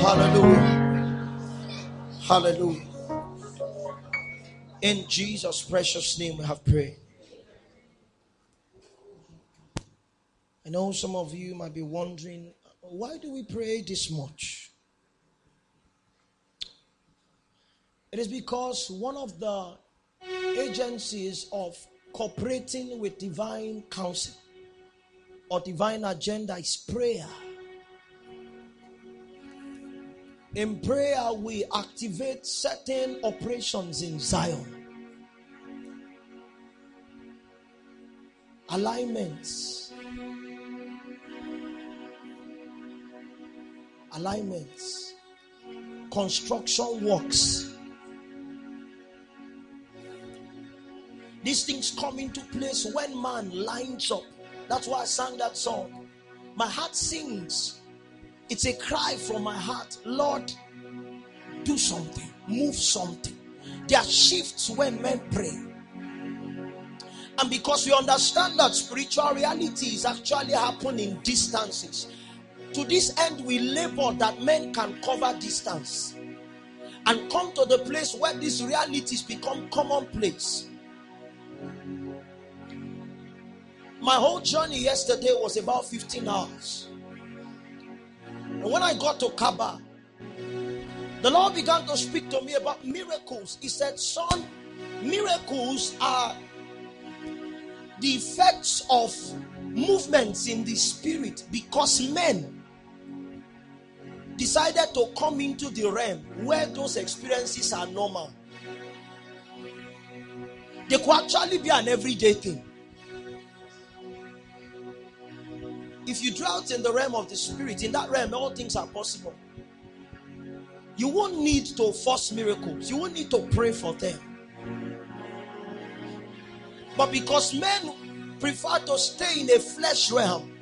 Hallelujah. Hallelujah. In Jesus' precious name, we have prayed. I know some of you might be wondering why do we pray this much? It is because one of the agencies of cooperating with divine counsel or divine agenda is prayer. In prayer, we activate certain operations in Zion. Alignments. Alignments. Construction works. These things come into place when man lines up. That's why I sang that song. My heart sings it's a cry from my heart Lord, do something, move something. There are shifts when men pray. And because we understand that spiritual reality is actually happening in distances, to this end, we labor that men can cover distance and come to the place where these realities become commonplace. My whole journey yesterday was about 15 hours. And when I got to Kaba, the Lord began to speak to me about miracles. He said, Son, miracles are the effects of movements in the spirit because men decided to come into the realm where those experiences are normal. They could actually be an everyday thing. If you dwelt in the realm of the spirit, in that realm, all things are possible. You won't need to force miracles, you won't need to pray for them. But because men prefer to stay in a flesh realm,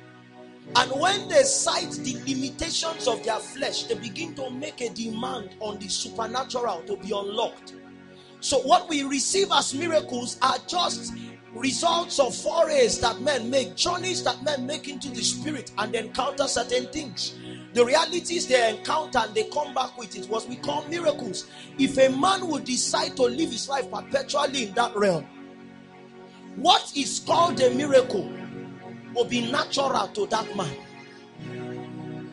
and when they sight the limitations of their flesh, they begin to make a demand on the supernatural to be unlocked. So, what we receive as miracles are just results of forays that men make, journeys that men make into the spirit and encounter certain things. The realities they encounter and they come back with it was we call miracles. If a man would decide to live his life perpetually in that realm, what is called a miracle will be natural to that man.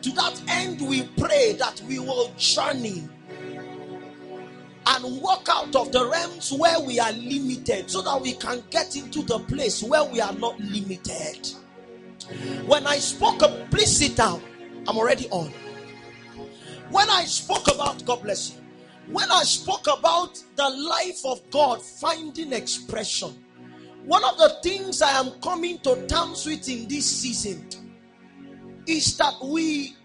To that end, we pray that we will journey and walk out of the realms where we are limited so that we can get into the place where we are not limited. When I spoke, of, please sit down. I'm already on. When I spoke about, God bless you. When I spoke about the life of God finding expression, one of the things I am coming to terms with in this season is that we,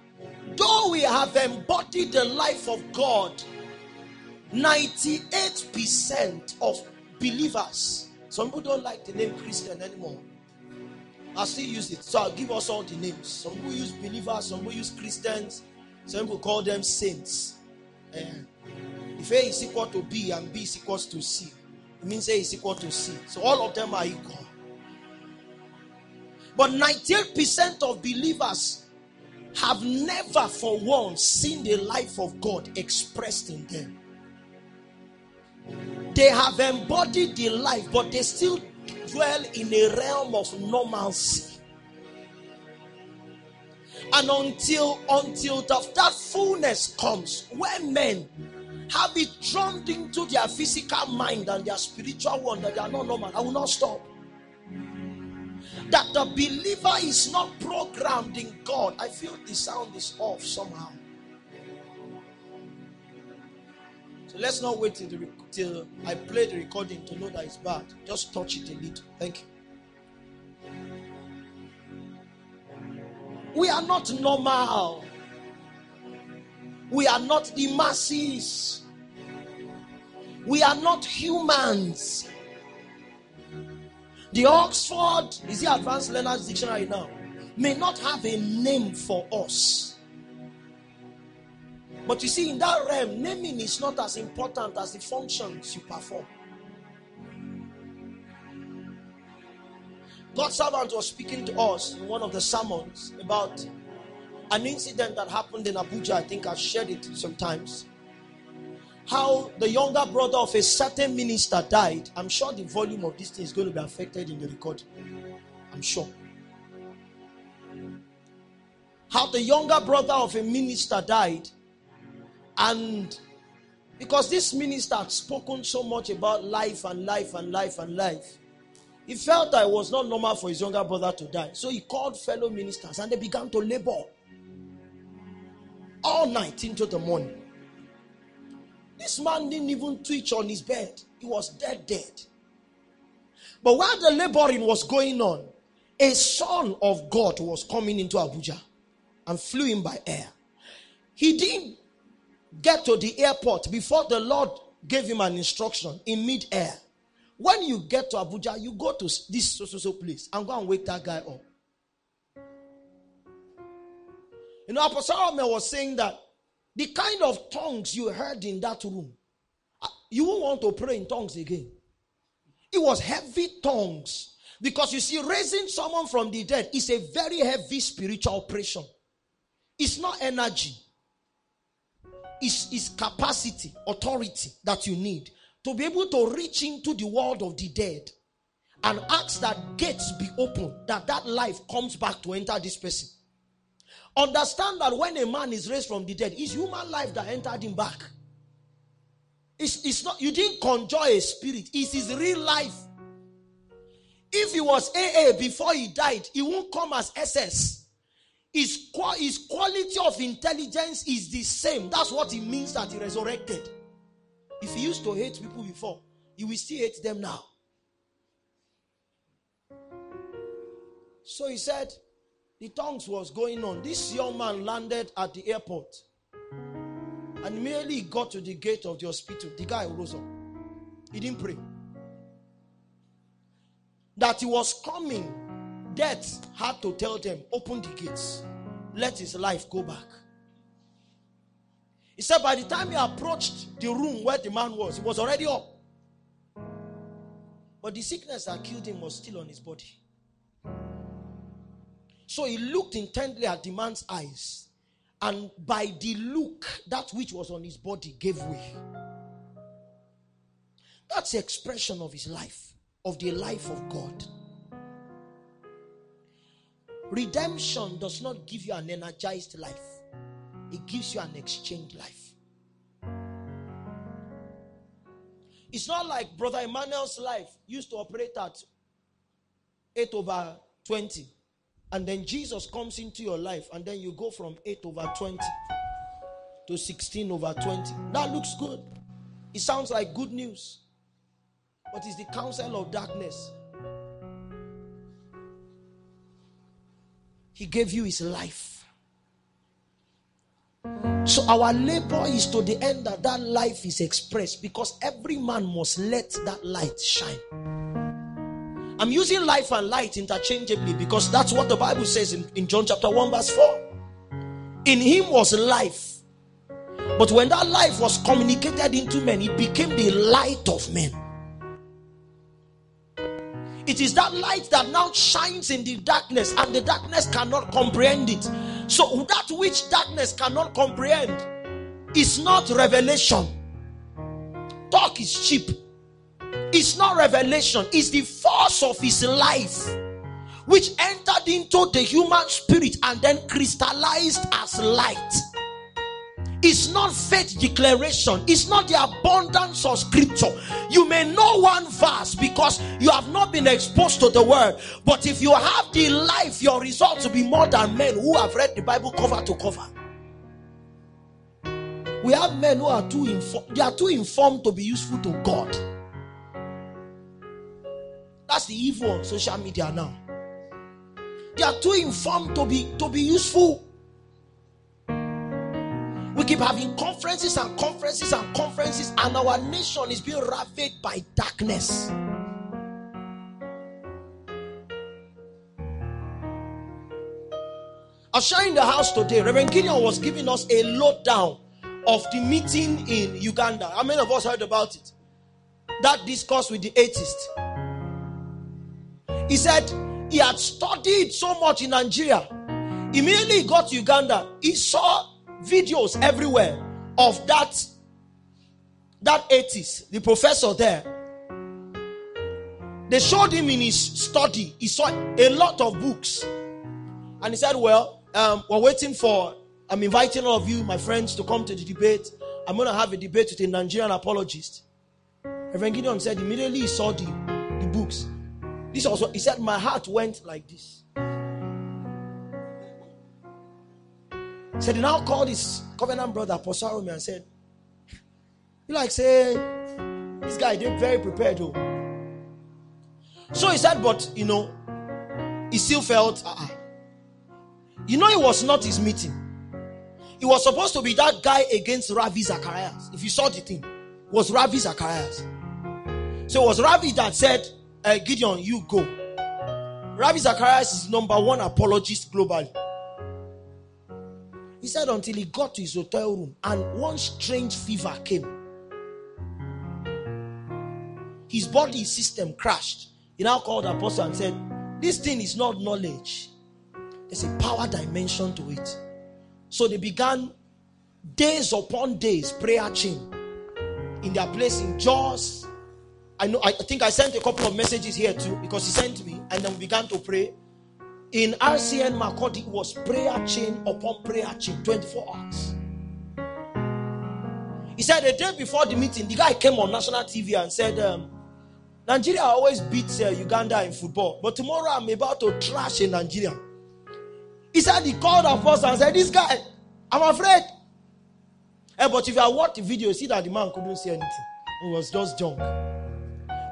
though we have embodied the life of God, 98% of believers, some people don't like the name Christian anymore. I still use it, so I'll give us all the names. Some people use believers, some people use Christians, some people call them saints. And if A is equal to B and B is equal to C, it means A is equal to C. So all of them are equal. But 98% of believers have never for once seen the life of God expressed in them. They have embodied the life, but they still dwell in a realm of normalcy. And until until the, that fullness comes, when men have it drummed into their physical mind and their spiritual one that they are not normal, I will not stop. That the believer is not programmed in God. I feel the sound is off somehow. So let's not wait till, the, till I play the recording to know that it's bad. Just touch it a little. Thank you. We are not normal. We are not the masses. We are not humans. The Oxford, is the Advanced Learners Dictionary now, may not have a name for us. But you see, in that realm, naming is not as important as the functions you perform. God's servant was speaking to us in one of the sermons about an incident that happened in Abuja. I think I've shared it sometimes. How the younger brother of a certain minister died. I'm sure the volume of this thing is going to be affected in the recording. I'm sure. How the younger brother of a minister died, and because this minister had spoken so much about life and life and life and life, he felt that it was not normal for his younger brother to die. So he called fellow ministers and they began to labor all night into the morning. This man didn't even twitch on his bed, he was dead, dead. But while the laboring was going on, a son of God was coming into Abuja and flew in by air. He didn't get to the airport before the Lord gave him an instruction in mid-air. When you get to Abuja, you go to this so so so place and go and wake that guy up. You know, Apostle Ahmed was saying that the kind of tongues you heard in that room, uh, you won't want to pray in tongues again. It was heavy tongues. Because you see, raising someone from the dead is a very heavy spiritual operation. It's not energy, it's, it's capacity, authority that you need to be able to reach into the world of the dead and ask that gates be open, that that life comes back to enter this person. Understand that when a man is raised from the dead, it's human life that entered him back. It's, it's not you didn't conjure a spirit, it's his real life. If he was AA before he died, he won't come as SS. His, his quality of intelligence is the same. That's what it means that he resurrected. If he used to hate people before, he will still hate them now. So he said, the tongues was going on. This young man landed at the airport and merely got to the gate of the hospital. The guy rose up. He didn't pray. That he was coming, death had to tell them, open the gates, let his life go back. He said, by the time he approached the room where the man was, he was already up. But the sickness that killed him was still on his body. So he looked intently at the man's eyes, and by the look, that which was on his body gave way. That's the expression of his life, of the life of God. Redemption does not give you an energized life it gives you an exchange life. It's not like Brother Emmanuel's life used to operate at 8 over 20. And then Jesus comes into your life, and then you go from 8 over 20 to 16 over 20. That looks good. It sounds like good news. But it's the counsel of darkness. He gave you his life. So our labor is to the end that that life is expressed because every man must let that light shine. I'm using life and light interchangeably because that's what the Bible says in, in John chapter 1, verse 4. In him was life. But when that life was communicated into men, it became the light of men. It is that light that now shines in the darkness, and the darkness cannot comprehend it. So, that which darkness cannot comprehend is not revelation. Talk is cheap. It's not revelation, it's the force of his life which entered into the human spirit and then crystallized as light. It's not faith declaration. It's not the abundance of scripture. You may know one verse because you have not been exposed to the word. But if you have the life, your results will be more than men who have read the Bible cover to cover. We have men who are too informed. They are too informed to be useful to God. That's the evil on social media now. They are too informed to be to be useful. Keep having conferences and conferences and conferences, and our nation is being ravaged by darkness. I was sharing the house today. Reverend Gideon was giving us a lowdown of the meeting in Uganda. How many of us heard about it? That discourse with the atheist. He said He had studied so much in Nigeria. Immediately he got to Uganda, he saw videos everywhere of that that atheist, the professor there. They showed him in his study. He saw a lot of books. And he said, Well, um, we're waiting for, I'm inviting all of you, my friends, to come to the debate. I'm going to have a debate with a Nigerian apologist. Reverend Gideon said, immediately he saw the, the books. This also, he said, My heart went like this. Said, he now called his covenant brother, Apostle Arome, and said, You like say, this guy did very prepared. Oh. So he said, But you know, he still felt, uh-uh. you know, it was not his meeting. It was supposed to be that guy against Ravi Zacharias. If you saw the thing, was Ravi Zacharias. So it was Ravi that said, uh, Gideon, you go. Ravi Zacharias is number one apologist globally. He said until he got to his hotel room and one strange fever came. His body system crashed. He now called apostle and said, This thing is not knowledge, there's a power dimension to it. So they began days upon days prayer chain in their place in Jos. I know I think I sent a couple of messages here too because he sent me and then we began to pray. In RCN Makurdi was prayer chain upon prayer chain, 24 hours. He said the day before the meeting, the guy came on national TV and said, um, Nigeria always beats uh, Uganda in football, but tomorrow I'm about to trash in Nigeria. He said he called our first and said, This guy, I'm afraid. Eh, but if you watch the video, you see that the man couldn't see anything. It was just junk.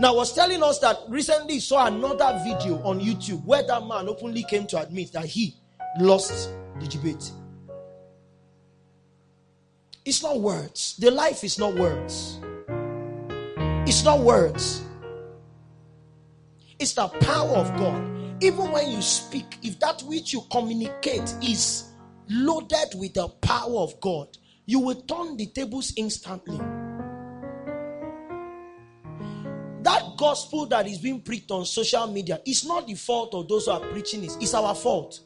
Now, was telling us that recently saw another video on YouTube where that man openly came to admit that he lost the debate. It's not words. The life is not words. It's not words. It's the power of God. Even when you speak, if that which you communicate is loaded with the power of God, you will turn the tables instantly. Gospel that is being preached on social media is not the fault of those who are preaching it, it's our fault.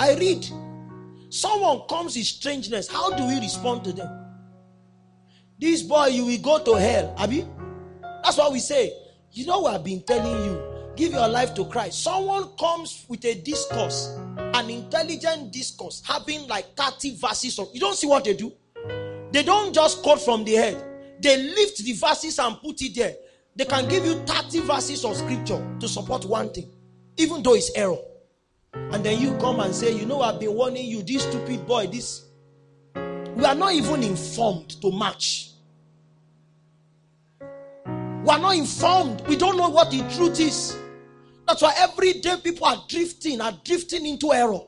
I read, someone comes in strangeness. How do we respond to them? This boy, you will go to hell. Abi? That's what we say. You know I've been telling you. Give your life to Christ. Someone comes with a discourse, an intelligent discourse, having like 30 verses. Of, you don't see what they do? They don't just quote from the head, they lift the verses and put it there. They can give you 30 verses of scripture to support one thing, even though it's error. And then you come and say, You know, I've been warning you, this stupid boy, this. We are not even informed to match. We are not informed. We don't know what the truth is. That's why every day people are drifting, are drifting into error.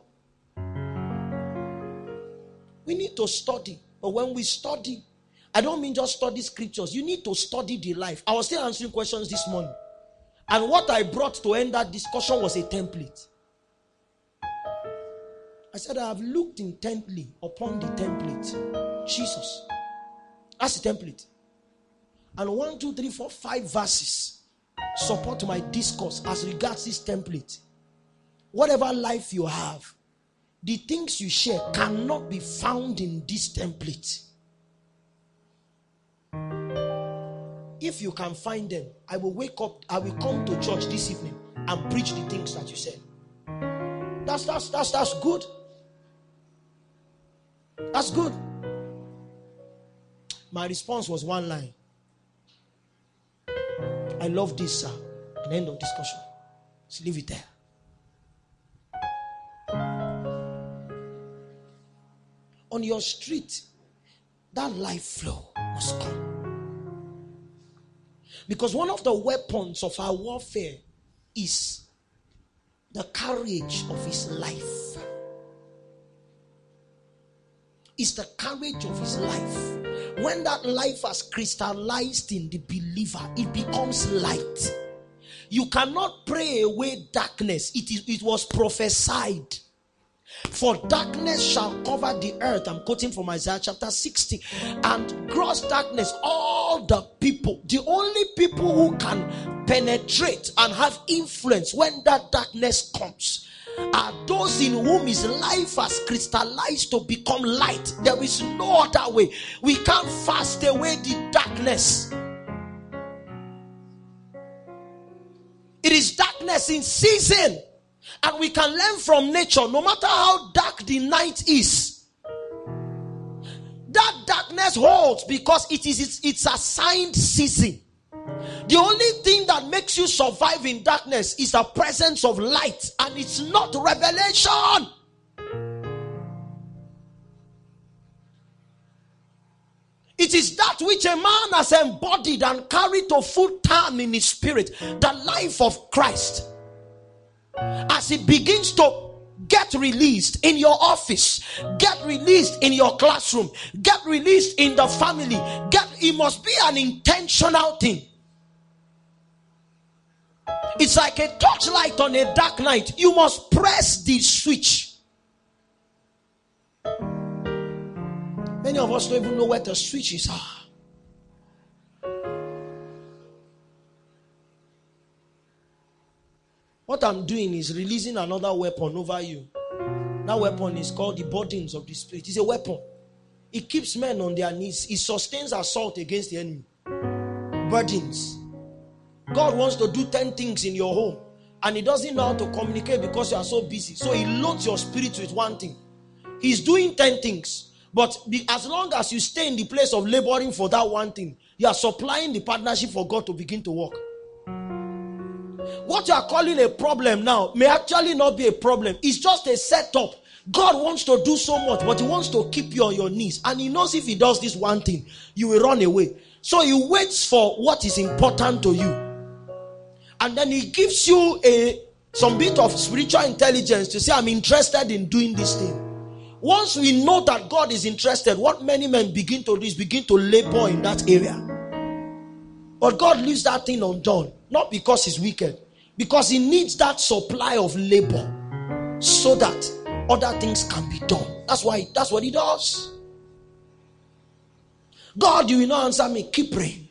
We need to study. But when we study, I don't mean just study scriptures. You need to study the life. I was still answering questions this morning. And what I brought to end that discussion was a template. I said, I have looked intently upon the template. Jesus. That's the template. And one, two, three, four, five verses support my discourse as regards this template. Whatever life you have, the things you share cannot be found in this template. If you can find them, I will wake up, I will come to church this evening and preach the things that you said. That's that's that's that's good. That's good. My response was one line. I love this, sir. An end of discussion. Let's leave it there. On your street, that life flow must come. Because one of the weapons of our warfare is the courage of his life. It's the courage of his life. When that life has crystallized in the believer, it becomes light. You cannot pray away darkness. It, is, it was prophesied For darkness shall cover the earth. I'm quoting from Isaiah chapter 60. And gross darkness, all the people, the only people who can penetrate and have influence when that darkness comes are those in whom his life has crystallized to become light. There is no other way. We can't fast away the darkness. It is darkness in season. And we can learn from nature, no matter how dark the night is. That darkness holds because it is its, its assigned season. The only thing that makes you survive in darkness is the presence of light, and it's not revelation. It is that which a man has embodied and carried to full term in his spirit, the life of Christ. As it begins to get released in your office, get released in your classroom, get released in the family, get it must be an intentional thing. It's like a torchlight on a dark night. You must press the switch. Many of us don't even know where the switches are. Ah. What I'm doing is releasing another weapon over you. That weapon is called the burdens of the spirit. It's a weapon. It keeps men on their knees. It sustains assault against the enemy. Burdens. God wants to do 10 things in your home and he doesn't know how to communicate because you are so busy. So he loads your spirit with one thing. He's doing 10 things. But be, as long as you stay in the place of laboring for that one thing, you are supplying the partnership for God to begin to work. What you are calling a problem now may actually not be a problem. It's just a setup. God wants to do so much, but He wants to keep you on your knees. And He knows if He does this one thing, you will run away. So He waits for what is important to you and then he gives you a some bit of spiritual intelligence to say i'm interested in doing this thing once we know that god is interested what many men begin to do is begin to labor in that area but god leaves that thing undone not because he's wicked because he needs that supply of labor so that other things can be done that's why that's what he does god you will not answer me keep praying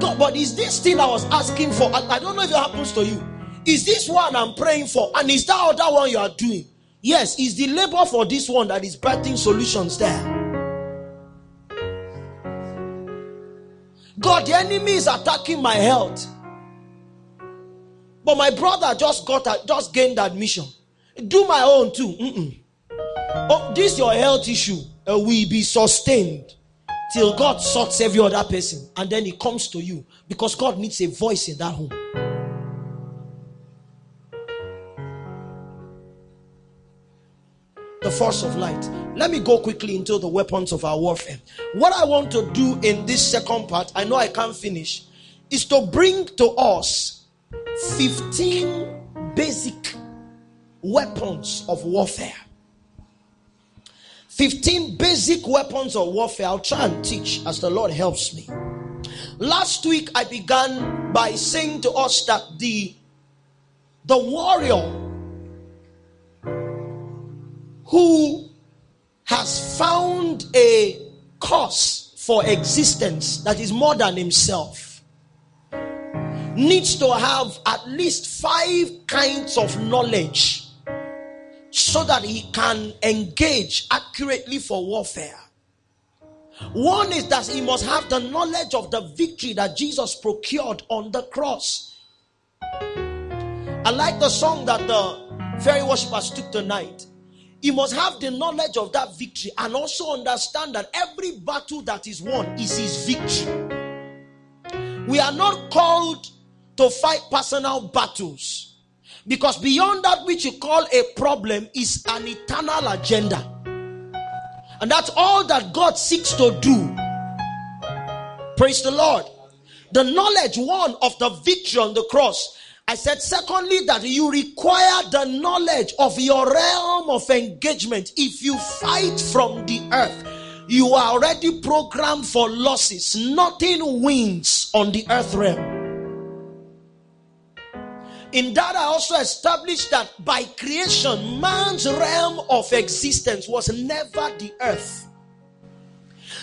God, but is this thing I was asking for? I, I don't know if it happens to you. Is this one I'm praying for? And is that other one you are doing? Yes, is the labor for this one that is birthing solutions there. God, the enemy is attacking my health. But my brother just got just gained admission. Do my own too. Mm-mm. Oh, this your health issue uh, will be sustained till God sorts every other person and then He comes to you because God needs a voice in that home. The force of light. Let me go quickly into the weapons of our warfare. What I want to do in this second part, I know I can't finish, is to bring to us 15 basic weapons of warfare. 15 basic weapons of warfare. I'll try and teach as the Lord helps me. Last week I began by saying to us that the the warrior who has found a cause for existence that is more than himself needs to have at least five kinds of knowledge so that he can engage accurately for warfare. One is that he must have the knowledge of the victory that Jesus procured on the cross. I like the song that the fairy worshippers took tonight. He must have the knowledge of that victory and also understand that every battle that is won is his victory. We are not called to fight personal battles. Because beyond that which you call a problem is an eternal agenda. And that's all that God seeks to do. Praise the Lord. The knowledge, won of the victory on the cross. I said, secondly, that you require the knowledge of your realm of engagement. If you fight from the earth, you are already programmed for losses. Nothing wins on the earth realm. In that, I also established that by creation, man's realm of existence was never the earth.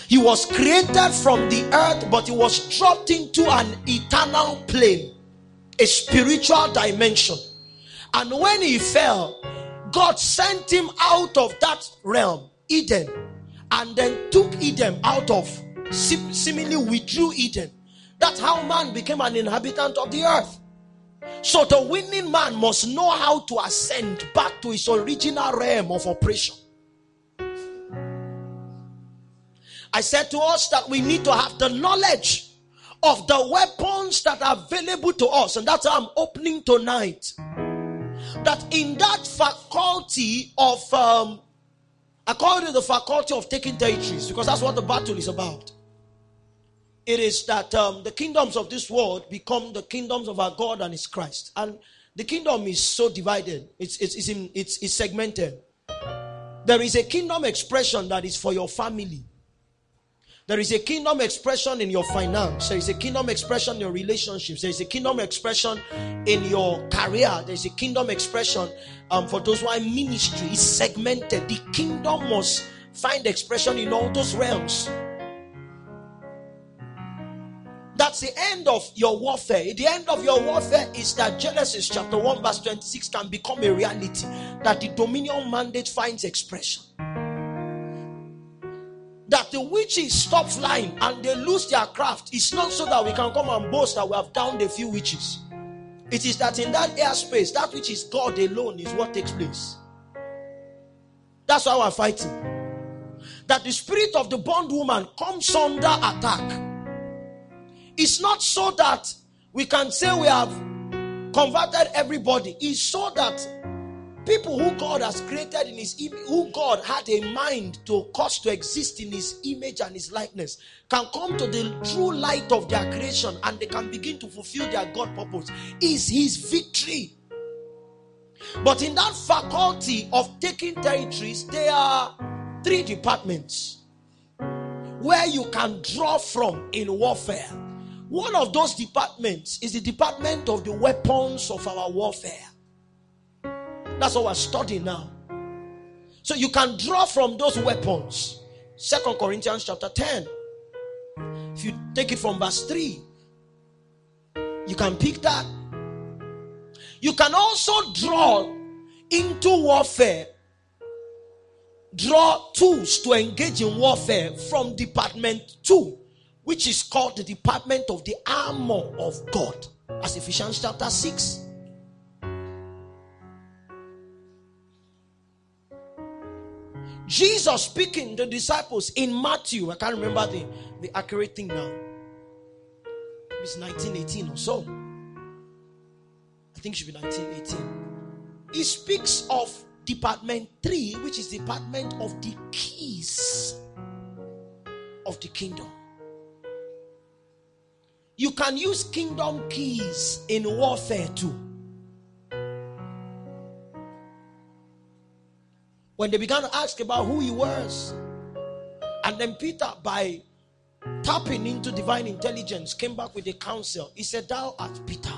He was created from the earth, but he was dropped into an eternal plane, a spiritual dimension. And when he fell, God sent him out of that realm, Eden, and then took Eden out of, seemingly withdrew Eden. That's how man became an inhabitant of the earth. So the winning man must know how to ascend back to his original realm of operation. I said to us that we need to have the knowledge of the weapons that are available to us, and that's how I'm opening tonight. That in that faculty of, um, I call it the faculty of taking territories because that's what the battle is about it is that um, the kingdoms of this world become the kingdoms of our God and His Christ. And the kingdom is so divided, it's, it's, it's, in, it's, it's segmented. There is a kingdom expression that is for your family. There is a kingdom expression in your finance. There is a kingdom expression in your relationships. There is a kingdom expression in your career. There is a kingdom expression um, for those who are in ministry. It's segmented. The kingdom must find expression in all those realms. That's the end of your warfare. The end of your warfare is that Genesis chapter 1, verse 26 can become a reality, that the dominion mandate finds expression. That the witches stop flying and they lose their craft. It's not so that we can come and boast that we have downed a few witches. It is that in that airspace, that which is God alone is what takes place. That's why we're fighting. That the spirit of the bondwoman comes under attack it's not so that we can say we have converted everybody. It's so that people who God has created in His image, who God had a mind to cause to exist in His image and His likeness, can come to the true light of their creation and they can begin to fulfill their God purpose. Is His victory. But in that faculty of taking territories, there are three departments where you can draw from in warfare. One of those departments is the department of the weapons of our warfare. That's what we're studying now. So you can draw from those weapons. Second Corinthians chapter 10. If you take it from verse 3, you can pick that. You can also draw into warfare, draw tools to engage in warfare from department 2 which is called the department of the armor of God, as Ephesians chapter 6. Jesus speaking to the disciples in Matthew, I can't remember the, the accurate thing now. It's 1918 or so. I think it should be 1918. He speaks of department 3, which is department of the keys of the kingdom. You can use kingdom keys in warfare too. When they began to ask about who he was, and then Peter, by tapping into divine intelligence, came back with a counsel. He said, Thou art Peter.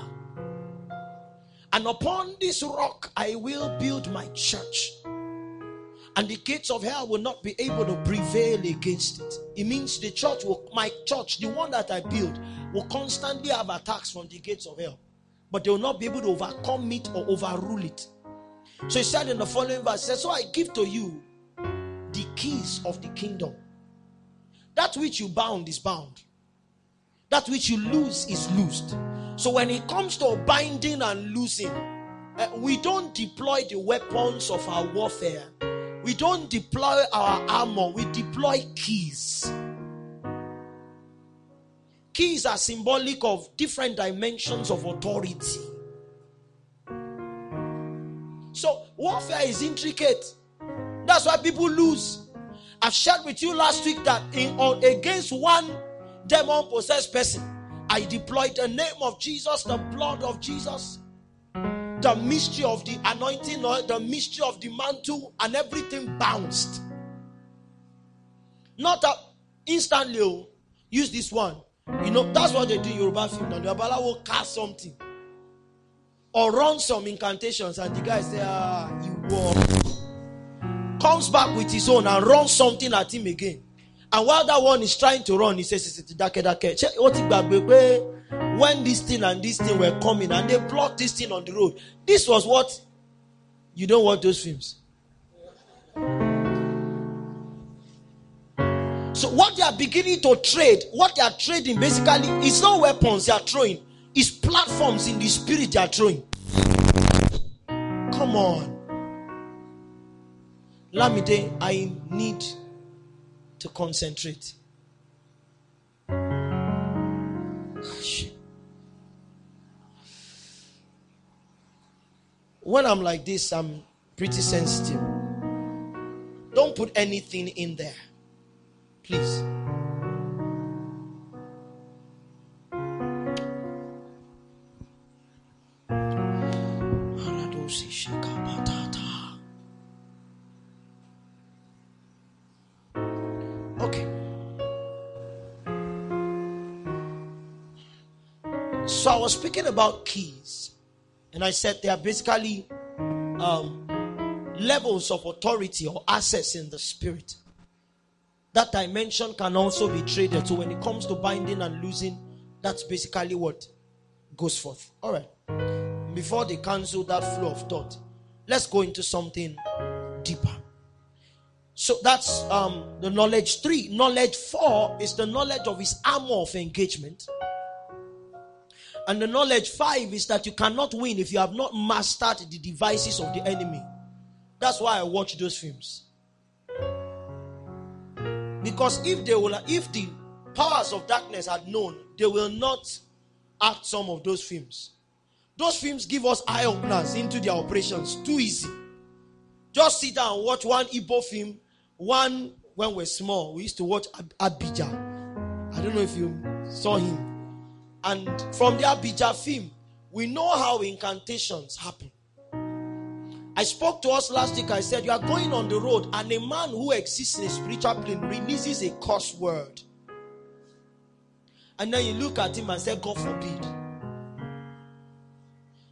And upon this rock I will build my church. And the gates of hell will not be able to prevail against it. It means the church will, my church, the one that I build, will constantly have attacks from the gates of hell, but they will not be able to overcome it or overrule it. So he said in the following verse, says, So I give to you the keys of the kingdom. That which you bound is bound. That which you lose is loosed. So when it comes to binding and losing, uh, we don't deploy the weapons of our warfare. We don't deploy our armor. We deploy keys. Keys are symbolic of different dimensions of authority. So, warfare is intricate. That's why people lose. I've shared with you last week that in or against one demon possessed person, I deployed the name of Jesus, the blood of Jesus, the mystery of the anointing, the mystery of the mantle, and everything bounced. Not that instantly, oh, use this one. You know, that's what they do in Yoruba film. Now the will cast something. Or run some incantations, and the guy say, ah, you walk. Comes back with his own and runs something at him again. And while that one is trying to run, he says, it's dake dake. When this thing and this thing were coming and they blocked this thing on the road, this was what you don't watch those films. So what they are beginning to trade, what they are trading basically is not weapons they are throwing, it's platforms in the spirit they are throwing. Come on. Lamide, I need to concentrate. When I'm like this, I'm pretty sensitive. Don't put anything in there. Please. Was speaking about keys, and I said they are basically um, levels of authority or access in the spirit. That dimension can also be traded. So when it comes to binding and losing, that's basically what goes forth. All right. Before they cancel that flow of thought, let's go into something deeper. So that's um, the knowledge three. Knowledge four is the knowledge of his armor of engagement. And the knowledge five is that you cannot win if you have not mastered the devices of the enemy. That's why I watch those films. Because if they will, if the powers of darkness had known, they will not act some of those films. Those films give us eye openers into their operations. Too easy. Just sit down and watch one Igbo film. One when we're small, we used to watch Ab- Abijah. I don't know if you saw him. And from the Abijah film, we know how incantations happen. I spoke to us last week. I said, You are going on the road, and a man who exists in a spiritual plane releases a curse word. And then you look at him and say, God forbid.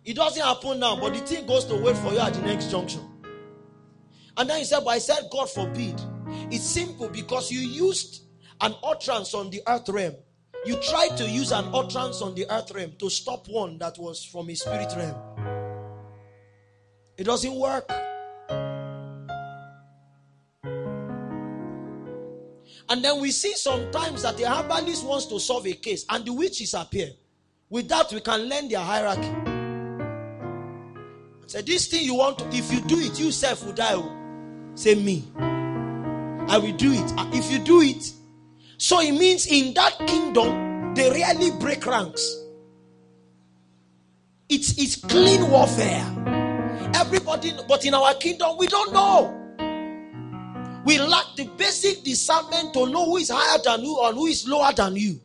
It doesn't happen now, but the thing goes to wait for you at the next junction. And then he said, But I said, God forbid. It's simple because you used an utterance on the earth realm. You tried to use an utterance on the earth realm to stop one that was from a spirit realm. It doesn't work. And then we see sometimes that the herbalist wants to solve a case and the witches appear. With that, we can learn their hierarchy. Say, this thing you want to, if you do it, you self will die. Oh. Say, me. I will do it. If you do it, so it means in that kingdom, they really break ranks. It's, it's clean warfare. Everybody, but in our kingdom, we don't know. We lack the basic discernment to know who is higher than you and who is lower than you.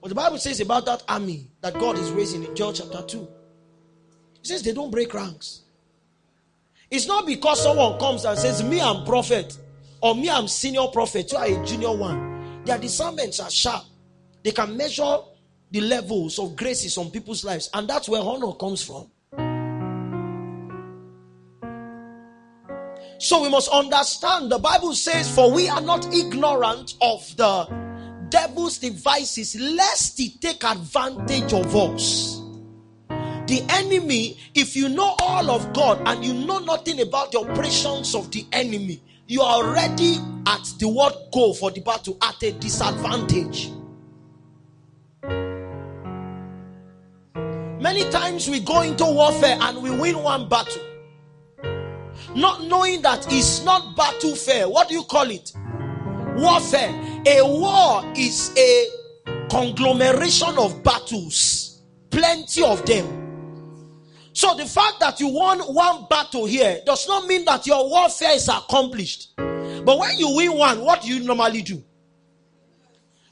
What the Bible says about that army that God is raising in Joel chapter 2. It says they don't break ranks. It's not because someone comes and says, Me, I'm prophet, or me, I'm senior prophet, you are a junior one. Their discernments are sharp. They can measure the levels of graces on people's lives. And that's where honor comes from. So we must understand the Bible says, For we are not ignorant of the devil's devices, lest he take advantage of us. The enemy, if you know all of God and you know nothing about the operations of the enemy, you are already at the word go for the battle at a disadvantage. Many times we go into warfare and we win one battle, not knowing that it's not battle fair. What do you call it? Warfare. A war is a conglomeration of battles, plenty of them. So the fact that you won one battle here does not mean that your warfare is accomplished. But when you win one, what do you normally do?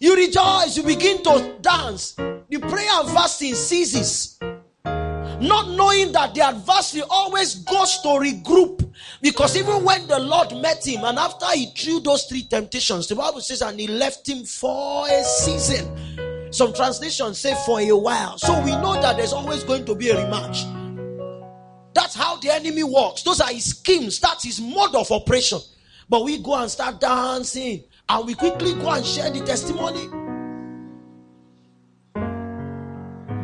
You rejoice, you begin to dance. The prayer and fasting ceases. Not knowing that the adversary always goes to regroup. Because even when the Lord met him and after he threw those three temptations, the Bible says, and he left him for a season. Some translations say for a while. So we know that there's always going to be a rematch. That's how the enemy works. Those are his schemes. That's his mode of operation. But we go and start dancing and we quickly go and share the testimony.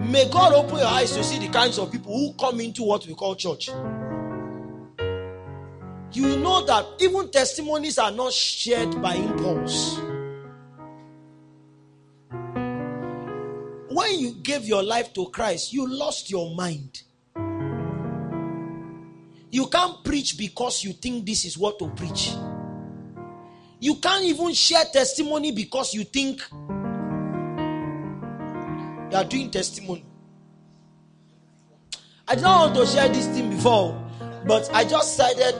May God open your eyes to see the kinds of people who come into what we call church. You know that even testimonies are not shared by impulse. When you gave your life to Christ, you lost your mind. You can't preach because you think this is what to preach. You can't even share testimony because you think you are doing testimony. I did not want to share this thing before, but I just decided,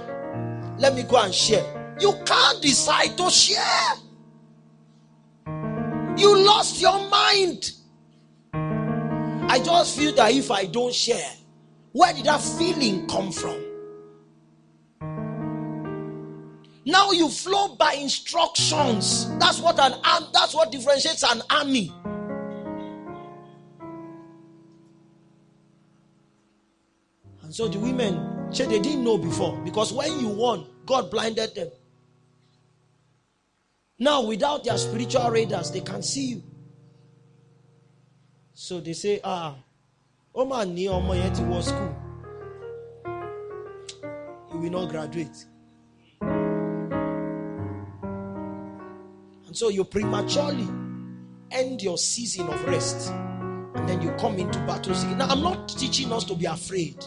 let me go and share. You can't decide to share. You lost your mind. I just feel that if I don't share, where did that feeling come from? Now you flow by instructions. That's what an arm, that's what differentiates an army. And so the women, they didn't know before because when you won, God blinded them. Now, without their spiritual radars, they can see you. So they say, ah, oh man, ní ọmọ yẹn ti wọ school. He will not graduate. So you prematurely end your season of rest. And then you come into battle. Now, I'm not teaching us to be afraid.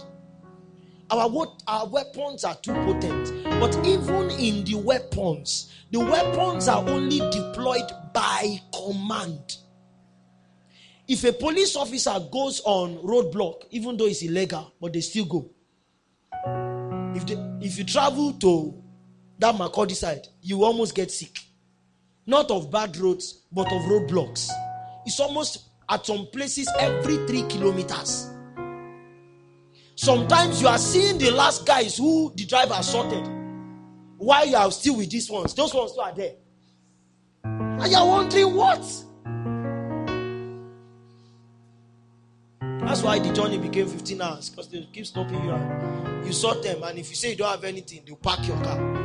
Our, what, our weapons are too potent. But even in the weapons, the weapons are only deployed by command. If a police officer goes on roadblock, even though it's illegal, but they still go. If, they, if you travel to that Makurdi side, you almost get sick. Not of bad roads, but of roadblocks. It's almost at some places every three kilometers. Sometimes you are seeing the last guys who the driver assaulted while you are still with these ones. Those ones still are there. And you are wondering what? That's why the journey became 15 hours because they keep stopping you. You saw them, and if you say you don't have anything, they'll park your car.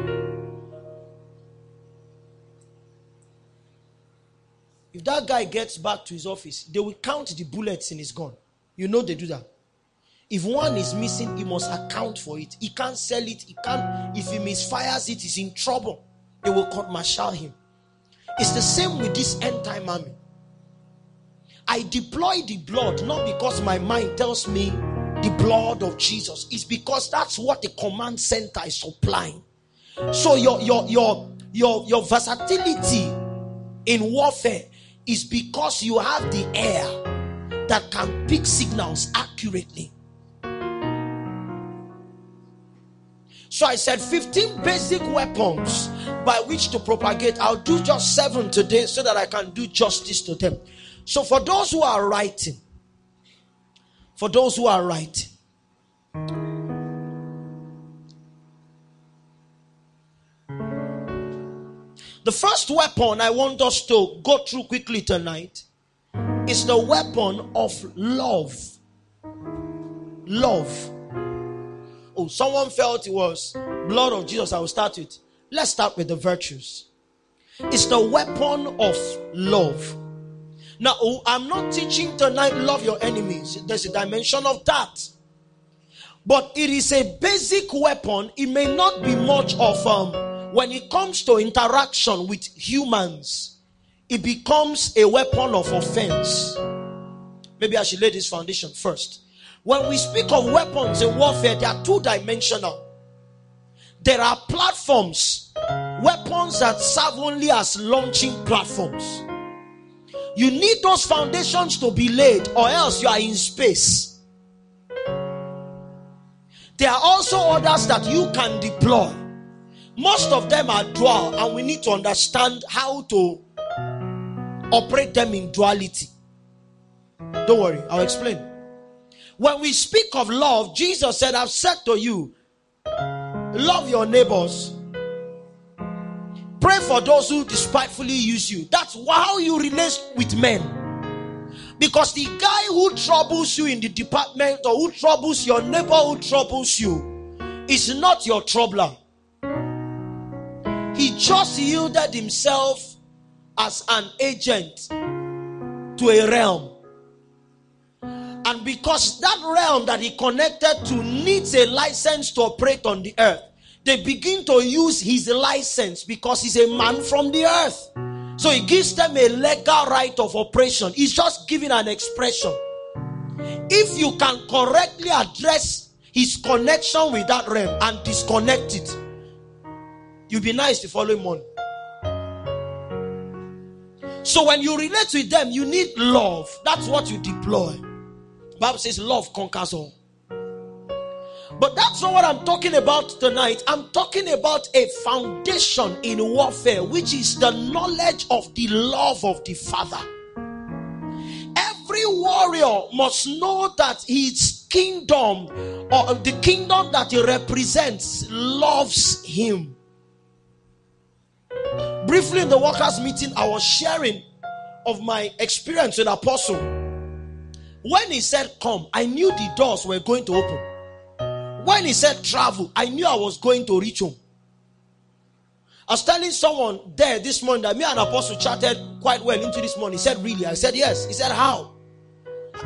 If that guy gets back to his office, they will count the bullets in his gun. You know they do that. If one is missing, he must account for it. He can't sell it. He can't. If he misfires it, he's in trouble. They will court martial him. It's the same with this end time army. I deploy the blood not because my mind tells me the blood of Jesus. It's because that's what the command center is supplying. So your your your your your versatility in warfare is because you have the air that can pick signals accurately. So I said 15 basic weapons by which to propagate. I'll do just seven today so that I can do justice to them. So for those who are writing, for those who are writing, the first weapon I want us to go through quickly tonight is the weapon of love. Love. Oh, someone felt it was blood of Jesus. I will start with. Let's start with the virtues. It's the weapon of love. Now, oh, I'm not teaching tonight love your enemies. There's a dimension of that. But it is a basic weapon. It may not be much of um when it comes to interaction with humans, it becomes a weapon of offense. Maybe I should lay this foundation first. When we speak of weapons in warfare, they are two dimensional. There are platforms, weapons that serve only as launching platforms. You need those foundations to be laid, or else you are in space. There are also others that you can deploy. Most of them are dual, and we need to understand how to operate them in duality. Don't worry, I'll explain. When we speak of love, Jesus said, I've said to you, love your neighbors Pray for those who despitefully use you. That's how you relate with men. Because the guy who troubles you in the department or who troubles your neighbor who troubles you is not your troubler. He just yielded himself as an agent to a realm. And because that realm that he connected to needs a license to operate on the earth, they begin to use his license because he's a man from the earth. So he gives them a legal right of operation. He's just giving an expression. If you can correctly address his connection with that realm and disconnect it, you'll be nice the following morning. So when you relate with them, you need love. That's what you deploy. Bible says love conquers all. But that's not what I'm talking about tonight. I'm talking about a foundation in warfare, which is the knowledge of the love of the Father. Every warrior must know that his kingdom or the kingdom that he represents loves him. Briefly in the workers' meeting, I was sharing of my experience with Apostle. When he said, Come, I knew the doors were going to open. When he said travel, I knew I was going to reach home. I was telling someone there this morning that me and Apostle chatted quite well into this morning. He said, Really? I said, Yes. He said, How?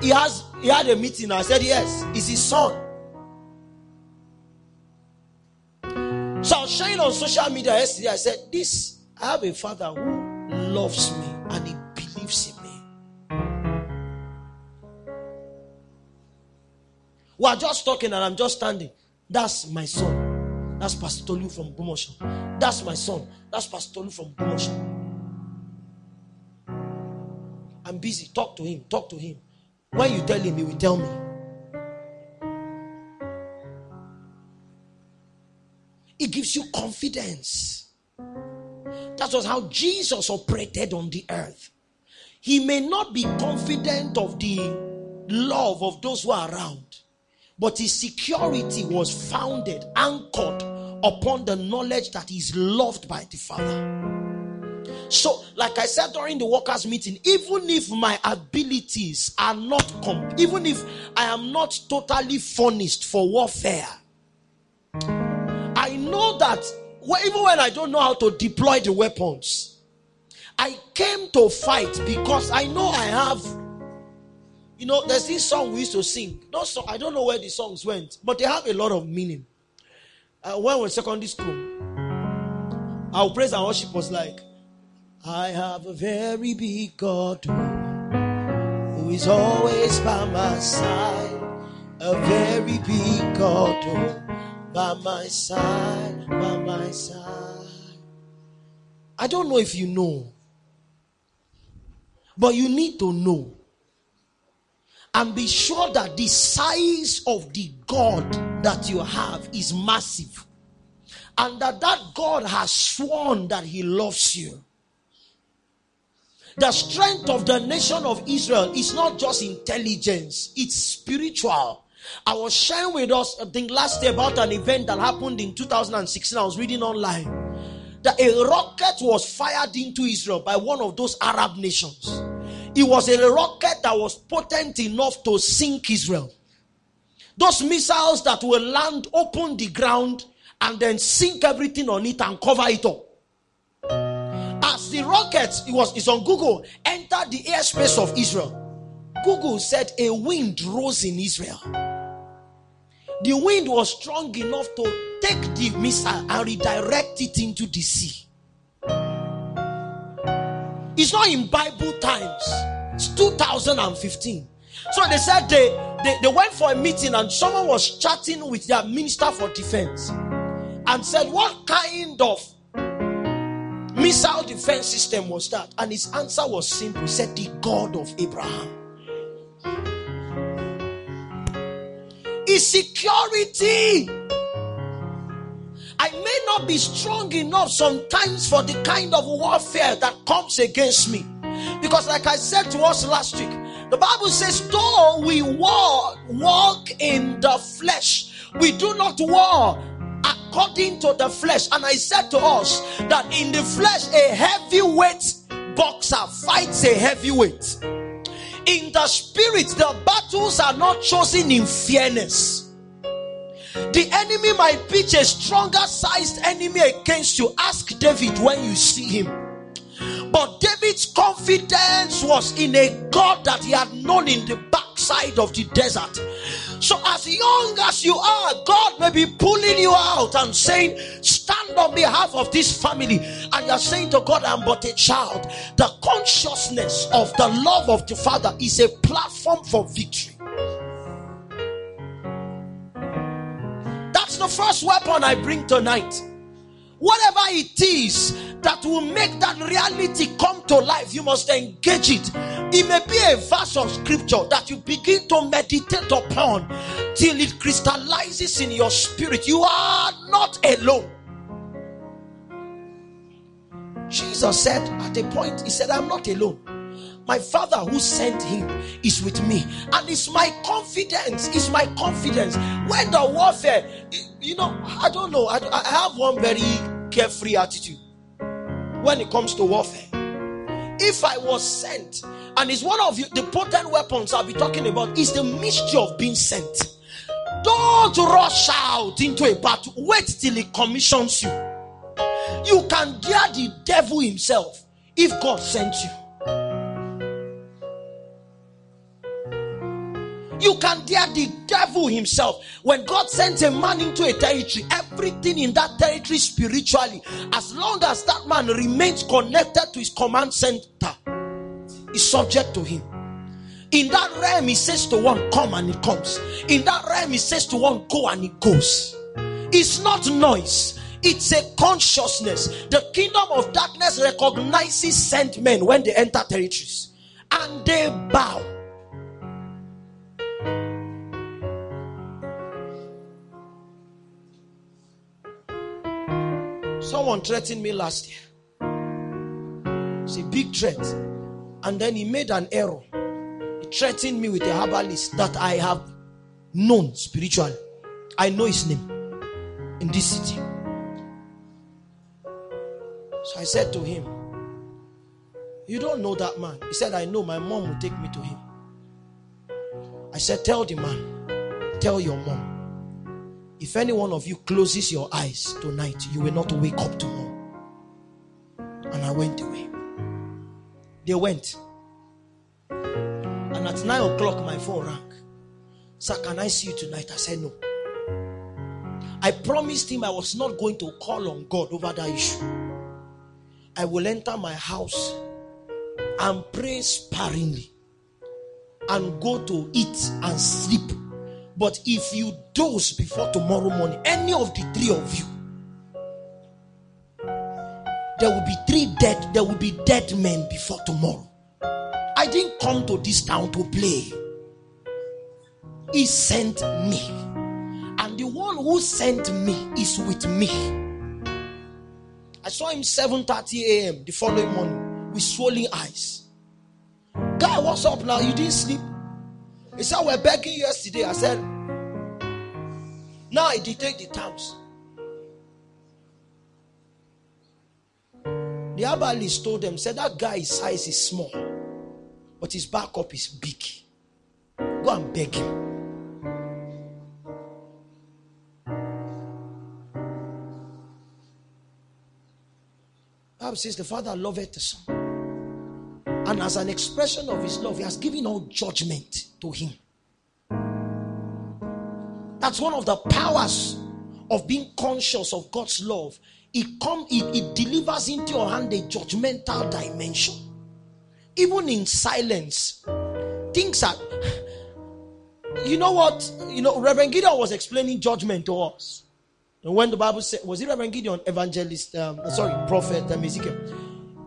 He has he had a meeting. I said, Yes. It's his son. So I was sharing on social media yesterday. I said, This, I have a father who loves me and he believes in me. We are just talking and I'm just standing. That's my son. That's Pastor Tolu from Bumosha. That's my son. That's Pastor Tolu from Bumosha. I'm busy. Talk to him. Talk to him. When you tell him, he will tell me. It gives you confidence. That was how Jesus operated on the earth. He may not be confident of the love of those who are around, but his security was founded, anchored upon the knowledge that he's loved by the Father. So, like I said during the workers' meeting, even if my abilities are not, comp- even if I am not totally furnished for warfare, That even when I don't know how to deploy the weapons, I came to fight because I know I have you know, there's this song we used to sing. No song, I don't know where the songs went, but they have a lot of meaning. Uh, when we were secondary school, our praise and worship was like, I have a very big God who is always by my side. A very big God by my side, by my side. I don't know if you know, but you need to know and be sure that the size of the God that you have is massive and that that God has sworn that he loves you. The strength of the nation of Israel is not just intelligence, it's spiritual. I was sharing with us, I think last year, about an event that happened in 2016. I was reading online that a rocket was fired into Israel by one of those Arab nations. It was a rocket that was potent enough to sink Israel. Those missiles that will land, open the ground, and then sink everything on it and cover it up. As the rocket, it was it's on Google, entered the airspace of Israel. Google said a wind rose in Israel. The wind was strong enough to take the missile and redirect it into the sea. It's not in Bible times. It's 2015. So they said they, they, they went for a meeting and someone was chatting with their minister for defense and said, What kind of missile defense system was that? And his answer was simple. He said, The God of Abraham. Is security I may not be strong enough sometimes for the kind of warfare that comes against me. Because, like I said to us last week, the Bible says, though we walk, walk in the flesh, we do not war according to the flesh. And I said to us that in the flesh, a heavyweight boxer fights a heavyweight. In the spirit, the battles are not chosen in fairness. The enemy might pitch a stronger sized enemy against you. Ask David when you see him. But David's confidence was in a God that he had known in the backside of the desert. So, as young as you are, God may be pulling you out and saying, Stand on behalf of this family. And you're saying to God, I'm but a child. The consciousness of the love of the Father is a platform for victory. That's the first weapon I bring tonight. Whatever it is that will make that reality come to life, you must engage it. It may be a verse of scripture that you begin to meditate upon till it crystallizes in your spirit. You are not alone. Jesus said at a point, He said, I'm not alone. My father who sent him is with me, and it's my confidence. It's my confidence. When the warfare, you know, I don't know. I, I have one very carefree attitude when it comes to warfare. If I was sent, and it's one of you, the potent weapons I'll be talking about is the mystery of being sent. Don't rush out into a battle. Wait till he commissions you. You can dare the devil himself if God sent you. You can dare the devil himself. When God sends a man into a territory, everything in that territory spiritually, as long as that man remains connected to his command center, is subject to him. In that realm, he says to one, Come and it comes. In that realm, he says to one, Go and it goes. It's not noise, it's a consciousness. The kingdom of darkness recognizes sent men when they enter territories and they bow. Someone threatened me last year. It's a big threat. And then he made an error. He threatened me with a herbalist that I have known spiritually. I know his name in this city. So I said to him, You don't know that man. He said, I know my mom will take me to him. I said, Tell the man, tell your mom. If any one of you closes your eyes tonight, you will not wake up tomorrow. And I went away. They went. And at nine o'clock, my phone rang. Sir, can I see you tonight? I said, No. I promised him I was not going to call on God over that issue. I will enter my house and pray sparingly and go to eat and sleep. But if you doze before tomorrow morning, any of the three of you, there will be three dead, there will be dead men before tomorrow. I didn't come to this town to play. He sent me. And the one who sent me is with me. I saw him 7:30 a.m. the following morning with swollen eyes. Guy, what's up now? You didn't sleep? He said, We're begging yesterday. I said, Now I dictate the terms. The herbalist told them, said that guy's size is small, but his backup is big. Go and beg him. Bible says the Father loveth the Son. And as an expression of his love, he has given all judgment to him. That's one of the powers of being conscious of God's love. It come it, it delivers into your hand a judgmental dimension. Even in silence things are you know what? You know reverend gideon was explaining judgment to us. And when the bible said was it reverend gideon evangelist um, sorry prophet um, ezekiel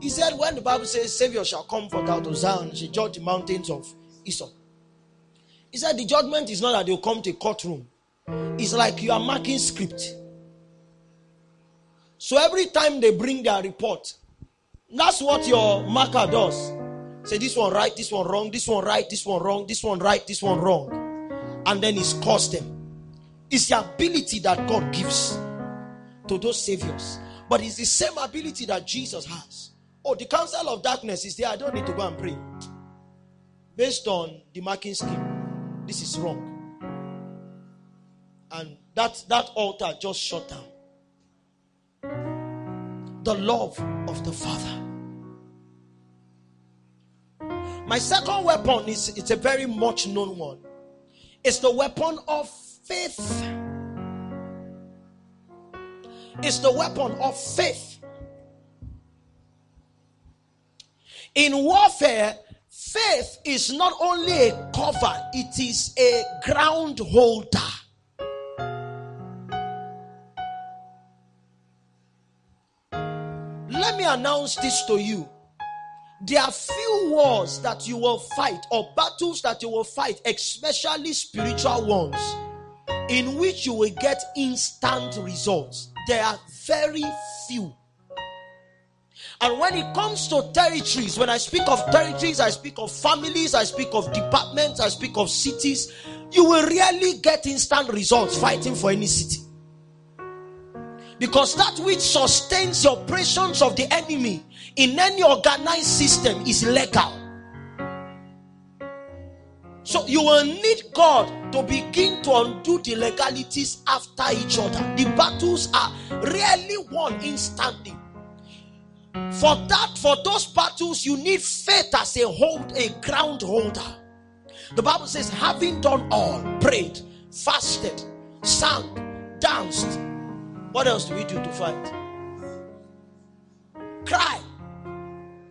he said when the bible says savior shall come forth out of zion she judge the mountains of esau he said the judgment is not that they'll come to a courtroom it's like you are marking script so every time they bring their report, that's what your marker does. Say this one right, this one wrong, this one right, this one wrong, this one right, this one wrong. And then it's cost them. It's the ability that God gives to those saviors. But it's the same ability that Jesus has. Oh, the counsel of darkness is there. I don't need to go and pray. based on the marking scheme, this is wrong. And that, that altar just shut down. The love of the Father. My second weapon is it's a very much known one. It's the weapon of faith. It's the weapon of faith. In warfare, faith is not only a cover, it is a ground holder. Let me announce this to you. There are few wars that you will fight or battles that you will fight, especially spiritual ones, in which you will get instant results. There are very few. And when it comes to territories, when I speak of territories, I speak of families, I speak of departments, I speak of cities, you will rarely get instant results fighting for any city. Because that which sustains the operations of the enemy in any organized system is legal. So you will need God to begin to undo the legalities after each other. The battles are rarely won instantly. For that, for those battles, you need faith as a hold, a ground holder. The Bible says, having done all, prayed, fasted, sang, danced, what else do we do to fight? Cry.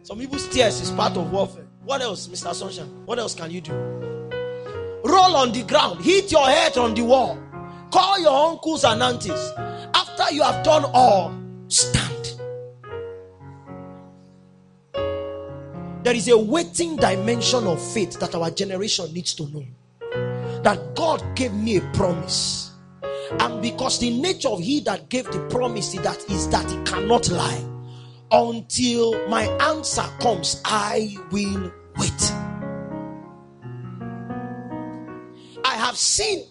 Some people's tears is part of warfare. What else, Mr. Sunshine? What else can you do? Roll on the ground, hit your head on the wall, call your uncles and aunties. After you have done all, stand. There is a waiting dimension of faith that our generation needs to know. That God gave me a promise and because the nature of he that gave the promise that is that he cannot lie. Until my answer comes, I will wait. I have seen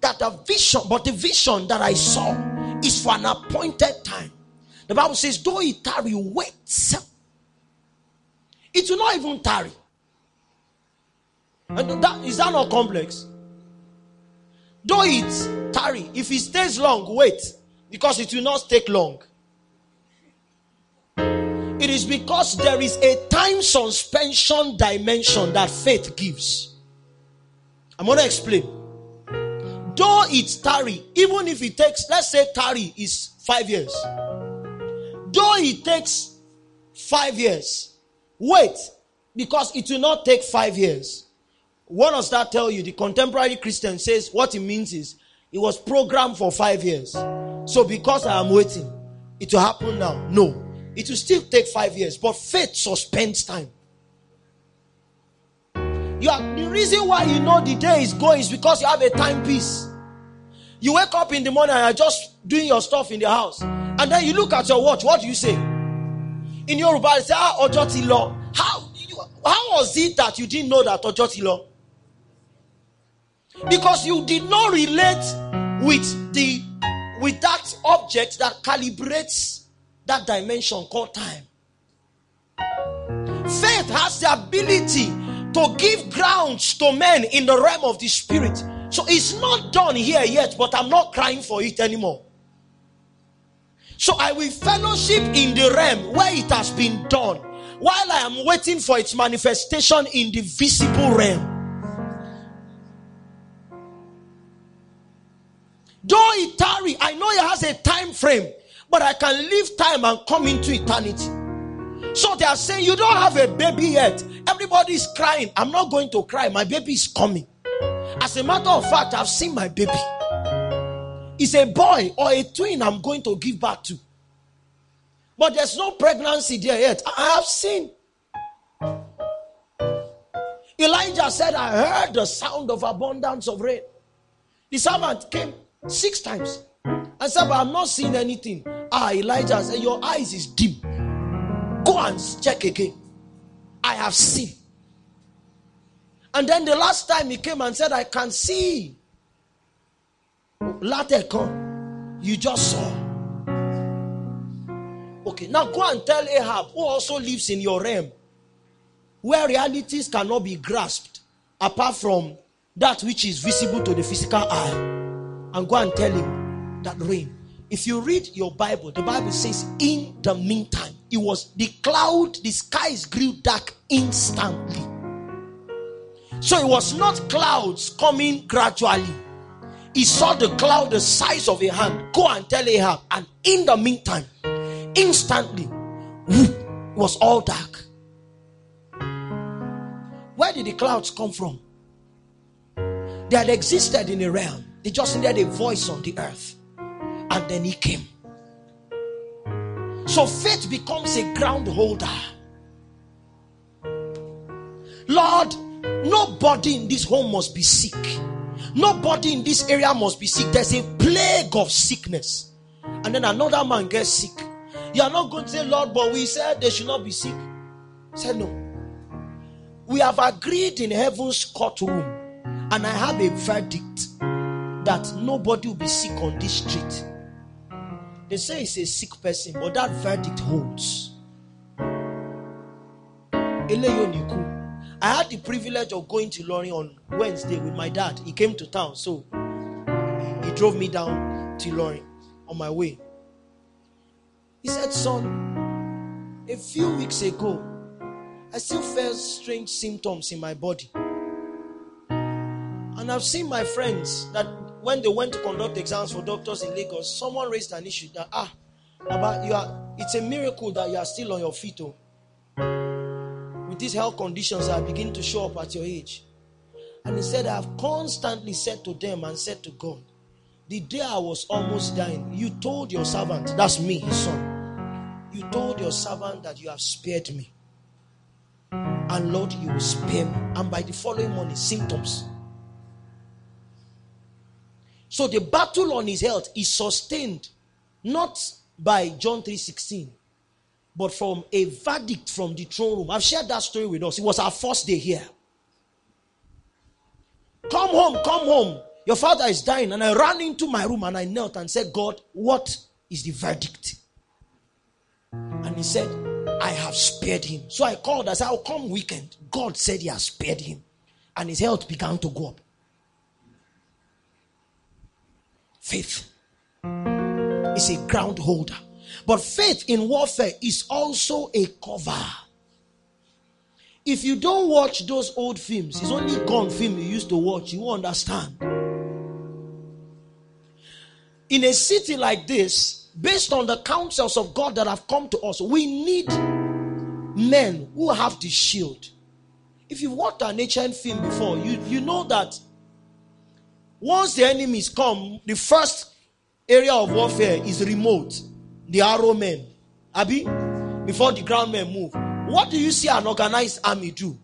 that the vision, but the vision that I saw is for an appointed time. The Bible says, though it tarry, wait. It will not even tarry. And that is that not complex? Though it tarry, if it stays long, wait, because it will not take long. It is because there is a time suspension dimension that faith gives. I'm going to explain. Though it tarry, even if it takes, let's say tarry is five years. Though it takes five years, wait, because it will not take five years. What does that tell you? The contemporary Christian says what it means is it was programmed for five years. So because I am waiting, it will happen now. No, it will still take five years, but faith suspends time. You are, the reason why you know the day is going is because you have a timepiece. You wake up in the morning and are just doing your stuff in the house, and then you look at your watch. What do you say? In your you say, "Ah, law." How how was it that you didn't know that Ojoti law? because you did not relate with the with that object that calibrates that dimension called time faith has the ability to give grounds to men in the realm of the spirit so it's not done here yet but i'm not crying for it anymore so i will fellowship in the realm where it has been done while i am waiting for its manifestation in the visible realm Though it tarry, I know it has a time frame, but I can leave time and come into eternity. So they are saying, You don't have a baby yet. Everybody is crying. I'm not going to cry. My baby is coming. As a matter of fact, I've seen my baby. It's a boy or a twin I'm going to give birth to. But there's no pregnancy there yet. I have seen. Elijah said, I heard the sound of abundance of rain. The servant came Six times. and said, but I'm not seeing anything. Ah, Elijah said, Your eyes is dim. Go and check again. I have seen. And then the last time he came and said, I can see. Later come, you just saw. Okay, now go and tell Ahab, who also lives in your realm, where realities cannot be grasped apart from that which is visible to the physical eye, and go and tell him that rain. If you read your Bible, the Bible says, in the meantime, it was the cloud, the skies grew dark instantly. So it was not clouds coming gradually. He saw the cloud the size of a hand. Go and tell Ahab. And in the meantime, instantly, it was all dark. Where did the clouds come from? They had existed in a realm. They just needed a voice on the earth. And then he came. So faith becomes a ground holder. Lord, nobody in this home must be sick. Nobody in this area must be sick. There's a plague of sickness. And then another man gets sick. You are not going to say, Lord, but we said they should not be sick. Said no. We have agreed in heaven's courtroom, and I have a verdict that nobody will be sick on this street. They say it's a sick person, but that verdict holds. I had the privilege of going to Lorry on Wednesday with my dad. He came to town, so he, drove me down to Lorry on my way. He said, Son, a few weeks ago, I still felt strange symptoms in my body. And I've seen my friends that when they went to conduct exams for doctors in Lagos, someone raised an issue that ah, about you are it's a miracle that you are still on your feet. Oh. With these health conditions that begin to show up at your age. And he said, I have constantly said to them and said to God, the day I was almost dying, you told your servant, that's me, his son, you told your servant that you have spared me. And Lord, you will spare me. And by the following morning, symptoms so the battle on his health is sustained not by John 3:16, but from a verdict from the throne room. I've shared that story with us. It was our first day here. Come home, come home. Your father is dying. And I ran into my room and I knelt and said, God, what is the verdict? And he said, I have spared him. So I called. I said, I'll come weekend. God said he has spared him. And his health began to go up. Faith is a ground holder. But faith in warfare is also a cover. If you don't watch those old films, it's only gone film you used to watch, you won't understand. In a city like this, based on the counsels of God that have come to us, we need men who have the shield. If you've watched an ancient film before, you, you know that once the enemies come, the first area of warfare is remote. The arrow men. Abi, before the ground men move. What do you see an organized army do?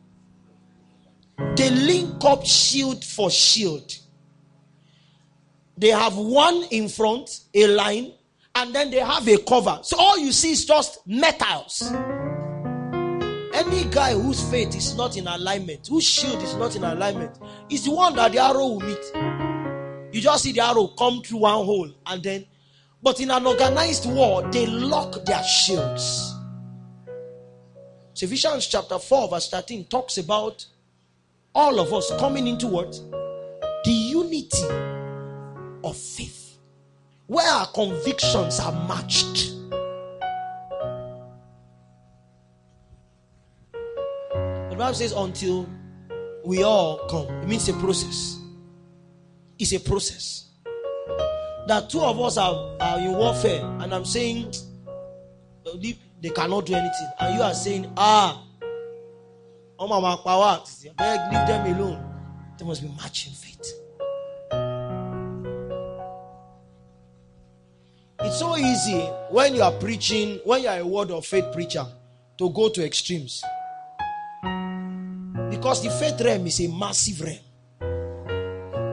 They link up shield for shield. They have one in front, a line, and then they have a cover. So all you see is just metals. Any guy whose faith is not in alignment, whose shield is not in alignment, is the one that the arrow will meet. You just see the arrow come through one hole and then, but in an organized war, they lock their shields. So Ephesians chapter 4, verse 13 talks about all of us coming into what? The unity of faith, where our convictions are matched. The Bible says, until we all come. It means a process. It's a process. That two of us are, are in warfare, and I'm saying they cannot do anything, and you are saying, ah, oh my power, leave them alone. There must be matching faith. It's so easy when you are preaching, when you are a word of faith preacher, to go to extremes. Because the faith realm is a massive realm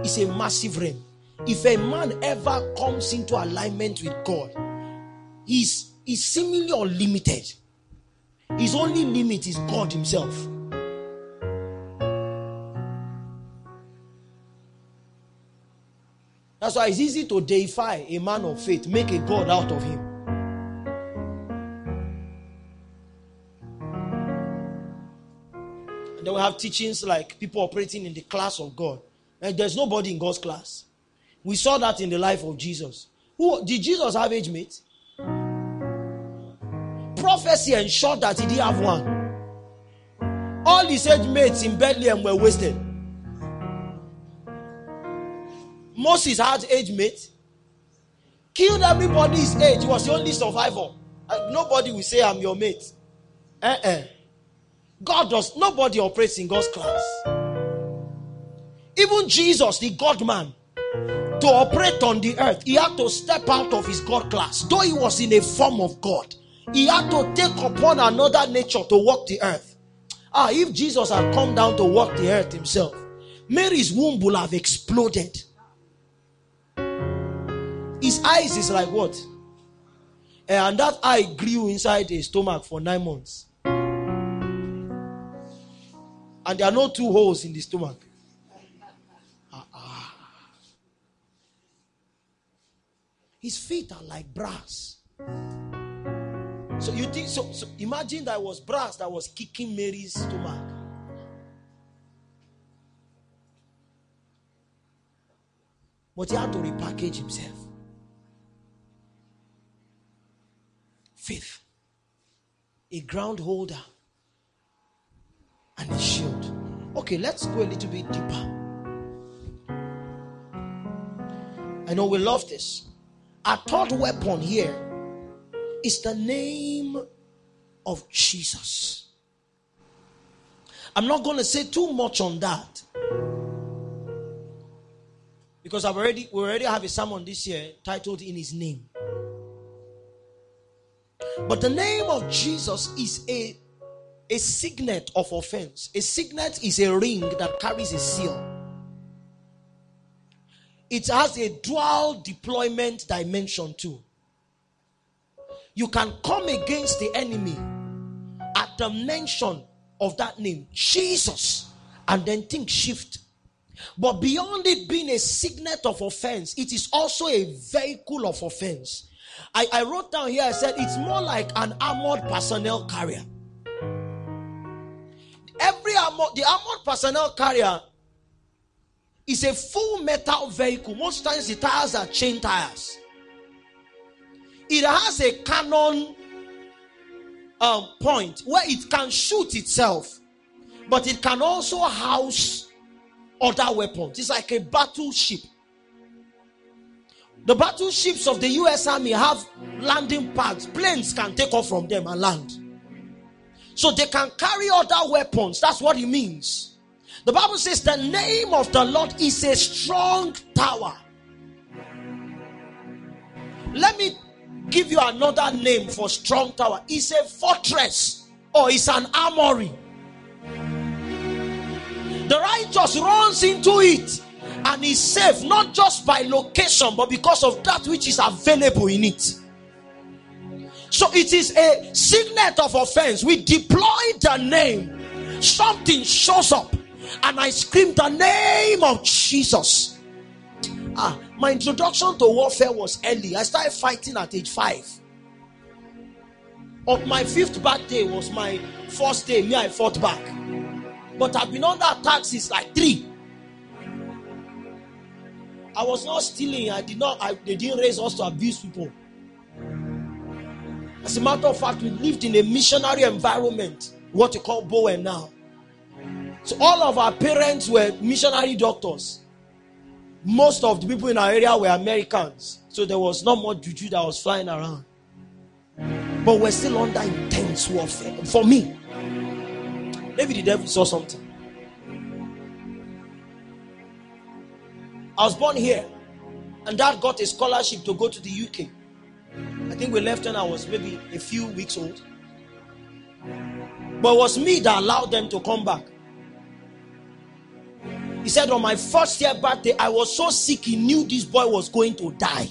It's a massive realm. If a man ever comes into alignment with God, he's, he's seemingly unlimited. His only limit is God Himself. That's why it's easy to deify a man of faith, make a God out of him. then we have teachings like people operating in the class of God. And there's nobody in God's class. We saw that in the life of Jesus. Who did Jesus have age mates? Prophecy ensured that he didn't have one. All his age mates in Bethlehem were wasted. Moses had age mates. Killed everybody's age. He was the only survivor. And nobody will say, I'm your mate. Uh-uh. God does, nobody operates in God's class. Even Jesus, the God man, to operate on the earth, he had to step out of his God class. Though he was in a form of God, he had to take upon another nature to walk the earth. Ah, if Jesus had come down to walk the earth himself, Mary's womb would have exploded. His eyes is like what? Eh, and that eye grew inside his stomach for nine months. And there are no two holes in the stomach. His feet are like brass. So you think so, so imagine that was brass that was kicking Mary's stomach. But he had to repackage himself. Faith. A ground holder and a shield. Okay, let's go a little bit deeper. I know we love this. Our third weapon here is the name of Jesus. I'm not going to say too much on that because I've already we already have a sermon this year titled "In His Name." But the name of Jesus is a a signet of offense. A signet is a ring that carries a seal it has a dual deployment dimension too. You can come against the enemy at the mention of that name, Jesus, and then think shift. But beyond it being a signet of offense, it is also a vehicle of offense. I, I wrote down here, I said it's more like an armored personnel carrier. Every armor, the armored personnel carrier is a full metal vehicle. Most times the tires are chain tires. It has a cannon um, point where it can shoot itself, but it can also house other weapons. It's like a battleship. The battleships of the US Army have landing pads. Planes can take off from them and land. So they can carry other weapons. That's what it means. The Bible says the name of the Lord is a strong tower. Let me give you another name for strong tower. It's a fortress or it's an armory. The righteous runs into it and is safe not just by location but because of that which is available in it. So it is a signet of offense. We deploy the name, something shows up and I screamed the name of Jesus. Ah, my introduction to warfare was early. I started fighting at age five. On my fifth birthday was my first day. Me, I fought back. But I've been under attack since like three. I was not stealing. I did not. I, they didn't raise us to abuse people. As a matter of fact, we lived in a missionary environment. What you call Bowen now. So all of our parents were missionary doctors. Most of the people in our area were Americans. So there was not much juju that was flying around. But we're still under intense warfare. For me, maybe the devil saw something. I was born here, and dad got a scholarship to go to the UK. I think we left when I was maybe a few weeks old. But it was me that allowed them to come back. He said, On my first year birthday, I was so sick, he knew this boy was going to die.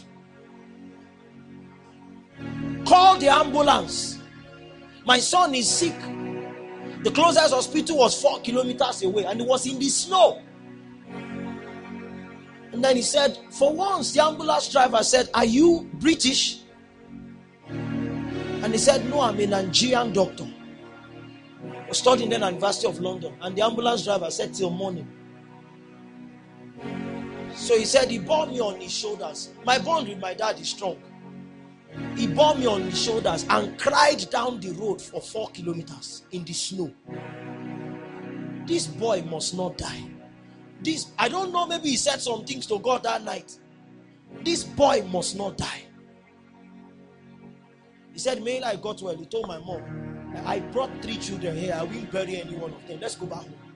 Call the ambulance. My son is sick. The closest hospital was four kilometers away, and it was in the snow. And then he said, For once, the ambulance driver said, Are you British? And he said, No, I'm a Nigerian doctor. I studying then at University of London, and the ambulance driver said till morning. So he said he bore me on his shoulders. My bond with my dad is strong. He bore me on his shoulders and cried down the road for four kilometers in the snow. This boy must not die. This, I don't know, maybe he said some things to God that night. This boy must not die. He said, May I got well. He told my mom, I brought three children here. I will bury any one of them. Let's go back home.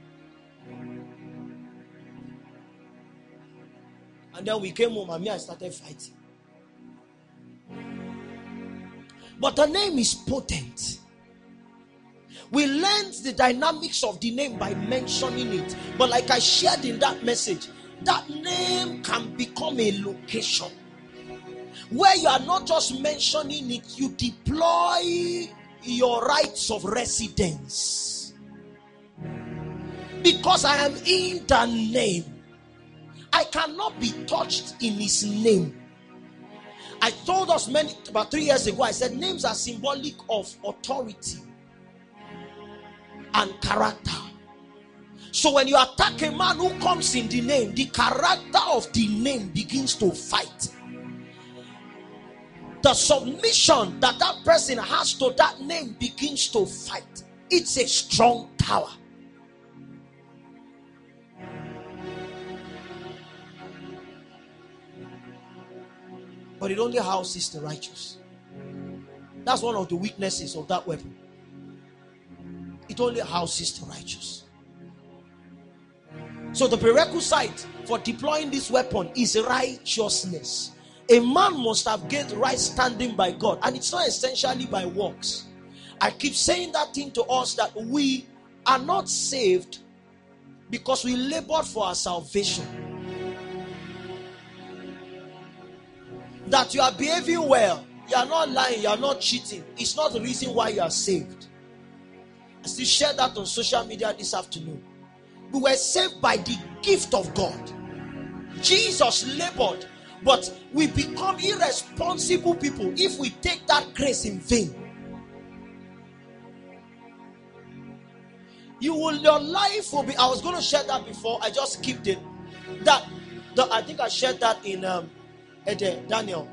And then we came home and me, I started fighting. But the name is potent. We learned the dynamics of the name by mentioning it. But like I shared in that message, that name can become a location where you are not just mentioning it, you deploy your rights of residence. Because I am in the name, I cannot be touched in his name. I told us many about three years ago, I said names are symbolic of authority and character. So when you attack a man who comes in the name, the character of the name begins to fight. The submission that that person has to that name begins to fight. It's a strong tower. But it only houses the righteous. That's one of the weaknesses of that weapon. It only houses the righteous. So, the prerequisite for deploying this weapon is righteousness. A man must have gained right standing by God, and it's not essentially by works. I keep saying that thing to us that we are not saved because we labored for our salvation. That you are behaving well, you are not lying, you are not cheating, it's not the reason why you are saved. I still share that on social media this afternoon. We were saved by the gift of God. Jesus labored, but we become irresponsible people if we take that grace in vain. You will, your life will be. I was going to share that before, I just skipped it. That, the, I think I shared that in um, Daniel,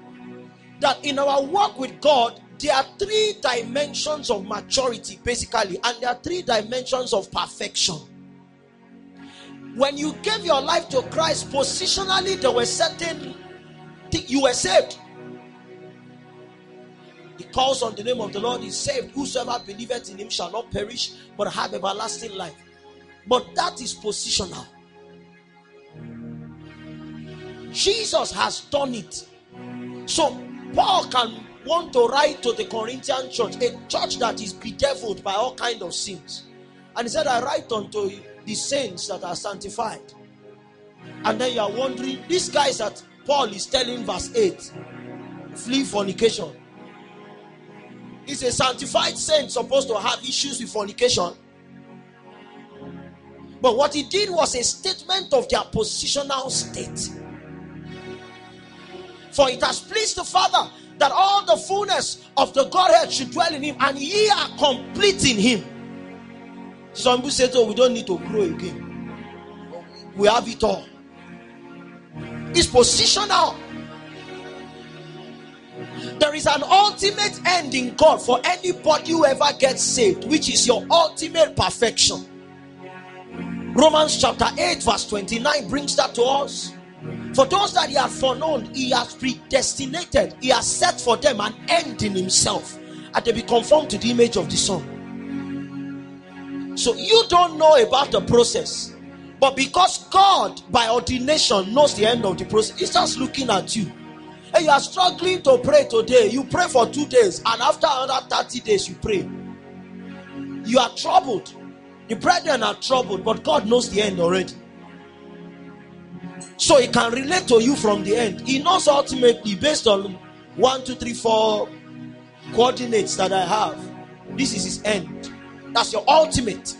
that in our work with God, there are three dimensions of maturity, basically, and there are three dimensions of perfection. When you gave your life to Christ, positionally, there were certain things you were saved. He calls on the name of the Lord is saved. Whosoever believeth in him shall not perish, but have everlasting life. But that is positional. Jesus has done it. So Paul can want to write to the Corinthian church, a church that is bedeviled by all kind of sins. And he said, I write unto the saints that are sanctified. And then you are wondering, these guys that Paul is telling, verse 8, flee fornication. Is a sanctified saint supposed to have issues with fornication? But what he did was a statement of their positional state. For it has pleased the Father that all the fullness of the Godhead should dwell in him, and ye are complete in him. Some people say, Oh, we don't need to grow again. We have it all. It's positional. There is an ultimate end in God for anybody who ever gets saved, which is your ultimate perfection. Romans chapter 8, verse 29 brings that to us. For those that he has foreknown, he has predestinated, he has set for them an end in himself, and they be conformed to the image of the Son. So you don't know about the process, but because God, by ordination, knows the end of the process, He's just looking at you. And you are struggling to pray today. You pray for two days, and after another 30 days, you pray. You are troubled. The brethren are troubled, but God knows the end already. So he can relate to you from the end. He knows ultimately, based on one, two, three, four coordinates that I have, this is his end. That's your ultimate.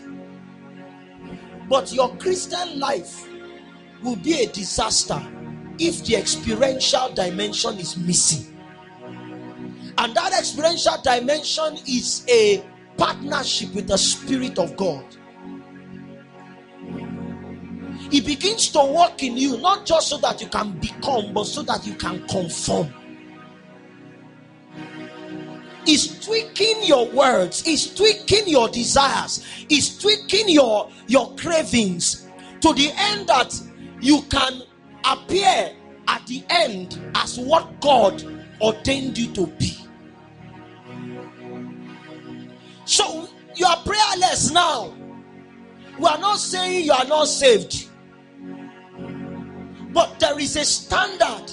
But your Christian life will be a disaster if the experiential dimension is missing. And that experiential dimension is a partnership with the Spirit of God. He begins to work in you, not just so that you can become, but so that you can conform. He's tweaking your words, he's tweaking your desires, he's tweaking your, your cravings to the end that you can appear at the end as what God ordained you to be. So you are prayerless now. We are not saying you are not saved. But there is a standard,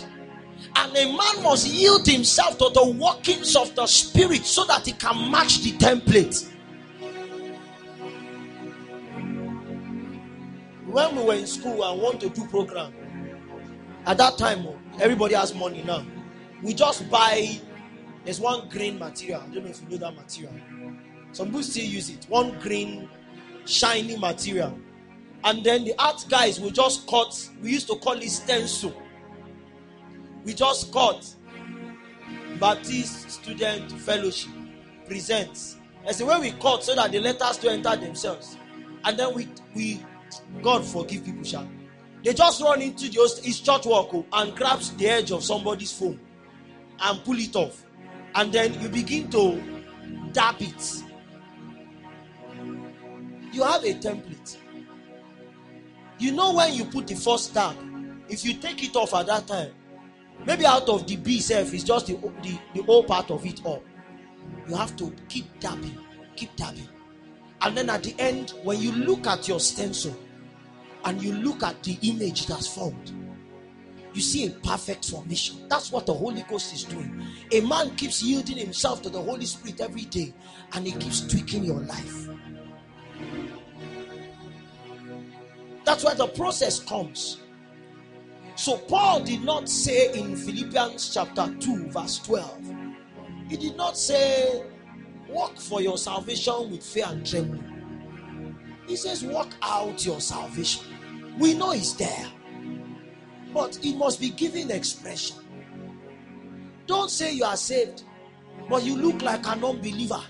and a man must yield himself to the workings of the Spirit so that he can match the template. When we were in school and want to do program, at that time, everybody has money now. We just buy. There's one green material. I don't know if you know that material. Some people still use it. One green, shiny material. And then the art guys will just cut. We used to call it stencil. We just cut Baptist Student Fellowship presents. As the way we cut so that the letters to enter themselves. And then we we God forgive people, shall they just run into the his church work oh, and grabs the edge of somebody's phone and pull it off. And then you begin to dab it. You have a template. You know when you put the first dab, if you take it off at that time, maybe out of the B self is just the, the, the whole part of it all. You have to keep dabbing, keep dabbing. And then at the end, when you look at your stencil, and you look at the image that's formed, you see a perfect formation. That's what the Holy Ghost is doing. A man keeps yielding himself to the Holy Spirit every day, and he keeps tweaking your life. That's why the process comes. So, Paul did not say in Philippians chapter 2, verse 12, he did not say, Work for your salvation with fear and trembling. He says, Work out your salvation. We know it's there, but it must be given expression. Don't say you are saved, but you look like an unbeliever.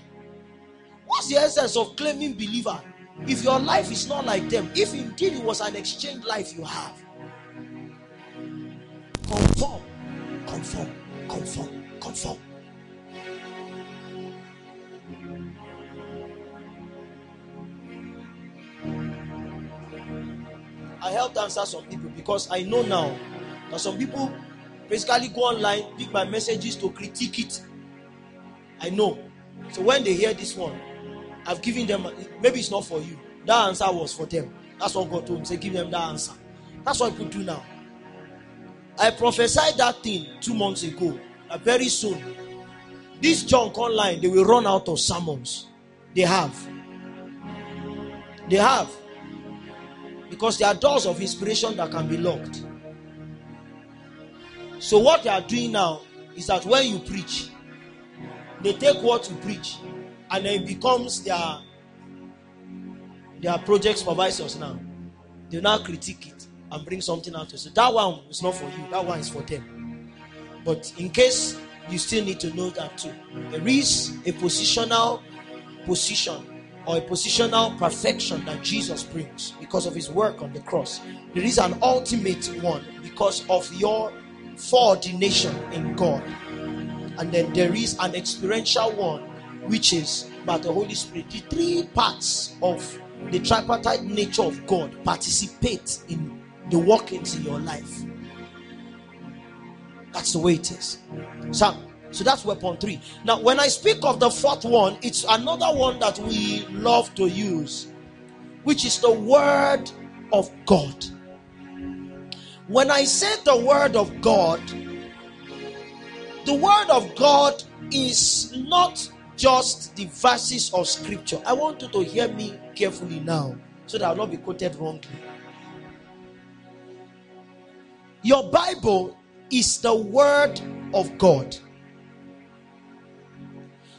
What's the essence of claiming believer if your life is not like them? If indeed it was an exchange life you have, conform, conform, conform, conform. I helped answer some people because I know now that some people basically go online, pick my messages to critique it. I know. So when they hear this one, I've given them, maybe it's not for you. That answer was for them. That's what God told me. Say, give them that answer. That's what people do now. I prophesied that thing two months ago. Uh, very soon, this junk online, they will run out of sermons. They have. They have. Because there are doors of inspiration that can be locked. So, what they are doing now is that when you preach, they take what you preach and then it becomes their their project supervisors now. They now critique it and bring something out. So that one is not for you, that one is for them. But in case you still need to know that too, there is a positional position or a positional perfection that Jesus brings because of his work on the cross. There is an ultimate one because of your foreordination in God. And then there is an experiential one which is by the Holy Spirit. The three parts of the tripartite nature of God participate in the workings in your life. That's the way it is. So so that's weapon three. Now, when I speak of the fourth one, it's another one that we love to use, which is the word of God. When I say the word of God, the word of God is not just the verses of scripture. I want you to hear me carefully now so that I will not be quoted wrongly. Your Bible is the word of God.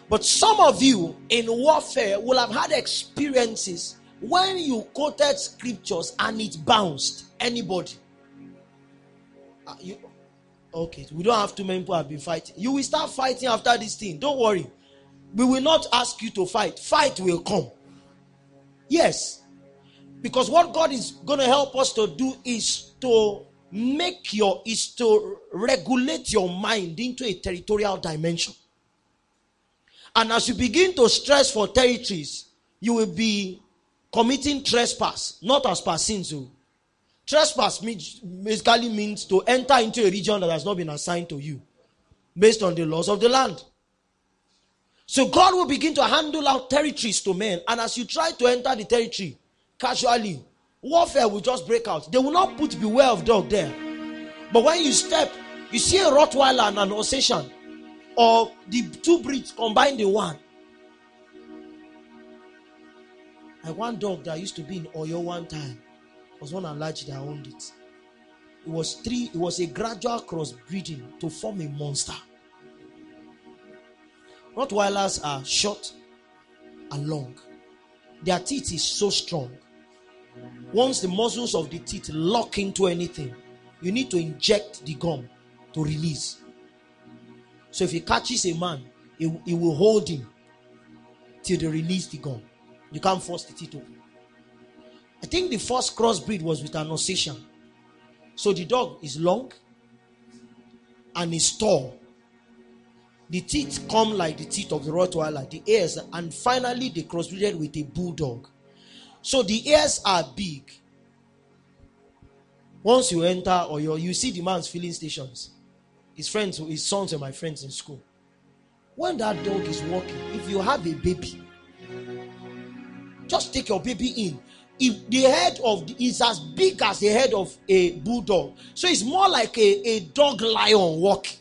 But some of you in warfare will have had experiences when you quoted scriptures and it bounced. Anybody? Uh, you, okay, we don't have too many people have been fighting. You will start fighting after this thing. Don't worry. We will not ask you to fight. Fight will come. Yes. Because what God is going to help us to do is to make your is to regulate your mind into a territorial dimension. And as you begin to stress for territories, you will be committing trespass, not as per sins. Oh. Trespass basically means to enter into a region that has not been assigned to you based on the laws of the land. So God will begin to handle out territories to men. And as you try to enter the territory casually, warfare will just break out. They will not put beware of dog there. But when you step, you see a Rottweiler and an Alsatian, or the two breeds combined in one. Like one dog that used to be in Oyo one time was one alleged that owned it. It was three, it was a gradual crossbreeding to form a monster. Rottweilers are short and long. Their teeth is so strong. Once the muscles of the teeth lock into anything, you need to inject the gum to release. So if he catches a man, he, will hold him till they release the gum. You can't force the teeth open. I think the first crossbreed was with an Alsatian. So the dog is long and is tall. The teeth come like the teeth of the Rottweiler, the ears, and finally they crossbreeded with a bulldog. So the ears are big. Once you enter or you see the man's filling stations. His friends, his sons are my friends in school. When that dog is walking, if you have a baby, just take your baby in if the head of the, is as big as the head of a bulldog so it's more like a, a dog lion walking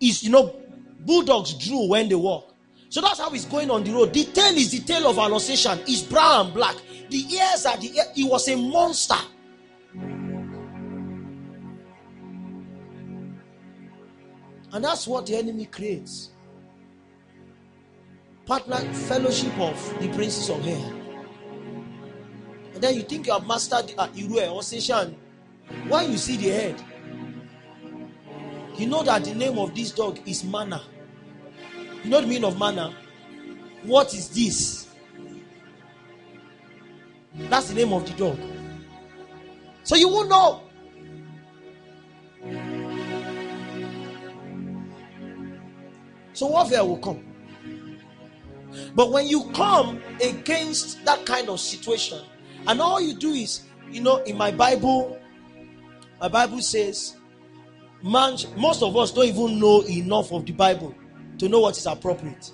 is you know bulldogs drool when they walk. So that's how he's going on the road. The tail is the tail of an Alsatian it's brown and black. The ears are the ear. He was a monster. And that's what the enemy creates. Partner fellowship of the princes of air. And then you think you have mastered uh, Irue or Seshan. When you see the head, you know that the name of this dog is Mana. You know the meaning of Mana? What is this? That's the name of the dog. So you won't know. So warfare will come. But when you come against that kind of situation, and all you do is, you know, in my Bible, my Bible says, man, most of us don't even know enough of the Bible to know what is appropriate.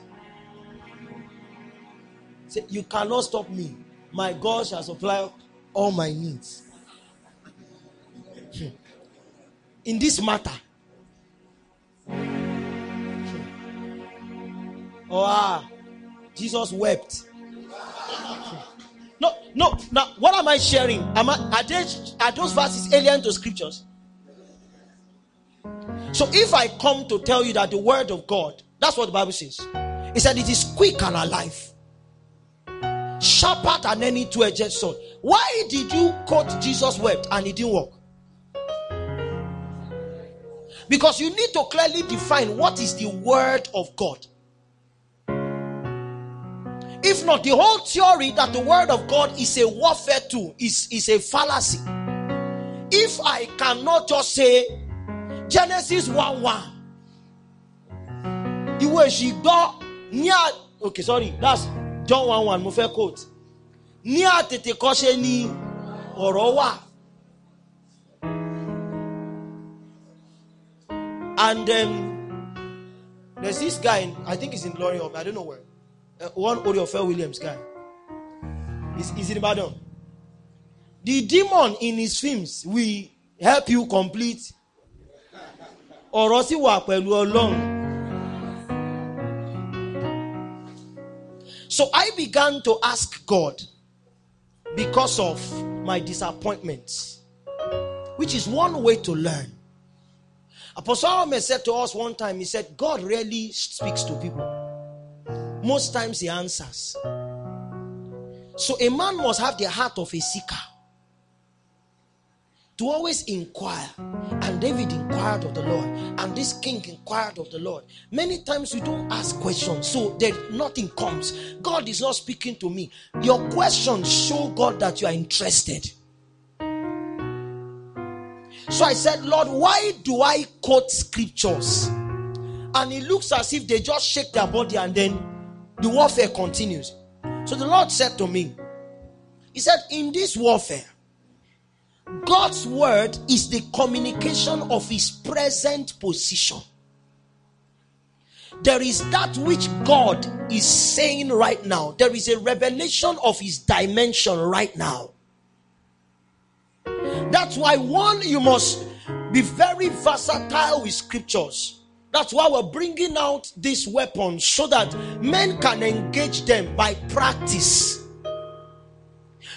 Say, you cannot stop me. My God shall supply all my needs. Hmm. In this matter. Hmm. Oh, ah, Jesus wept. Hmm. No, no. Now, what am I sharing? Am I, are, they, are those verses alien to scriptures? So, if I come to tell you that the word of God, that's what the Bible says. It said it is quick and alive, sharper than any two-edged sword. Why did you quote Jesus wept and it didn't work? Because you need to clearly define what is the word of God. If not, the whole theory that the word of God is a warfare tool is, is a fallacy. If I cannot just say Genesis 1 1, way she got near, okay, sorry, that's John 1 1, mo fẹ́ quote. Ní àtètè kọ́ṣe ni ọ̀rọ̀ wà. And um, there's this guy, I think he's in Glory of I don't know where uh, one Oriofe Williams guy. He's, he's in Ibadan. The demon in his films will help you complete ọ̀rọ̀ sì wà pẹ̀lú ọlọ́run. So I began to ask God because of my disappointments, which is one way to learn. Apostle Ahmed said to us one time, he said, God rarely speaks to people most times he answers. So a man must have the heart of a seeker to always inquire. And David inquired of the Lord, and this king inquired of the Lord. Many times we don't ask questions, so there nothing comes. God is not speaking to me. Your questions show God that you are interested. So I said, Lord, why do I quote scriptures? And it looks as if they just shake their body and then the warfare continues. So the Lord said to me, He said, In this warfare, God's word is the communication of his present position. There is that which God is saying right now. There is a revelation of his dimension right now. That's why, one, you must be very versatile with scriptures. That's why we're bringing out this weapon so that men can engage them by practice.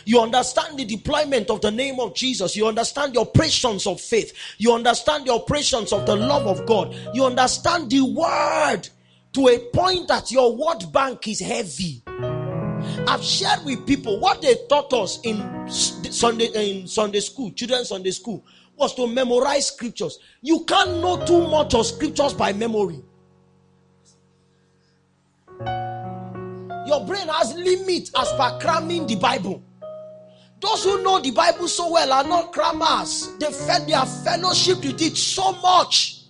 You understand the deployment of the name of Jesus. You understand the operations of faith. You understand the operations of the love of God. You understand the word to a point that your word bank is heavy. I've shared with people what they taught us in Sunday in Sunday school, children's Sunday school, was to memorize scriptures. You can't know too much of scriptures by memory. Your brain has limit as per cramming the Bible. Those who know the Bible so well are not crammers. They fed their fellowship with it so much.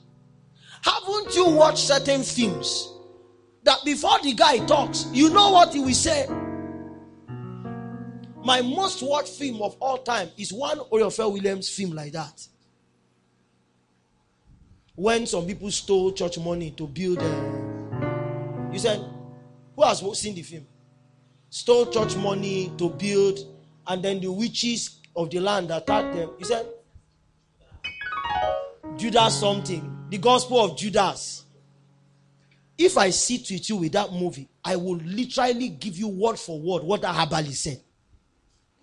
Haven't you watched certain films that before the guy talks, you know what he will say? My most watched film of all time is one Oyefe Williams film like that. When some people stole church money to build, a, you said, who has seen the film? Stole church money to build and then the witches of the land attacked them. He said, Judas something, the gospel of Judas. If I sit with you with that movie, I will literally give you word for word what that Habali said.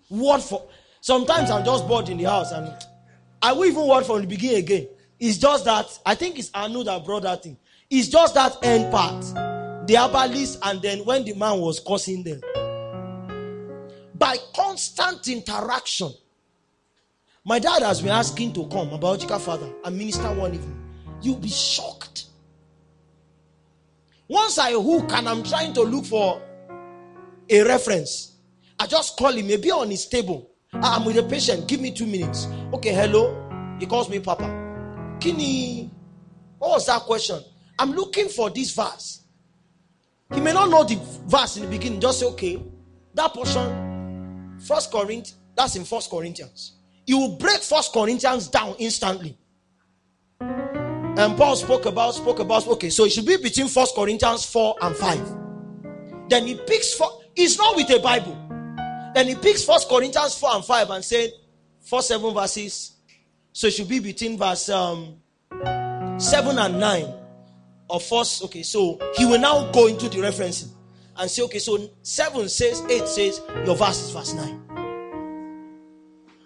Word for sometimes I'm just bored in the house and I will even word from the beginning again. It's just that I think it's Anu that brought that thing. It's just that end part. The Abalis, and then when the man was cursing them by constant interaction. My dad has been asking to come, my biological father, and minister one evening. You'll be shocked. Once I hook and I'm trying to look for a reference, I just call him, maybe on his table. Ah, I'm with a patient, give me two minutes. Okay, hello. He calls me Papa. Kini, what was that question? I'm looking for this verse. He may not know the verse in the beginning, just say, okay, that portion First Corinthians, that's in First Corinthians. You will break First Corinthians down instantly. And Paul spoke about, spoke about, okay, so it should be between First Corinthians 4 and 5. Then he picks four, it's not with a Bible. Then he picks First Corinthians 4 and 5 and said, four seven verses. So it should be between verse um, 7 and 9 of first. Okay, so he will now go into the referencing and say, okay, so 7 says, 8 says, your verse is verse 9.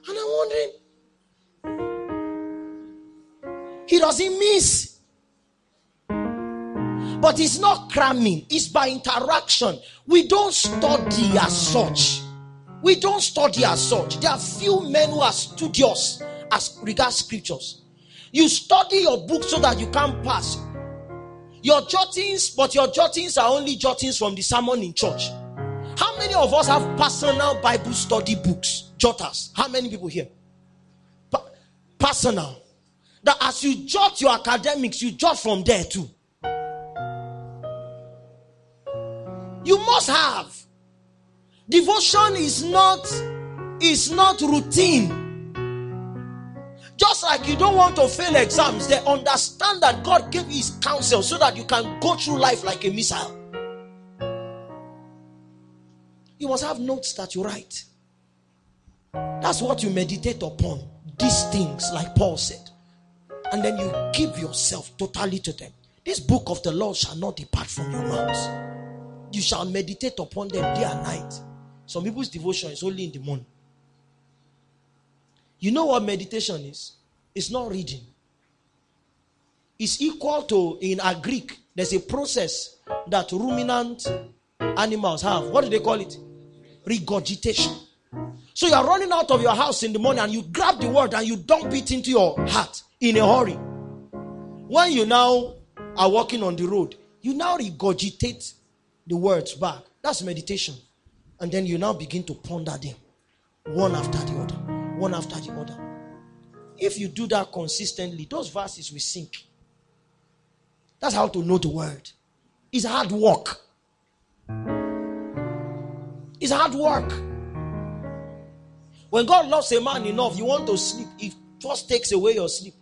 And I'm wondering, he doesn't miss. But it's not cramming, it's by interaction. We don't study as such. We don't study as such. There are few men who are studious as regards scriptures. You study your book so that you can pass. Your jottings, but your jottings are only jottings from the sermon in church. How many of us have personal Bible study books? Jotters. How many people here? Pa- personal. That as you jot your academics, you jot from there too. You must have. Devotion is not is not routine. Just like you don't want to fail exams, they understand that God gave his counsel so that you can go through life like a missile. You must have notes that you write. That's what you meditate upon. These things, like Paul said. And then you give yourself totally to them. This book of the law shall not depart from your mouth. You shall meditate upon them day and night. Some people's devotion is only in the morning. You know what meditation is? It's not reading. It's equal to, in a Greek, there's a process that ruminant animals have. What do they call it? Regurgitation. So you are running out of your house in the morning and you grab the word and you dump it into your heart in a hurry. When you now are walking on the road, you now regurgitate the words back. That's meditation. And then you now begin to ponder them one after the other, one after the other. If you do that consistently, those verses will sink. That's how to know the word. It's hard work. It's hard work. When God loves a man enough, you want to sleep, He first takes away your sleep.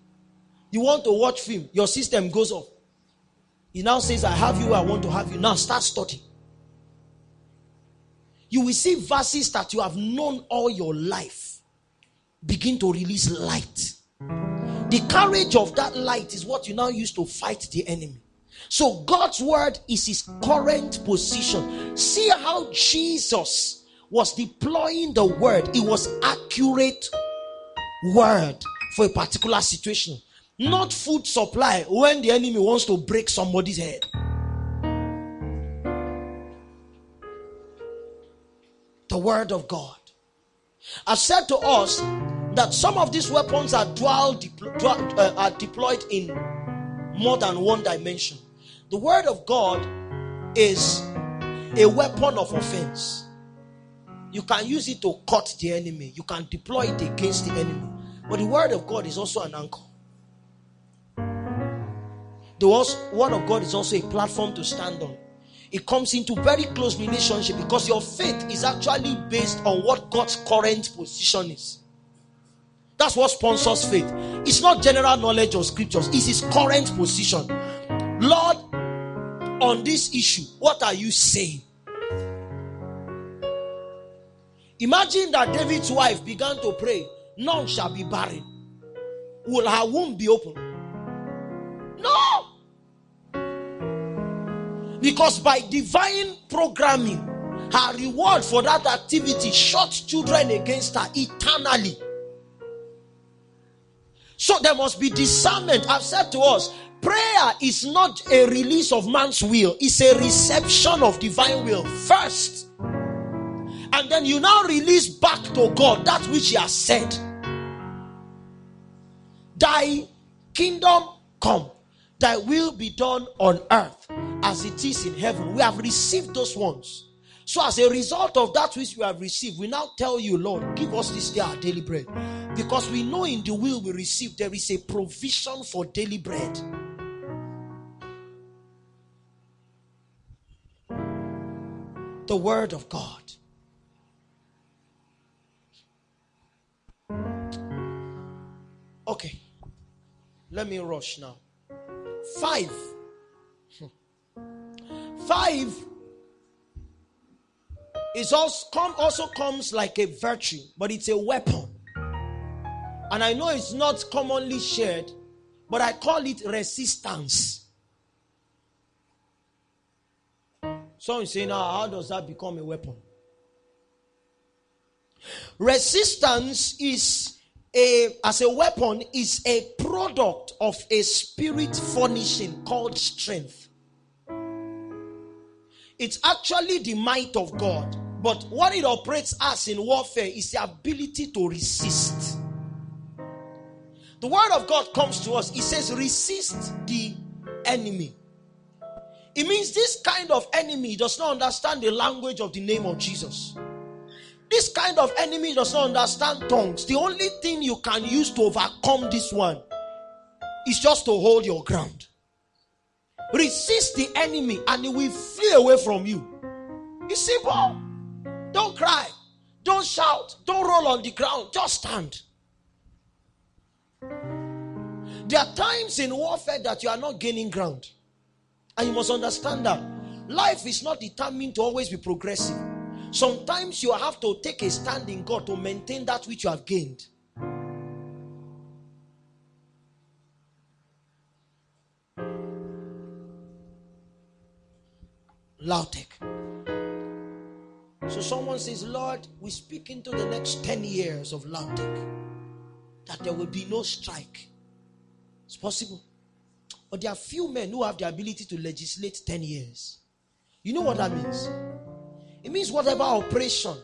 You want to watch film, your system goes off. He now says, I have you, I want to have you. Now start studying. You will see verses that you have known all your life begin to release light. The courage of that light is what you now use to fight the enemy. So God's word is his current position. See how Jesus was deploying the word. It was accurate word for a particular situation. Not food supply when the enemy wants to break somebody's head. The word of God. I've said to us that some of these weapons are dual, uh, are deployed in more than one dimension. The word of God is a weapon of offense. You can use it to cut the enemy, you can deploy it against the enemy. But the word of God is also an anchor. The word of God is also a platform to stand on. It comes into very close relationship because your faith is actually based on what God's current position is. That's what sponsors faith. It's not general knowledge of scriptures, it's his current position. Lord, on this issue, what are you saying? Imagine that David's wife began to pray, None shall be barren. Will her womb be open? No. Because by divine programming, her reward for that activity shot children against her eternally. So there must be discernment. I've said to us, prayer is not a release of man's will, it's a reception of divine will first. And then you now release back to God that which He has said. Thy kingdom come, thy will be done on earth as it is in heaven. We have received those ones. So, as a result of that which we have received, we now tell you, Lord, give us this day our daily bread. Because we know in the will we receive, there is a provision for daily bread. The Word of God. Okay, let me rush now. Five. Hmm. Five is also, come, also comes like a virtue, but it's a weapon. And I know it's not commonly shared, but I call it resistance. Someone say now, ah, how does that become a weapon? Resistance is a as a weapon is a product of a spirit furnishing called strength. It's actually the might of God. But what it operates as in warfare is the ability to resist. The word of God comes to us. It says, resist the enemy. It means this kind of enemy does not understand the language of the name of Jesus. This kind of enemy does not understand tongues. The only thing you can use to overcome this one is just to hold your ground. Resist the enemy and he will flee away from you. It's simple. Don't cry. Don't shout. Don't roll on the ground. Just stand. There are times in warfare that you are not gaining ground. And you must understand that life is not determined to always be progressive. Sometimes you have to take a stand in God to maintain that which you have gained. Lautech. So someone says, Lord, we speak into the next 10 years of Lautech that there will be no strike. It's possible. But there are few men who have the ability to legislate 10 years. You know what that means? It means whatever operation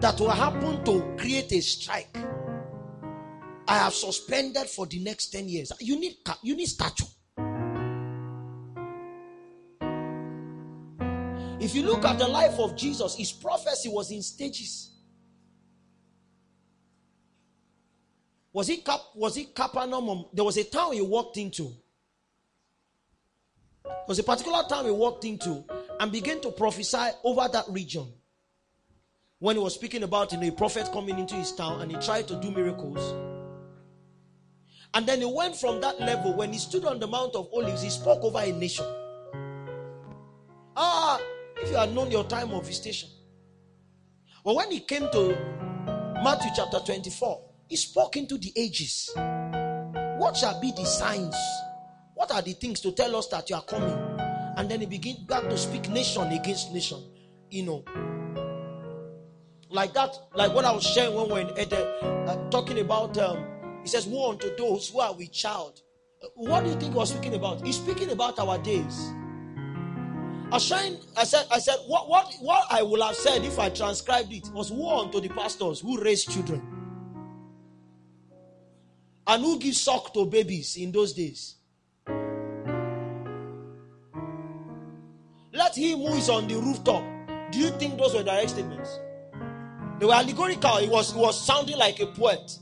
that will happen to create a strike. I have suspended for the next 10 years. You need you need statue. If you look at the life of Jesus, his prophecy was in stages. Was it Cap, was it Capernaum? There was a town he walked into. There was a particular town he walked into and began to prophesy over that region. When he was speaking about you know, a prophet coming into his town and he tried to do miracles. And then he went from that level. When he stood on the Mount of Olives, he spoke over a nation. Ah, if you had known your time of visitation. But when he came to Matthew chapter 24, he spoke into the ages. What shall be the signs? What are the things to tell us that you are coming? And then he began back to speak nation against nation. You know, like that, like what I was sharing when we were in uh, talking about. Um, he says, "Woe unto those who are with child." Uh, what do you think he was speaking about? He's speaking about our days. I sharing, I said, I said, what, what, what I would have said if I transcribed it was woe unto the pastors who raise children and who gives suck to babies in those days. Let him who is on the rooftop. Do you think those were direct statements? They were allegorical. It was, it was sounding like a poet.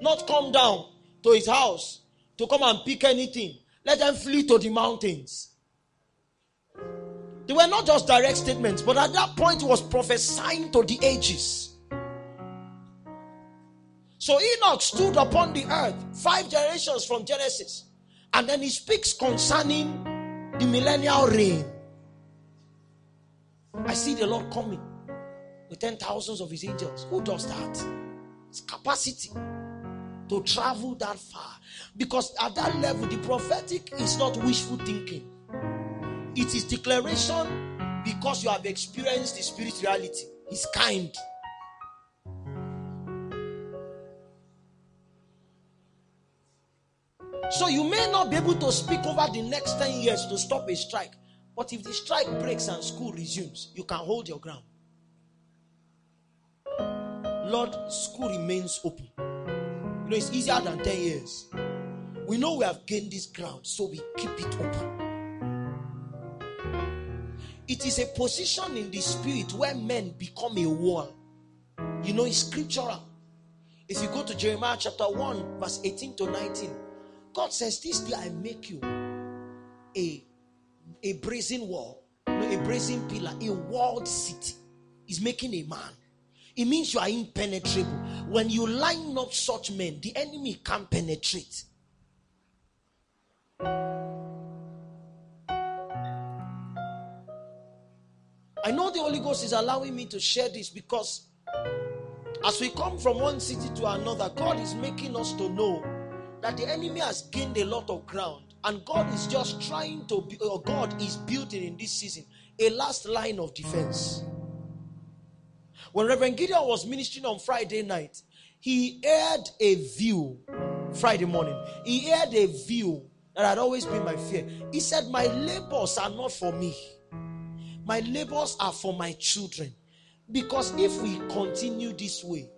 Not come down to his house to come and pick anything. Let them flee to the mountains. They were not just direct statements, but at that point, he was prophesying to the ages. So Enoch stood upon the earth five generations from Genesis, and then he speaks concerning the millennial reign. I see the Lord coming with ten thousands of his angels. Who does that? It's capacity to travel that far. Because at that level, the prophetic is not wishful thinking. It is declaration because you have experienced the spirit reality. He's kind. So you may not be able to speak over the next 10 years to stop a strike. But if the strike breaks and school resumes, you can hold your ground. Lord, school remains open. You know, it's easier than 10 years. We know we have gained this ground, so we keep it open. It is a position in the spirit where men become a wall. You know, it's scriptural. If you go to Jeremiah chapter 1, verse 18 to 19, God says, This day I make you a, a brazen wall, a brazen pillar, a walled city. Is making a man. It means you are impenetrable. When you line up such men, the enemy can't penetrate. I know the Holy Ghost is allowing me to share this because as we come from one city to another, God is making us to know that the enemy has gained a lot of ground and God is just trying to, or God is building in this season a last line of defense. When Reverend Gideon was ministering on Friday night, he aired a view Friday morning. He aired a view that had always been my fear. He said, My labors are not for me, my labors are for my children. Because if we continue this way,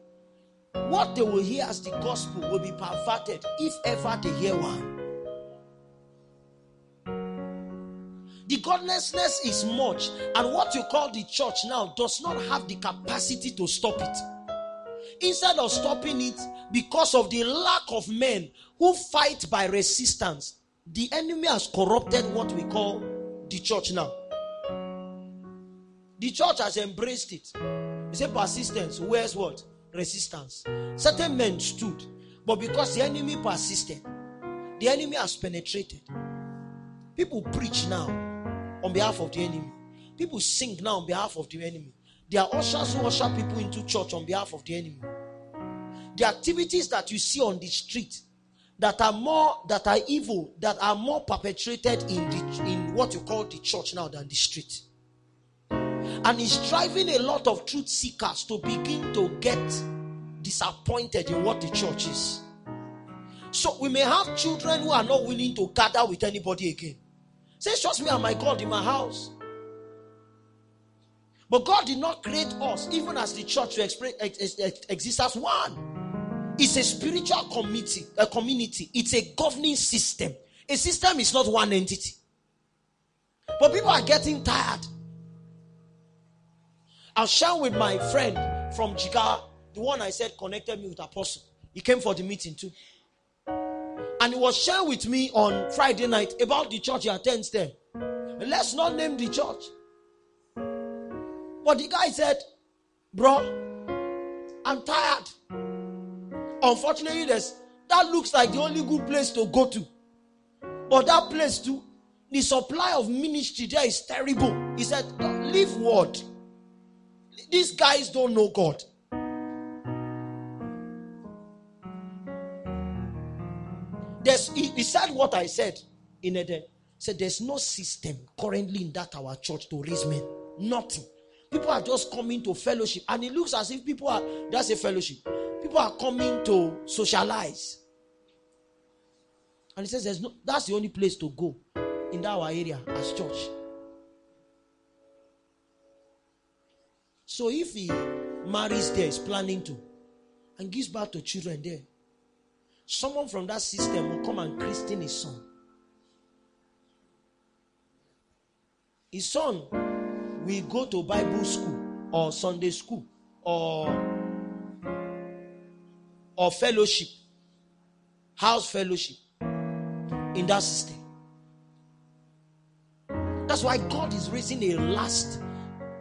what they will hear as the gospel will be perverted if ever they hear one. The godlessness is much, and what you call the church now does not have the capacity to stop it. Instead of stopping it because of the lack of men who fight by resistance, the enemy has corrupted what we call the church now. The church has embraced it. They say persistence. Where's what? Resistance. Certain men stood, but because the enemy persisted, the enemy has penetrated. People preach now on behalf of the enemy. People sing now on behalf of the enemy. There are ushers who usher people into church on behalf of the enemy. The activities that you see on the street that are more that are evil that are more perpetrated in the in what you call the church now than the street and is driving a lot of truth seekers to begin to get disappointed in what the church is. So we may have children who are not willing to gather with anybody again. Say, it's just me and my God in my house. But God did not create us, even as the church, to exist as one. It's a spiritual committee, a community. It's a governing system. A system is not one entity. But people are getting tired. I was sharing with my friend from Jika, the one I said connected me with Apostle. He came for the meeting too. And he was sharing with me on Friday night about the church he attends there. Let's not name the church. But the guy said, Bro, I'm tired. Unfortunately, there's, that looks like the only good place to go to. But that place too, the supply of ministry there is terrible. He said, Leave word. These guys don't know God. There's, he, he said what I said in Eden. Said there's no system currently in that our church to raise men. Nothing. People are just coming to fellowship, and it looks as if people are. That's a fellowship. People are coming to socialize. And he says there's no. That's the only place to go in that our area as church. So if he marries there, is planning to, and gives birth to children there, someone from that system will come and christen his son. His son will go to Bible school or Sunday school or or fellowship, house fellowship in that system. That's why God is raising a last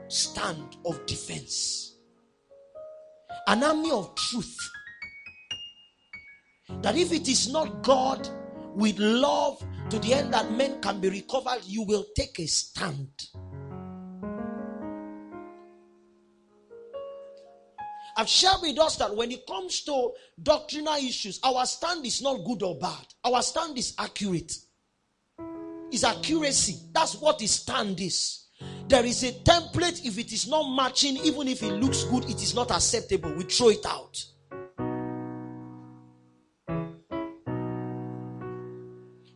stand of defense, an army of truth that if it is not God with love to the end that men can be recovered, you will take a stand. I've shared with us that when it comes to doctrinal issues, our stand is not good or bad. Our stand is accurate. It's accuracy. That's what the stand is. There is a template. If it is not matching, even if it looks good, it is not acceptable. We throw it out.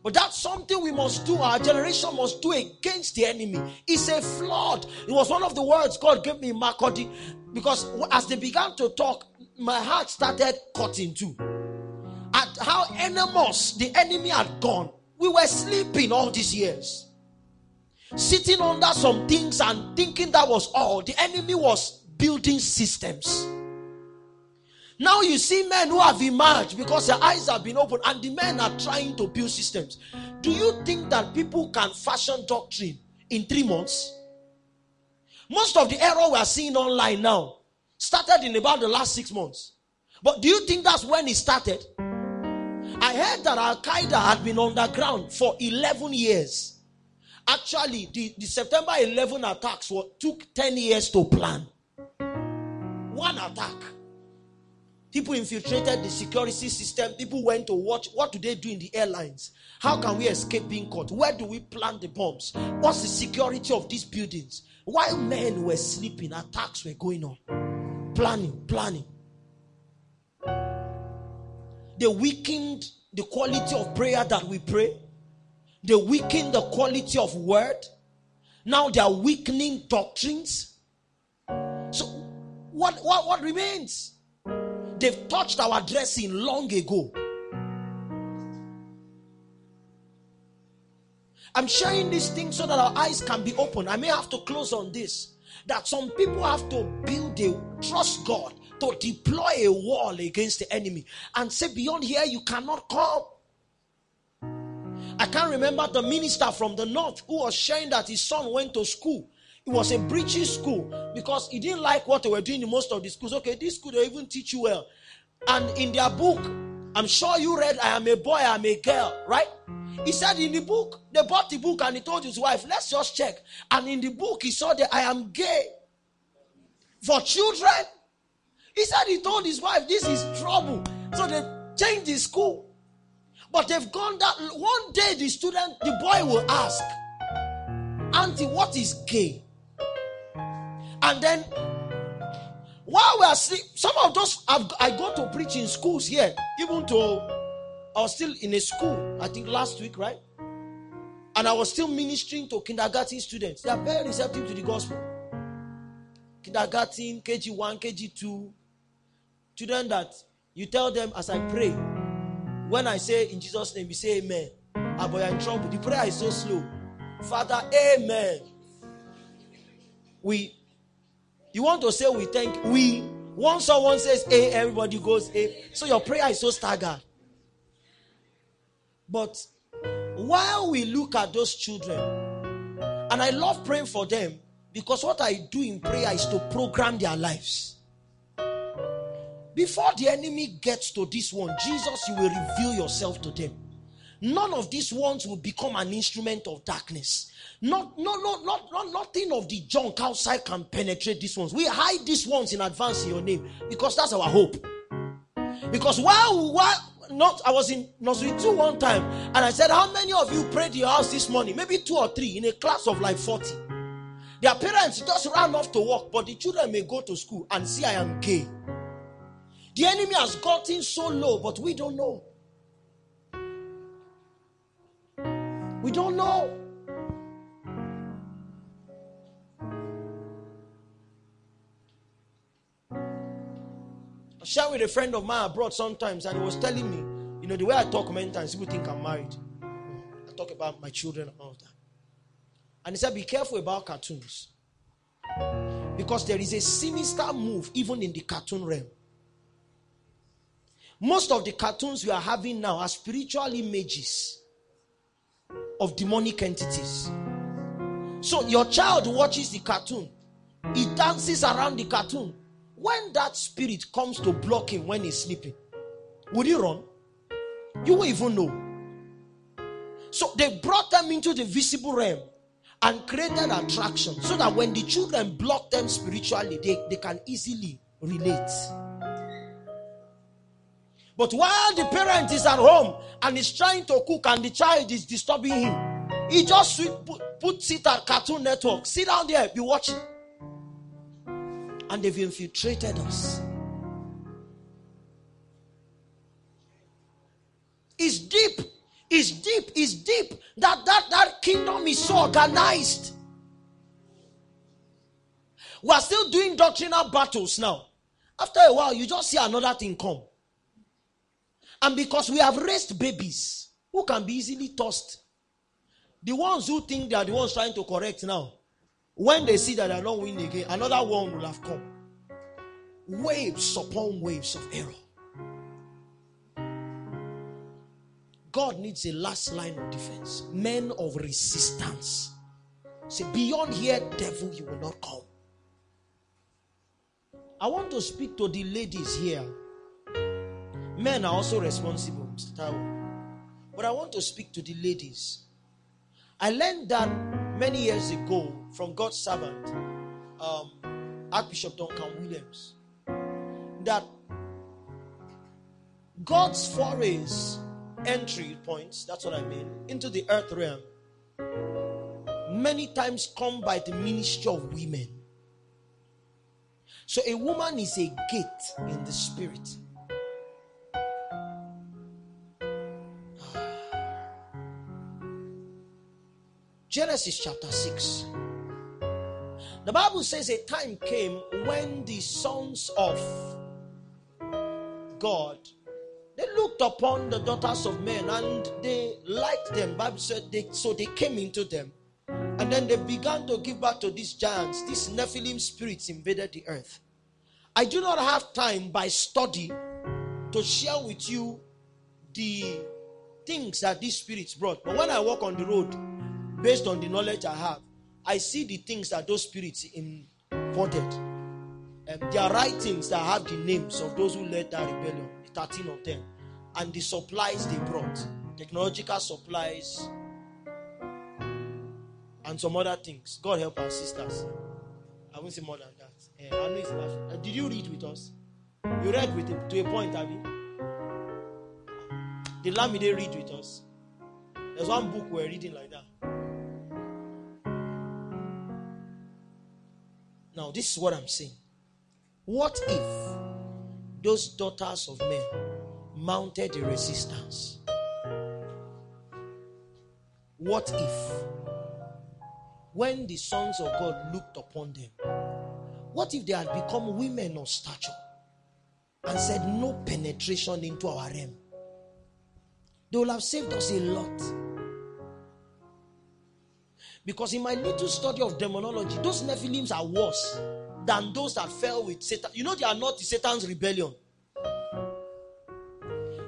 But that's something we must do, our generation must do against the enemy. It's a flood. It was one of the words God gave me in because as they began to talk, my heart started cutting too. At how enormous the enemy had gone. We were sleeping all these years, sitting under some things and thinking that was all. The enemy was building systems. Now you see men who have emerged because their eyes have been opened and the men are trying to build systems. Do you think that people can fashion doctrine in three months? Most of the error we are seeing online now started in about the last six months. But do you think that's when it started? I heard that Al Qaeda had been underground for 11 years. Actually, the, the September 11 attacks were, took 10 years to plan. One attack. People infiltrated the security system. People went to watch. What do they do in the airlines? How can we escape being caught? Where do we plant the bombs? What's the security of these buildings? While men were sleeping, attacks were going on. Planning, planning. They weakened the quality of prayer that we pray. They weakened the quality of word. Now they are weakening doctrines. So, what, what, what remains? They've touched our dressing long ago. I'm sharing these things so that our eyes can be open. I may have to close on this. That some people have to build a trust God to deploy a wall against the enemy and say, Beyond here, you cannot come. I can't remember the minister from the north who was sharing that his son went to school it was a breachy school because he didn't like what they were doing in most of the schools. Okay, this school they even teach you well. And in their book, I'm sure you read, I am a boy, I am a girl, right? He said in the book, they bought the book and he told his wife, let's just check. And in the book, he saw that I am gay for children. He said he told his wife, this is trouble. So they changed the school. But they've gone that one day the student, the boy will ask, Auntie, what is gay? And then while we are sleep, some of those I've, I go to preach in schools here, even though I was still in a school, I think last week, right? And I was still ministering to kindergarten students. They are very receptive to the gospel. kindergarten, KG1, KG2, children that you tell them as I pray, when I say in Jesus' name, you say amen. Ah, but you're in trouble. The prayer is so slow. Father, amen. We, you want to say we thank, we, once someone says A, everybody goes A. So your prayer is so staggered. But while we look at those children, and I love praying for them because what I do in prayer is to program their lives. Before the enemy gets to this one, Jesus, you will reveal yourself to them. None of these ones will become an instrument of darkness. Not, no, no, not, not, nothing of the junk outside can penetrate these ones. We hide these ones in advance in your name because that's our hope. Because while, while not, I was in nursery two one time, and I said, How many of you prayed your house this morning? Maybe two or three in a class of like 40. Their parents just ran off to work, but the children may go to school and see I am gay. The enemy has gotten so low, but we don't know. We don't know. I share with a friend of mine abroad sometimes, and he was telling me, you know, the way I talk many times, people think I'm married. I talk about my children and all that. And he said, Be careful about cartoons. Because there is a sinister move even in the cartoon realm. Most of the cartoons we are having now are spiritual images of demonic entities. So your child watches the cartoon, he dances around the cartoon. When that spirit comes to block him when he's sleeping, would he run? You will even know. So they brought them into the visible realm and created attraction so that when the children block them spiritually, they, they can easily relate. But while the parent is at home and is trying to cook and the child is disturbing him, he just put, puts it at Cartoon Network. Sit down there, be watching. And they've infiltrated us. It's deep. It's deep. It's deep. That that that kingdom is so organized. We are still doing doctrinal battles now. After a while, you just see another thing come. And because we have raised babies who can be easily tossed, the ones who think they are the ones trying to correct now, when they see that they are not winning again, another one will have come. Waves upon waves of error. God needs a last line of defense. Men of resistance. Say, beyond here, devil, you will not come. I want to speak to the ladies here. Men are also responsible, Mr. Taiwo. But I want to speak to the ladies. I learned that many years ago from God's servant, um, Archbishop Duncan Williams, that God's forays entry points, that's what I mean, into the earth realm, many times come by the ministry of women. So a woman is a gate in the spirit. Genesis chapter 6. The Bible says a time came when the sons of God they looked upon the daughters of men and they liked them. Bible said they so they came into them. And then they began to give birth to these giants. These Nephilim spirits invaded the earth. I do not have time by study to share with you the things that these spirits brought. But when I walk on the road, based on the knowledge I have, I see the things that those spirits imported. Um, there are writings that have the names of those who led that rebellion. 13 of them. And the supplies they brought technological supplies and some other things. God help our sisters. I won't say more than that. Uh, I know it's. Uh, did you read with us? You read with him to a point, have you? The Lamide read with us. There's one book we're reading like that. Now, this is what I'm saying. What if those daughters of men mounted a resistance. What if, when the sons of God looked upon them, What if they had become women of stature and said no penetration into our realm? They would have saved us a lot. Because in my little study of demonology, those Nephilims are worse than those that fell with Satan. You know, they are not Satan's rebellion.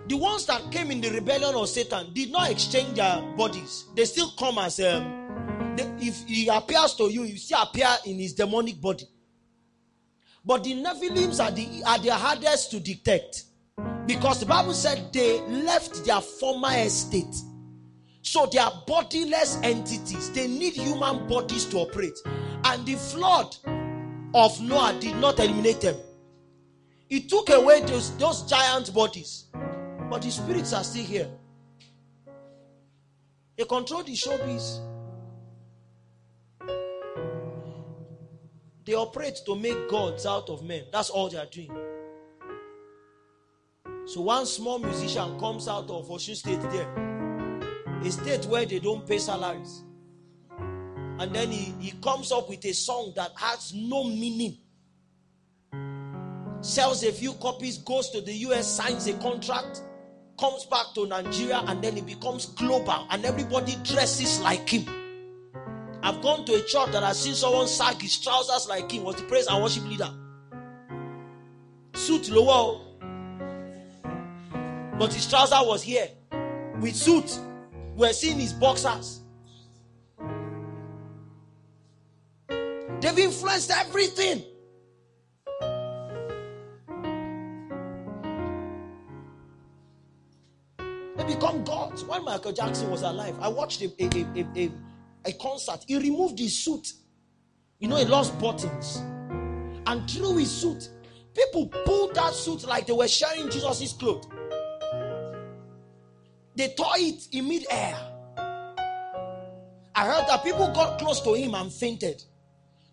The ones that came in the rebellion of Satan did not exchange their bodies. They still come as um, they, if he appears to you, you still appear in his demonic body. But the Nephilims are the are the hardest to detect because the Bible said they left their former estate. So they are bodiless entities. They need human bodies to operate. And the flood of Noah did not eliminate them. It took away those, those giant bodies. But the spirits are still here. They control the showbiz. They operate to make gods out of men. That's all they are doing. So one small musician comes out of Osun State there, a state where they don't pay salaries. And then he, he comes up with a song that has no meaning. Sells a few copies, goes to the US, signs a contract, comes back to Nigeria and then he becomes global and everybody dresses like him. I've gone to a church that has seen someone sag his trousers like him, was the praise and worship leader. Suit lower, oh. but his trouser was here with suit. We're seeing his boxers. They've influenced everything. They become gods. When Michael Jackson was alive, I watched a, a, a, a, concert. He removed his suit. You know, he lost buttons. And threw his suit. People pulled that suit like they were sharing Jesus' clothes. They tore it in mid-air. I heard that people got close to him and fainted.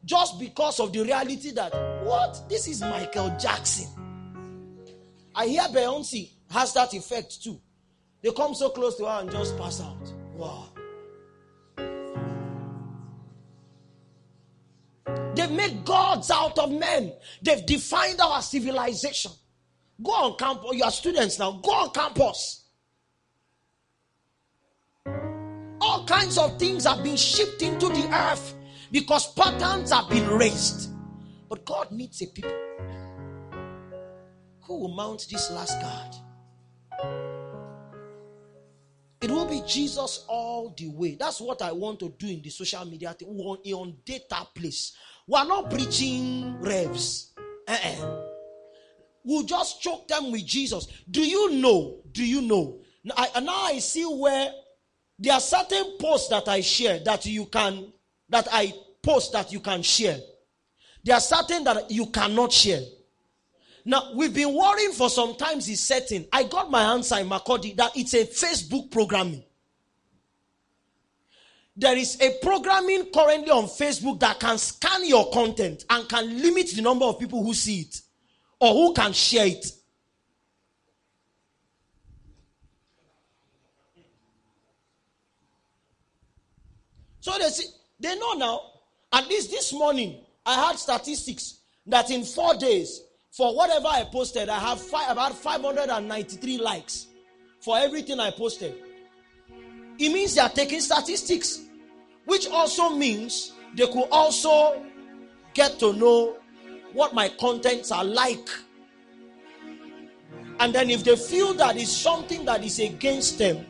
Just because of the reality that, what? This is Michael Jackson. I hear Beyonce has that effect too. They come so close to her and just pass out. Wow. They've made gods out of men. They've defined our civilization. Go on campus. You are students now. Go on campus. Kinds of things have been shipped into the earth because patterns have been raised. But God needs a people who will mount this last guard. It will be Jesus all the way. That's what I want to do in the social media thing. On, on data place. We are not preaching revs. Uh-uh. We'll just choke them with Jesus. Do you know? Do you know? Now I, now I see where there are certain posts that I share that you can, that I post that you can share. There are certain that you cannot share. Now, we've been worrying for some times is setting. I got my answer in Makurdi that it's a Facebook programming. There is a programming currently on Facebook that can scan your content and can limit the number of people who see it or who can share it. So they see, they know now. At least this morning, I had statistics that in four days, for whatever I posted, I have five, about 593 likes for everything I posted. It means they are taking statistics, which also means they could also get to know what my contents are like. And then if they feel that is something that is against them,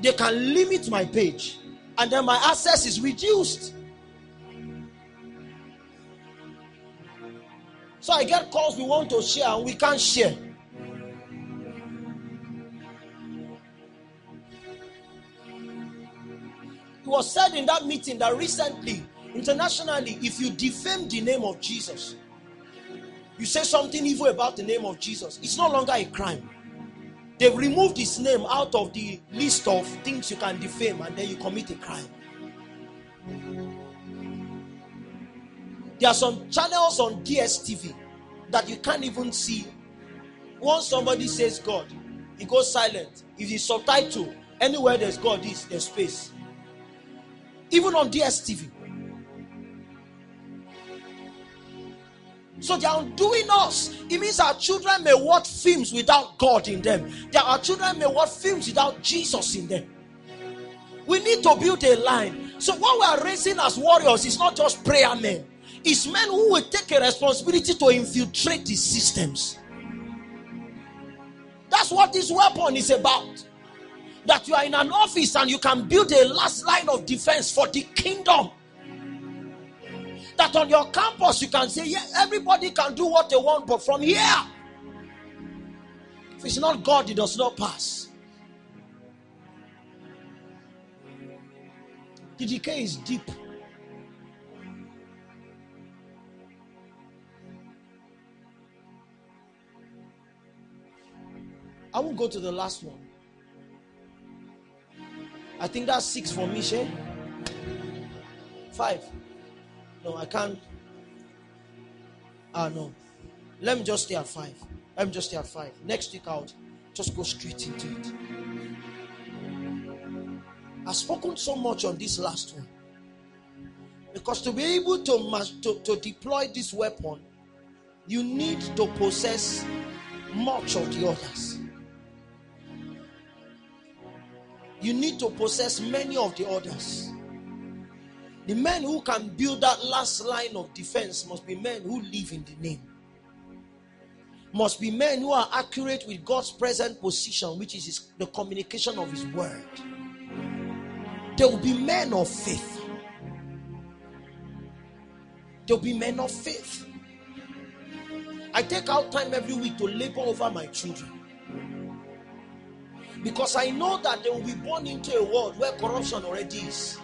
they can limit my page. And then my access is reduced. So I get calls we want to share and we can't share. It was said in that meeting that recently, internationally, if you defame the name of Jesus, you say something evil about the name of Jesus, it's no longer a crime. They've removed his name out of the list of things you can defame and then you commit a crime. There are some channels on DSTV that you can't even see. Once somebody says God, he goes silent. If the subtitle, anywhere there's God is there's space. Even on DSTV. So they are undoing us. It means our children may watch films without God in them. That our children may watch films without Jesus in them. We need to build a line. So what we are raising as warriors is not just prayer men. It's men who will take a responsibility to infiltrate these systems. That's what this weapon is about. That you are in an office and you can build a last line of defense for the kingdom. That on your campus you can say, yeah, everybody can do what they want, but from here, if it's not God, it does not pass. The decay is deep. I won't go to the last one. I think that's six for me, Shay. Five. No, I can't. Ah, no. Let me just stay at five. Let me just stay at five. Next week out, just go straight into it. I've spoken so much on this last one. Because to be able to, to, to deploy this weapon, you need to possess much of the others. You need to possess many of the others. The men who can build that last line of defense must be men who live in the name. Must be men who are accurate with God's present position, which is his, the communication of His word. There will be men of faith. There will be men of faith. I take out time every week to labor over my children. Because I know that they will be born into a world where corruption already is.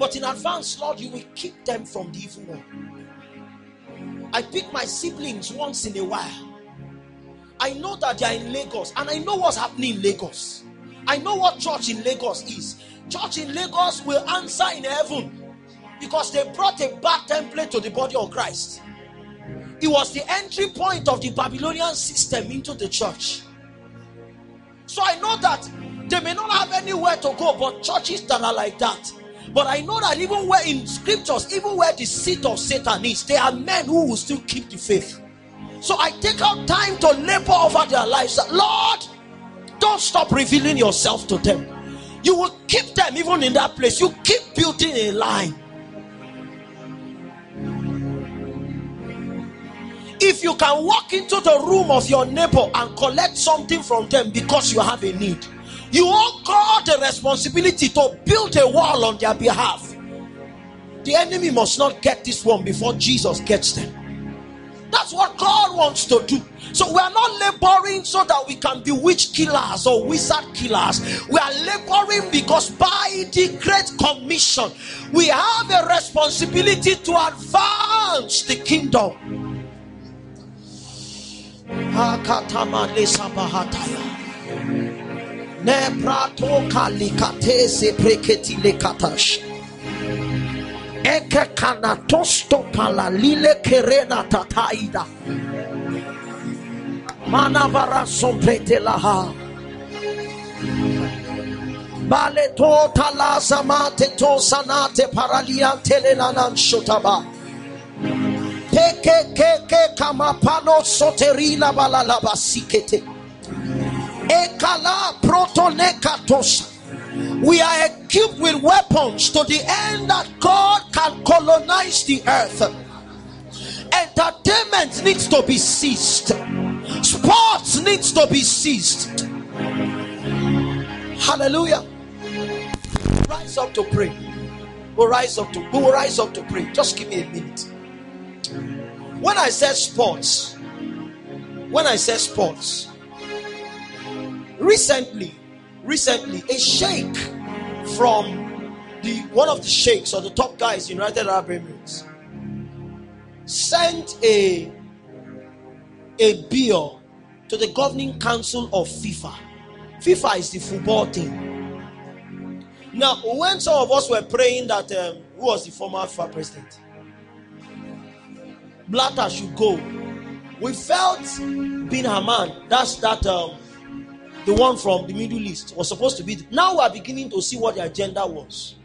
But in advance, Lord, you will keep them from the evil one. I pick my siblings once in a while. I know that they are in Lagos and I know what's happening in Lagos. I know what church in Lagos is. Church in Lagos will answer in heaven because they brought a bad template to the body of Christ. It was the entry point of the Babylonian system into the church. So I know that they may not have anywhere to go, but churches that are like that. But I know that even where in scriptures, even where the seat of Satan is, there are men who will still keep the faith. So I take out time to labor over their lives. Lord, don't stop revealing yourself to them. You will keep them even in that place. You keep building a line. If you can walk into the room of your neighbor and collect something from them because you have a need, you owe God the responsibility to build a wall on their behalf. The enemy must not get this one before Jesus gets them. That's what God wants to do. So we are not laboring so that we can be witch killers or wizard killers. We are laboring because by the Great Commission, we have a responsibility to advance the kingdom. Eke kanatosto palalile kerena tataida. Manavara somprete laha. Bale to talaza mate to sanate paraliante lenanan shotaba. Peke keke kamapano soterina balalaba sikete. We are equipped with weapons to the end that God can colonize the earth. Entertainment needs to be ceased. Sports needs to be ceased. Hallelujah. Rise up to pray. We'll rise up to we will rise up to pray. Just give me a minute. When I said sports, when I said sports, recently recently a sheikh from the one of the sheikhs or the top guys in United Arab Emirates sent a a bill to the governing council of FIFA. FIFA is the football team. Now, when some of us were praying that um, who was the former FIFA president, Blatter should go, we felt Bin Hammam, that's that um, the one from the Middle East, was supposed to be. Now we are beginning to see what the agenda was.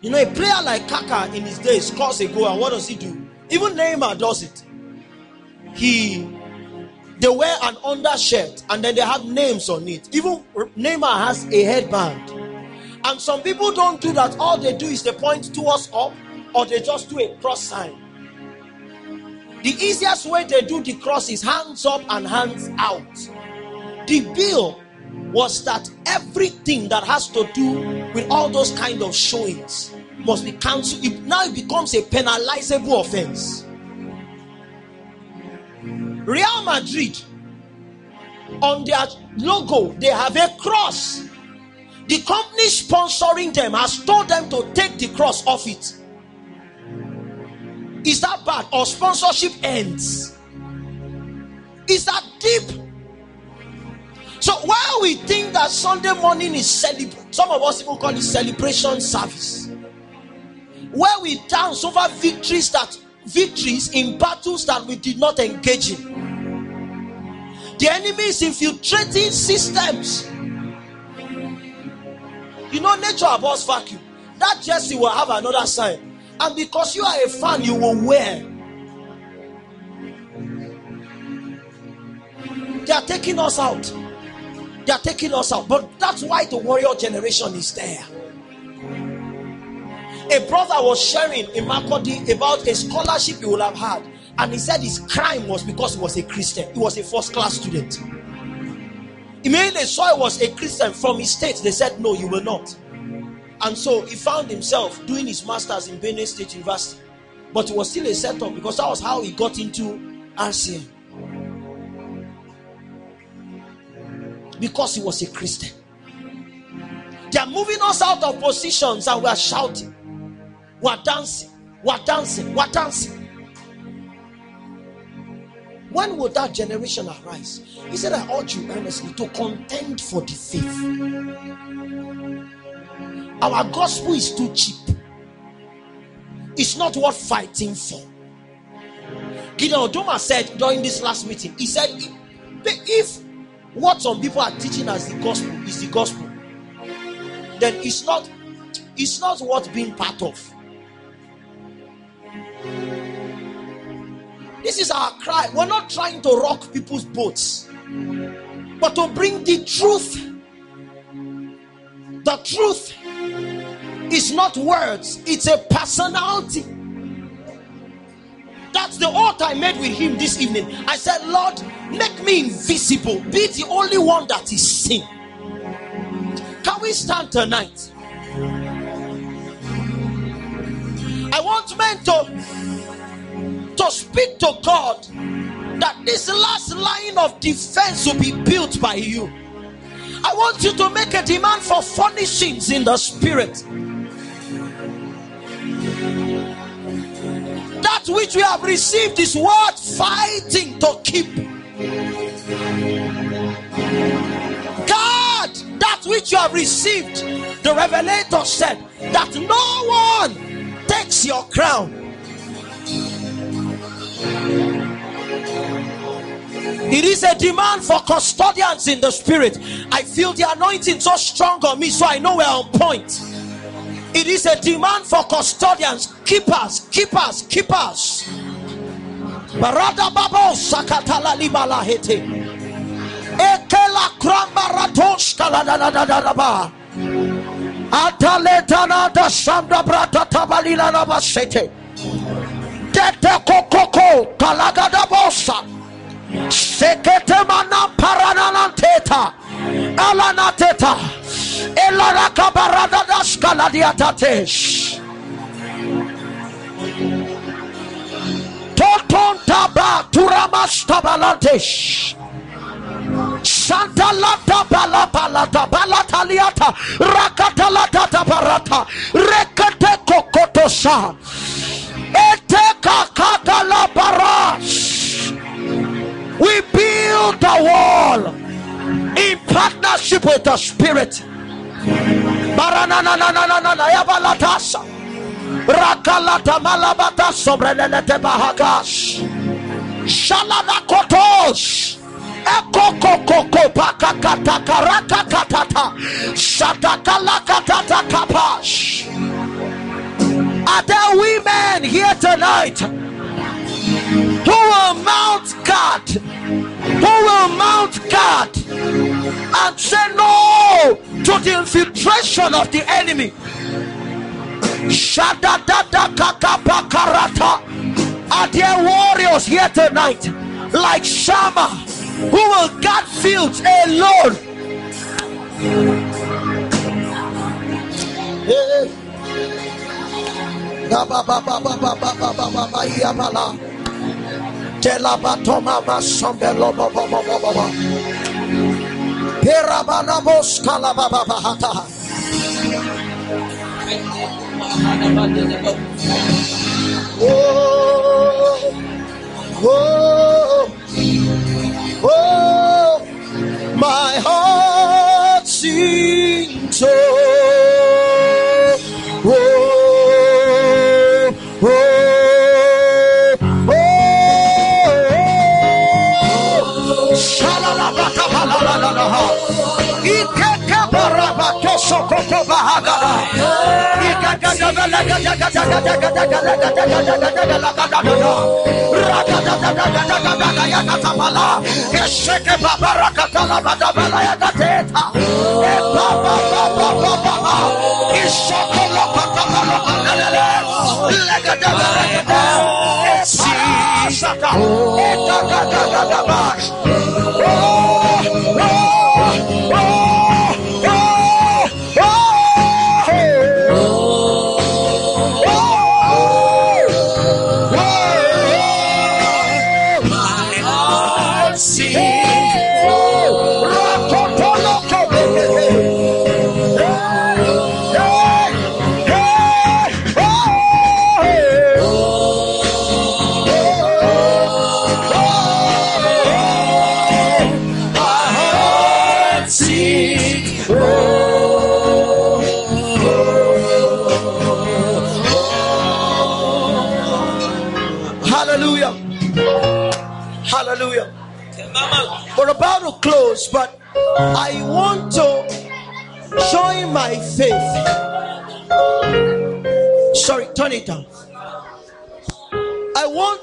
You know, a player like Kaka in his days scores a goal, and what does he do? Even Neymar does it. He they wear an undershirt and then they have names on it. Even Neymar has a headband. And some people don't do that. All they do is they point towards up or they just do a cross sign. The easiest way they do the cross is hands up and hands out. The bill was that everything that has to do with all those kind of showings must be cancelled. It, now it becomes a penalizable offense. Real Madrid, on their logo, they have a cross. The company sponsoring them has told them to take the cross off it. Is that bad? Or sponsorship ends? Is that deep? So while we think that Sunday morning is celebrate, some of us even call it celebration service, where we dance over victories that victories in battles that we did not engage in. The enemy is infiltrating systems. You know, nature abhors vacuum. That jersey will have another sign, and because you are a fan, you will wear. They are taking us out. They are taking us out. But that's why the warrior generation is there. A brother was sharing in Makurdi about a scholarship he would have had. And he said his crime was because he was a Christian. He was a first class student. Immediately they saw he was a Christian from his state. They said, No, you will not. And so he found himself doing his master's in Benue State University. But it was still a setup because that was how he got into RCM. Because he was a Christian. They are moving us out of positions and we are shouting, we are dancing, we are dancing, we are dancing. When will that generation arise? He said, I urge you earnestly to contend for the faith. Our gospel is too cheap, it's not worth fighting for. Gideon Odoma said during this last meeting, he said, if what some people are teaching as the gospel is the gospel, then it's not it's not worth being part of. This is our cry. We're not trying to rock people's boats, but to bring the truth. The truth is not words, it's a personality. That's the oath I made with him this evening. I said, Lord, make me invisible. Be the only one that is seen. Can we stand tonight? I want men to, to speak to God that this last line of defense will be built by you. I want you to make a demand for furnishings in the spirit. That which we have received is worth fighting to keep. God, that which you have received, the Revelator said that no one takes your crown. It is a demand for custodians in the spirit. I feel the anointing so strong on me, so I know we're on point. It is a demand for custodians, keepers, keepers, keepers. Barada babo sakatala libala hete. Ekela kramba ratosh kaladadadadaba. Ataletana da sandra brata tabalila nabasete. Tete kokoko kalagada bosa. Sekete mana paranananteta. Alanateta. Elaraka baradadas kaladiatatesh. Toton taba turamas tabalantesh. Santa lata bala balata balata liata rakata lata tabarata rekete kokotosa ete kakata la baras. We build a wall in partnership with the Spirit. Rakalata malabata sobrelete bahagas. Shalana kotos. Are there women here tonight who will mount guard? Who will mount guard and say no to the infiltration of the enemy? Are there warriors here tonight like Shammah who will guard fields alone? Telabatoma masambelo baba baba baba. Perabana boskala bahata. Oh, oh, oh, my heart sings. Oh, Shalalabakabalalaha. Ikekebarabatosokokobahagada. Hallelujah.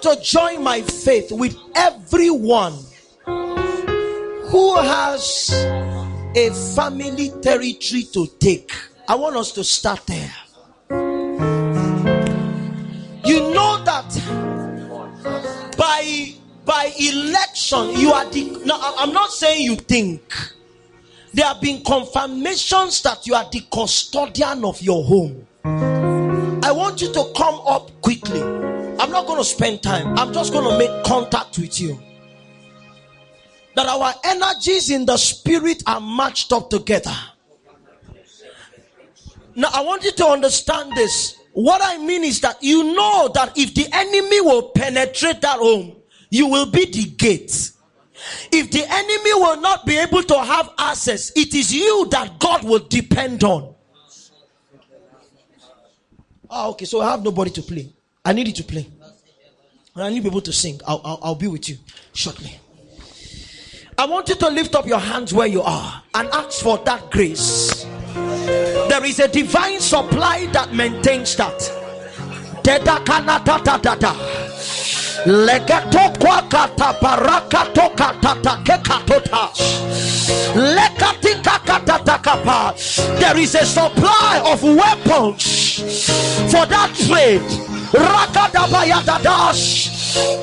To join my faith with everyone who has a family territory to take. I want us to start there. You know that by by election you are the no i'm not saying you think there have been confirmations that you are the custodian of your home i want you to come up quickly i'm not going to spend time. I'm just going to make contact with you. That our energies in the spirit are matched up together. Now i want you to understand this. What i mean is that you know that if the enemy will penetrate that home you will be the gate. If the enemy will not be able to have access it is you that god will depend on. Ah okay so i have nobody to play i need you to play. And i need people to sing. I'll, I'll, I'll be with you shortly. I want you to lift up your hands where you are and ask for that grace. There is a divine supply that maintains that. There is a supply of weapons for that trade. Rakadabayadadash.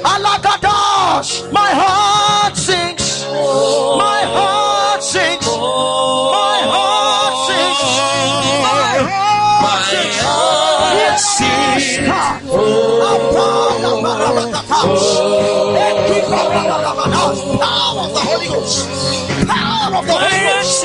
Alagadash. My heart sings. My heart sings. My heart sings. My heart sings. Power of the Holy Ghost. Power of the Holy Ghost.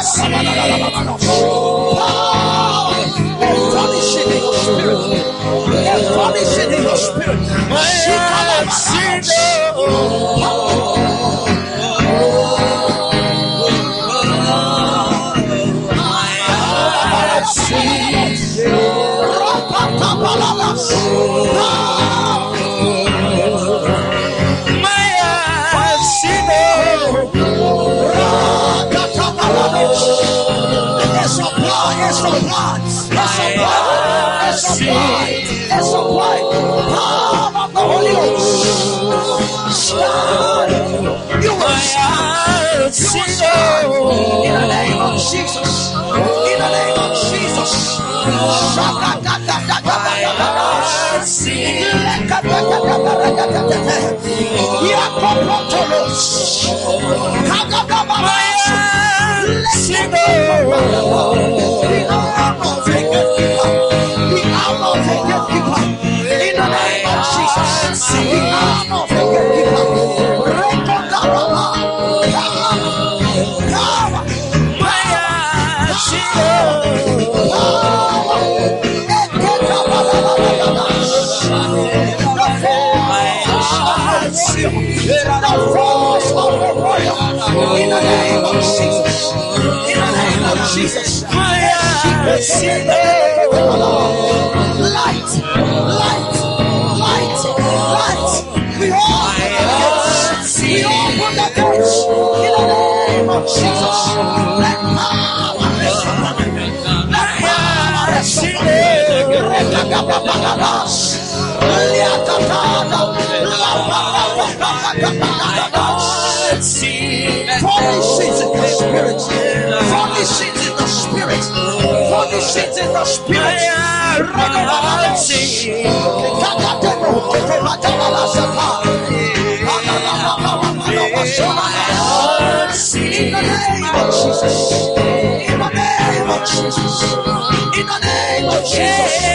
Power. A furnishing in your spirit. A furnishing in your spirit. A supply, a supply, a supply, a supply, a supply. Power of the Holy Ghost. You will stand. You. In the name of Jesus. In the name of Jesus. In the name of Jesus. In the name of Jesus. Light, light, light, light. We open, we open the gates in the name of Jesus. Let power rest upon it. Let power rest upon it. Spirit. Furnishings in the spirit. Furnishings in the spirit. In the name of Jesus. In the name of Jesus. In the name of Jesus.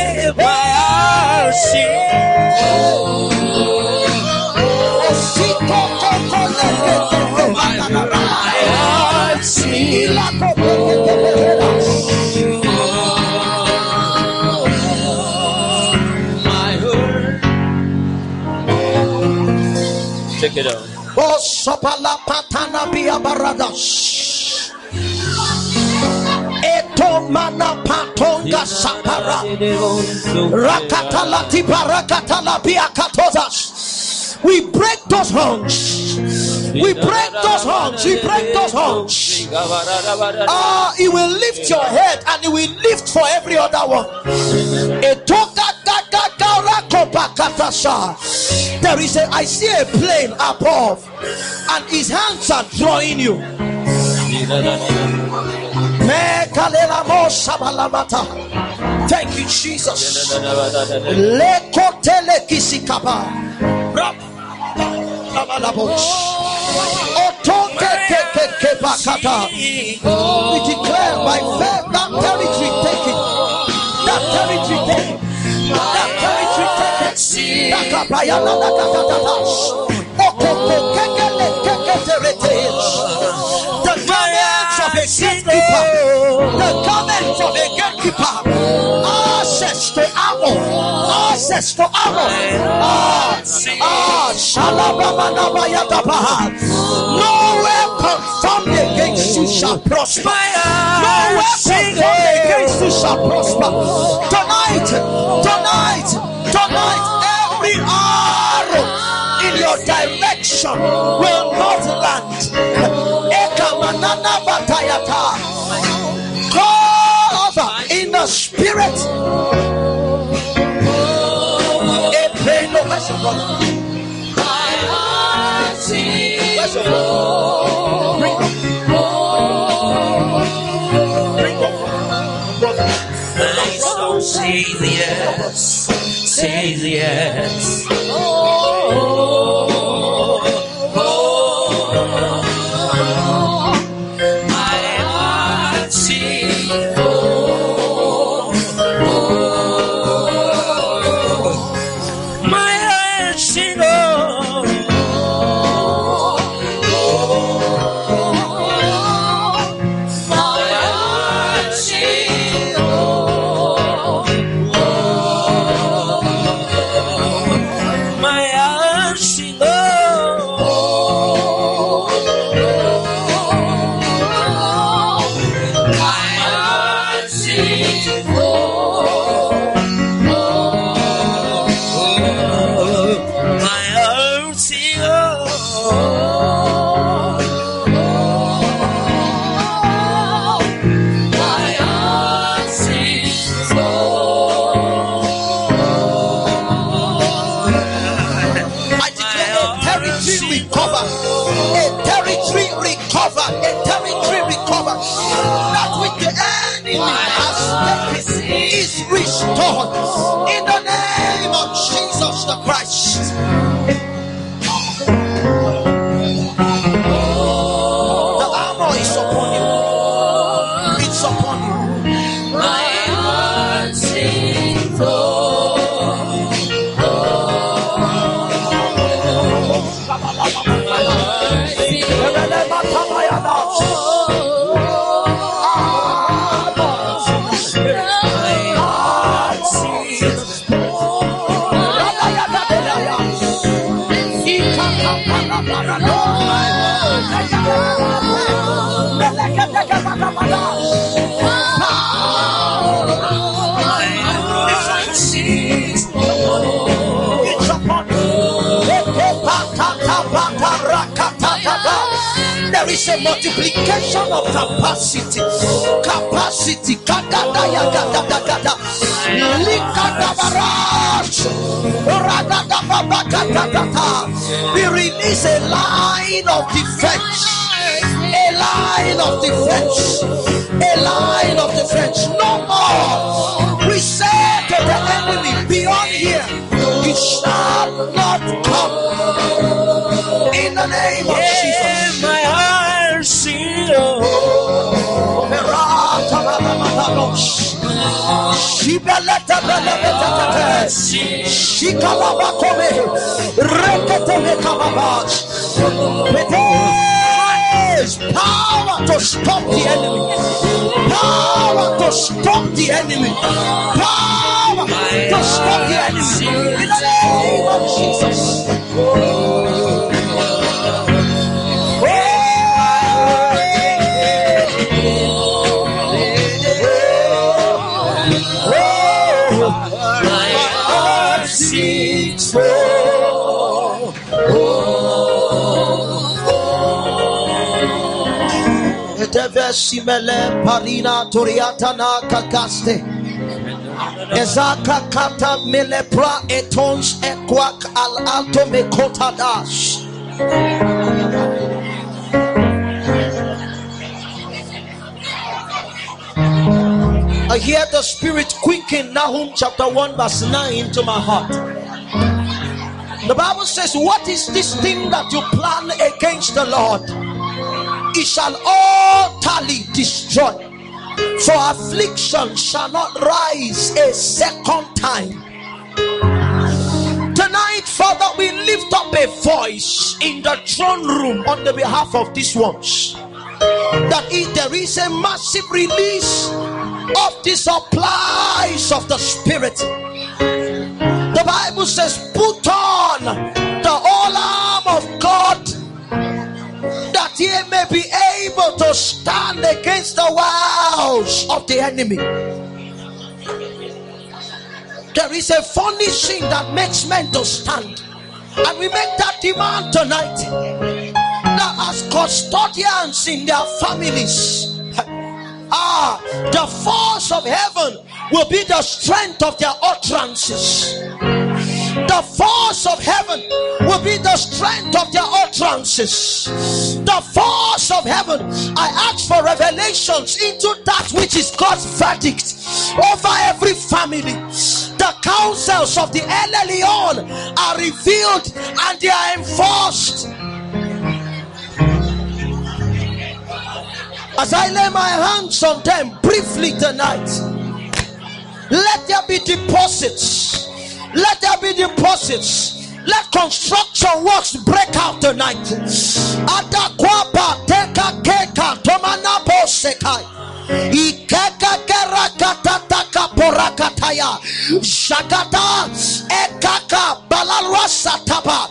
Sopala patana bia baradas. Eto mana patonga sapara. Rakatala tibarakatala bia katozas. We break those horns. We break those horns. We break those horns. Ah, it will lift your head and it will lift for every other one. There is a, I see a plane above, and his hands are drawing you. Thank you, Jesus. Lekotele kisikaba. Rap. Labalabos. We declare by faith that territory taken. That territory taken. That territory taken. Nakatatatas. Okokokekelekekederetes. Access to. Ah, ah, shalababanabayatabaha. No weapon formed against you shall prosper. No weapon formed against you shall prosper. Tonight, tonight, tonight, every arrow in your direction will not land. Batayata. Cover in the spirit. Says yes, says yes. Territory recover. A territory recover. A territory recover. That which the enemy has taken is restored. In the name of Jesus the Christ. There is a multiplication of capacity. Capacity. We release a line of defense. A line of defense. A line of defense. No more. We say to the enemy beyond here, you shall not Shikalabakome. Reketeme kababaj. There is power to stop the enemy. Power to stop the enemy. Power to stop the enemy. In the name of Jesus. Simele parina toriatana kakaste. Ezaka kata melepra etons equak al alto mekota dash. I hear the spirit quicken Nahum chapter 1 verse 9 to my heart. The Bible says, What is this thing that you plan against the Lord? It shall utterly destroy. For affliction shall not rise a second time. Tonight, Father, we lift up a voice in the throne room on the behalf of these ones. That if there is a massive release of the supplies of the Spirit, the Bible says, put on the whole arm of God that ye may be able to stand against the wiles of the enemy. There is a furnishing that makes men to stand, and we make that demand tonight. That as custodians in their families, ah, the force of heaven will be the strength of their utterances. The force of heaven will be the strength of their utterances. The force of heaven. I ask for revelations into that which is God's verdict over every family. The counsels of the El Elyon are revealed and they are enforced. As I lay my hands on them briefly tonight, let there be deposits. Let there be deposits. Let construction works break out tonight. Adakwapa teka keka tomanapo sekai. Ikeka kerakataka porakataya. Shagata ekaka balalwa sataba.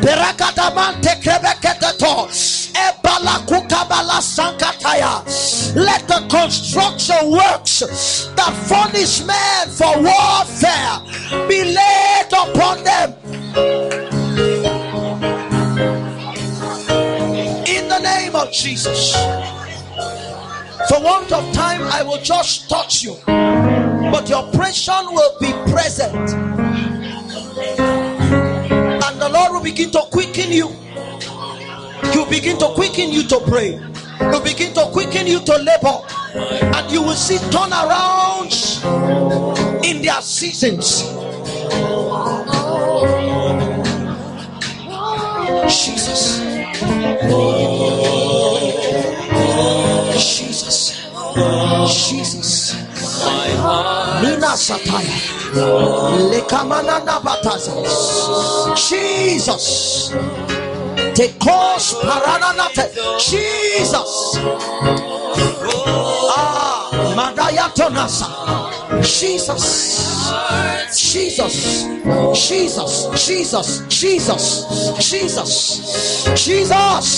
Berakata mante krebeketato. Ebala kukabala sankataya. Let the construction works that furnish men for warfare be laid upon them. In the name of Jesus. For want of time, I will just touch you, but your operation will be present, and the Lord will begin to quicken you. He will begin to quicken you to pray. Will begin to quicken you to labor, and you will see turnarounds in their seasons. Jesus. Jesus. Jesus. Nina Sataya. Lekamana. Jesus. Tekos Parananate. Jesus. Ah, Madaya Tonasa. Jesus. Jesus. Jesus. Jesus. Jesus. Jesus. Jesus.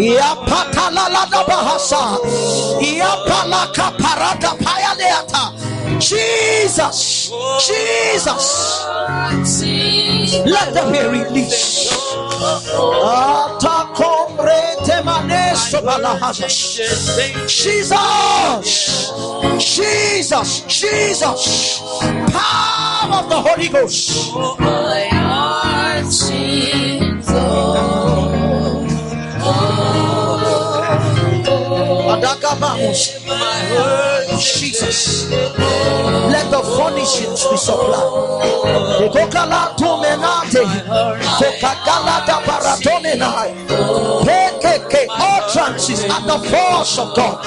Yapatalalada bahasa. Yapalaka parada payadeata. Jesus. Jesus. Let them be released. Jesus. Jesus. Jesus. Power of the Holy Ghost. My Jesus. Let the furnishings be supplied. Kekeke. All trances at the force of God.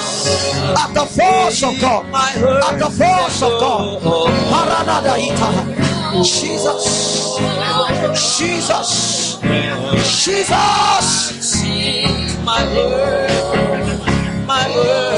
At the force of God. At the force of God. Paranada ita. Jesus. Jesus. Jesus. my word, my word,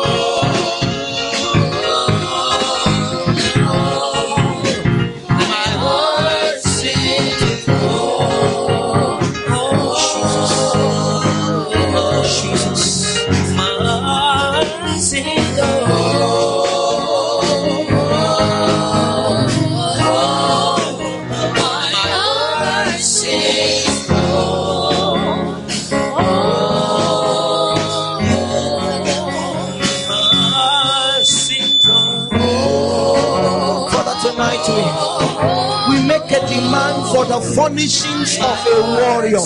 for the furnishings of a warrior.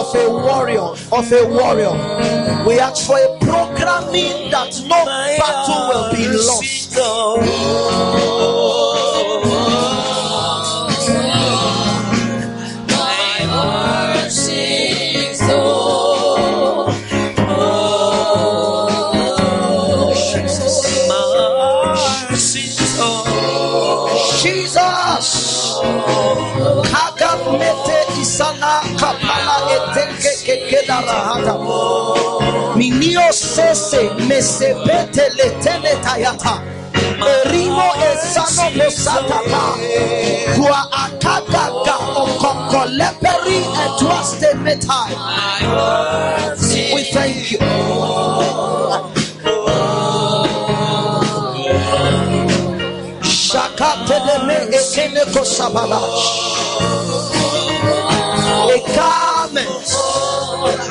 Of a warrior. Of a warrior. We ask for a programming that no battle will be lost. Rahata. Minio sese mesebete letene tayata. Erimo esano posatapa. Kwa akagaga okokoleperi etwaste metai. We thank you. Shakateleme ekene kosabalash.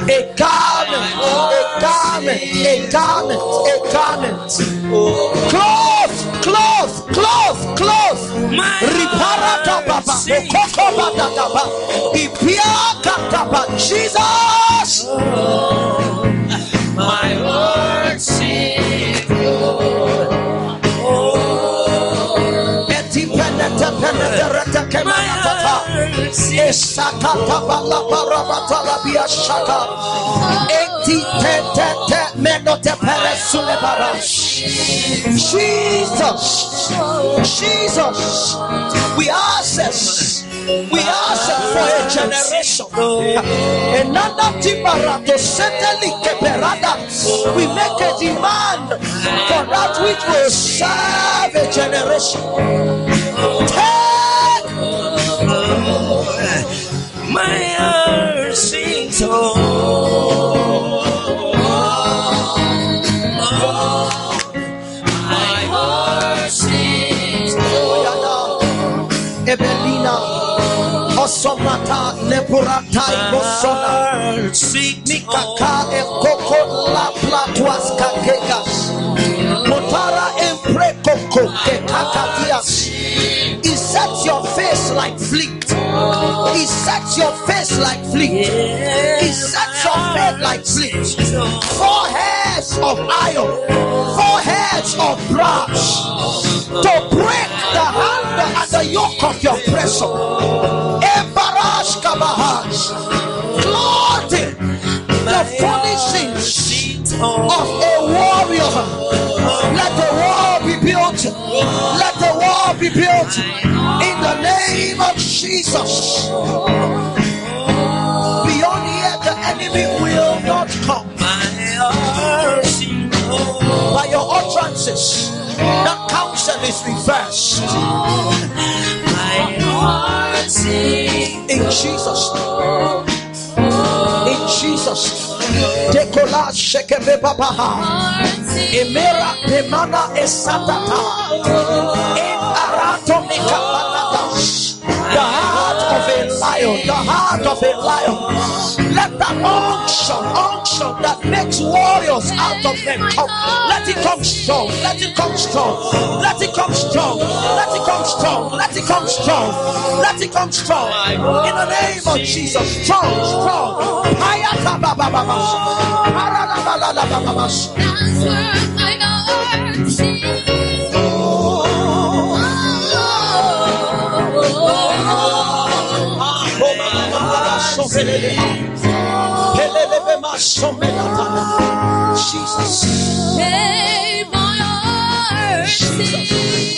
A garment, a garment, a garment, a garment. Cloth, cloth, cloth, cloth. Riparata baba, okoko badadaba, ipiaka daba. Jesus, My Jesus, Jesus, we access We ask for a generation. We make a demand for that which will serve a generation. Heart sings Ebelina Osomata Lepurata Bosona heart Mikaka Ekoko La Platuas Kakegas Motara Emprekoko Kekakatias like flint. He sets your face like flint. He sets your face like flint. Four heads of iron. Four heads of brass. To break the hand and the yoke of your oppressor. Ebarash Kabahas. Clothing the furnishings of a warrior. Let the wall be built. Let the wall be built in the name of Jesus. Beyond here, the enemy will not come by your utterances. That counsel is reversed in Jesus. name. In Jesus. Dekola shekebe babaha. Emera demana esatata. The heart of a lion, the heart of a lion. Let that unction, unction that makes warriors out of them come. Let it come strong, let it come strong, let it come strong, let it come strong, let it come strong, let it come strong. In the name of Jesus, strong, strong. That's where my Jesus. Hey, my sings.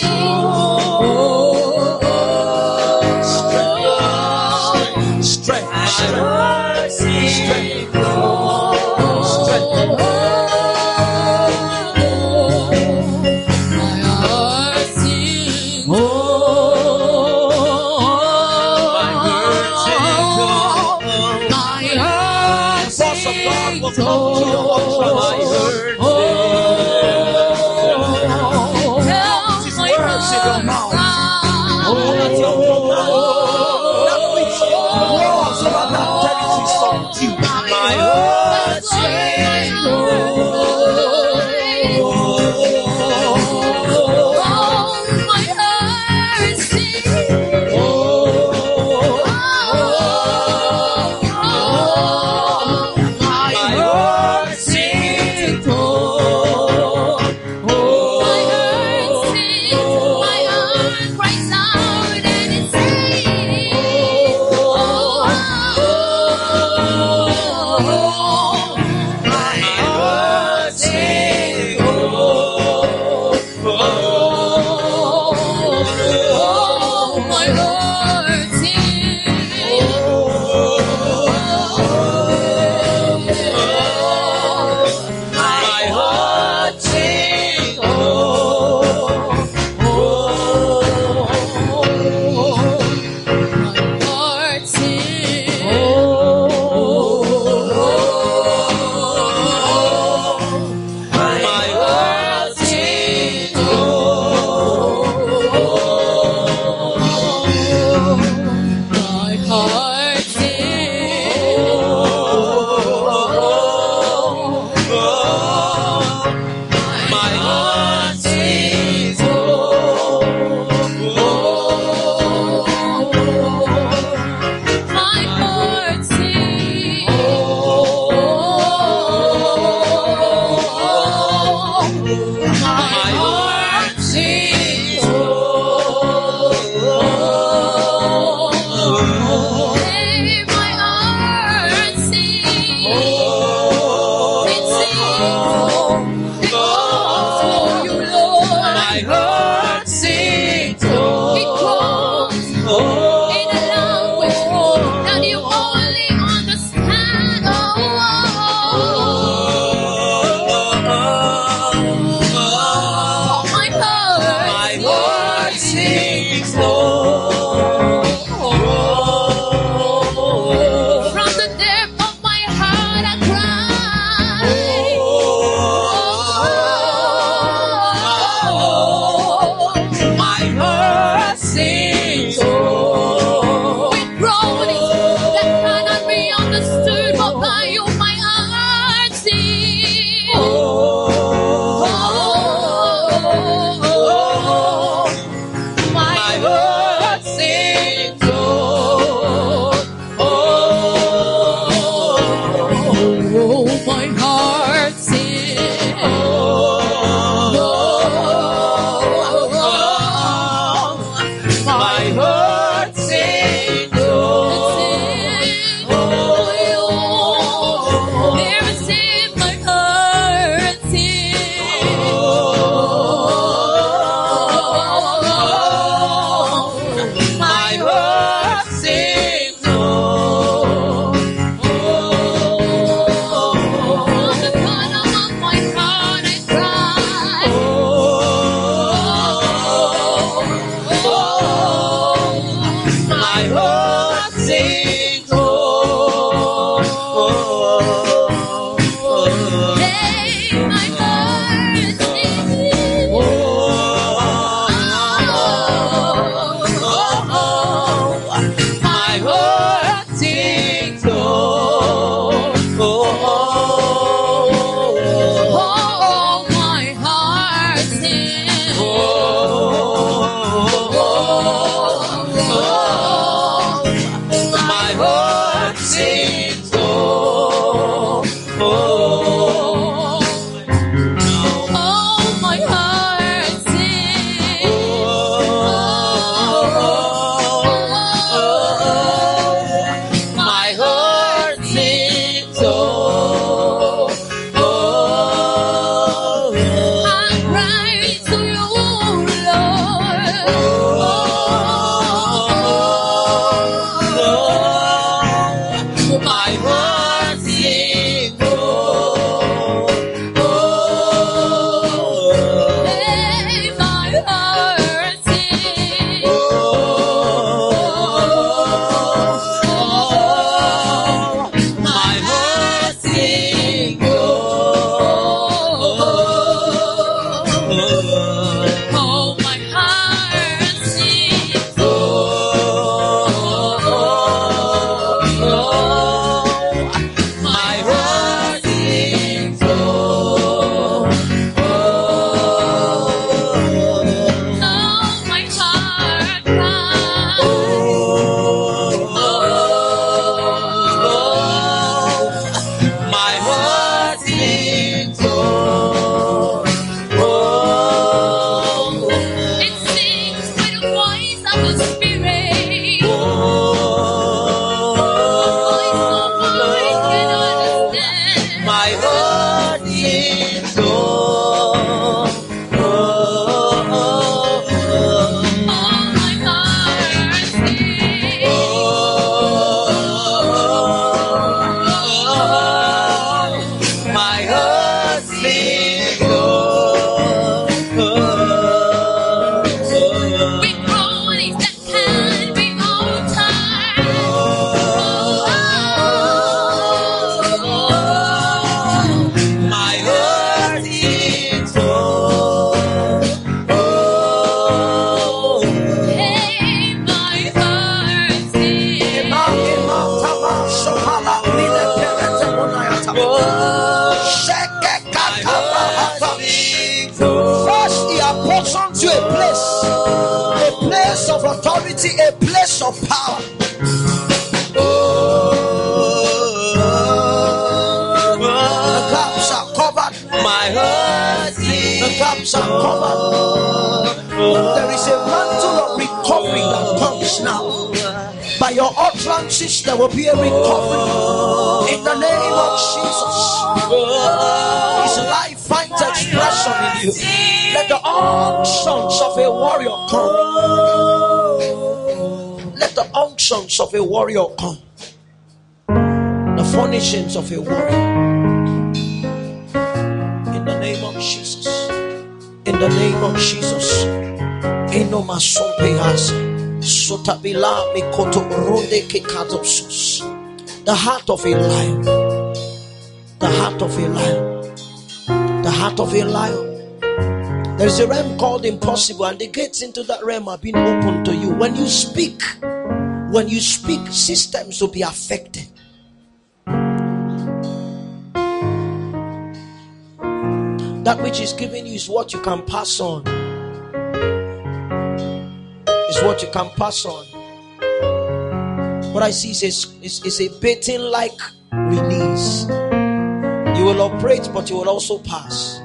Strength, strength, strength, Oh. There will be a recovery in the name of Jesus. His life finds expression in you. Let the unctions of a warrior come. Let the unctions of a warrior come. The furnishings of a warrior. In the name of Jesus. In the name of Jesus. Eno masompe has. The heart of a lion. The heart of a lion. The heart of a lion. There's a realm called impossible, and the gates into that realm have been opened to you. When you speak, when you speak, systems will be affected. That which is given you is what you can pass on. What you can pass on. What I see is a, is, is a baiting like release. You will operate, but you will also pass.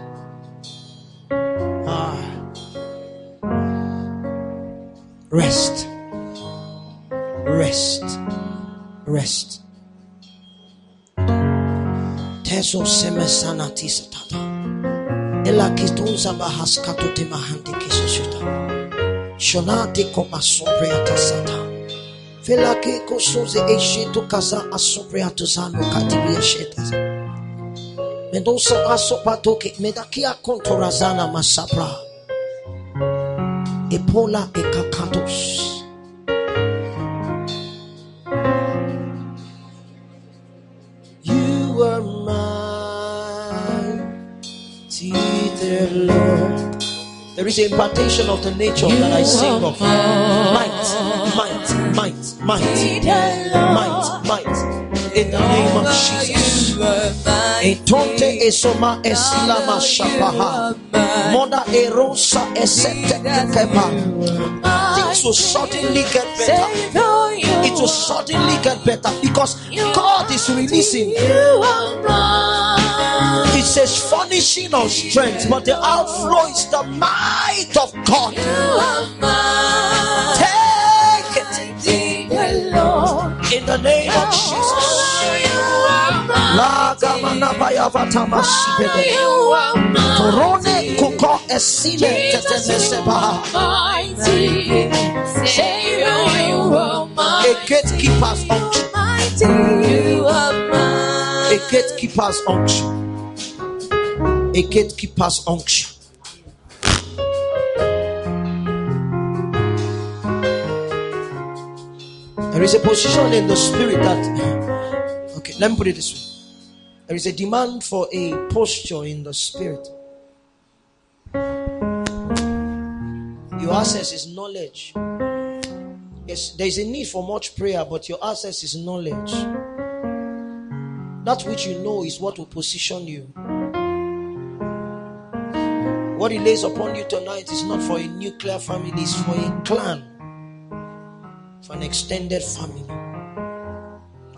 Ah. Rest. Rest. Rest. Teso semesana tisatata. Ela kitunza bahaskato timahandi kisusuta. Shonati sata. Asopriato sano. Mendoso asopatoke medakia kontorazana masapra. Epola. You are my dear Lord. There is an impartation of the nature that I sing of. Might, might, might, might, might, might. In the name of Jesus. Etonte esoma esilama shapaha. Moda erosa esete kepa. Things will suddenly get better. It will suddenly get better because God is releasing. Says furnishing of strength, but the outflow is the might of God. Take it in the name of Jesus. La gamana baya vatama sibede. Torone kuko esile tetemeseba. A gatekeeper's unction. A gatekeeper's unction. A gatekeeper's unction. There is a position in the spirit that, okay, let me put it this way. There is a demand for a posture in the spirit. Your access is knowledge. Yes, there is a need for much prayer, but your access is knowledge. That which you know is what will position you. What he lays upon you tonight is not for a nuclear family, it's for a clan, for an extended family.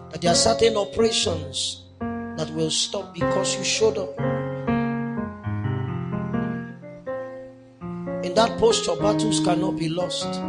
That there are certain operations that will stop because you showed up. In that posture, battles cannot be lost.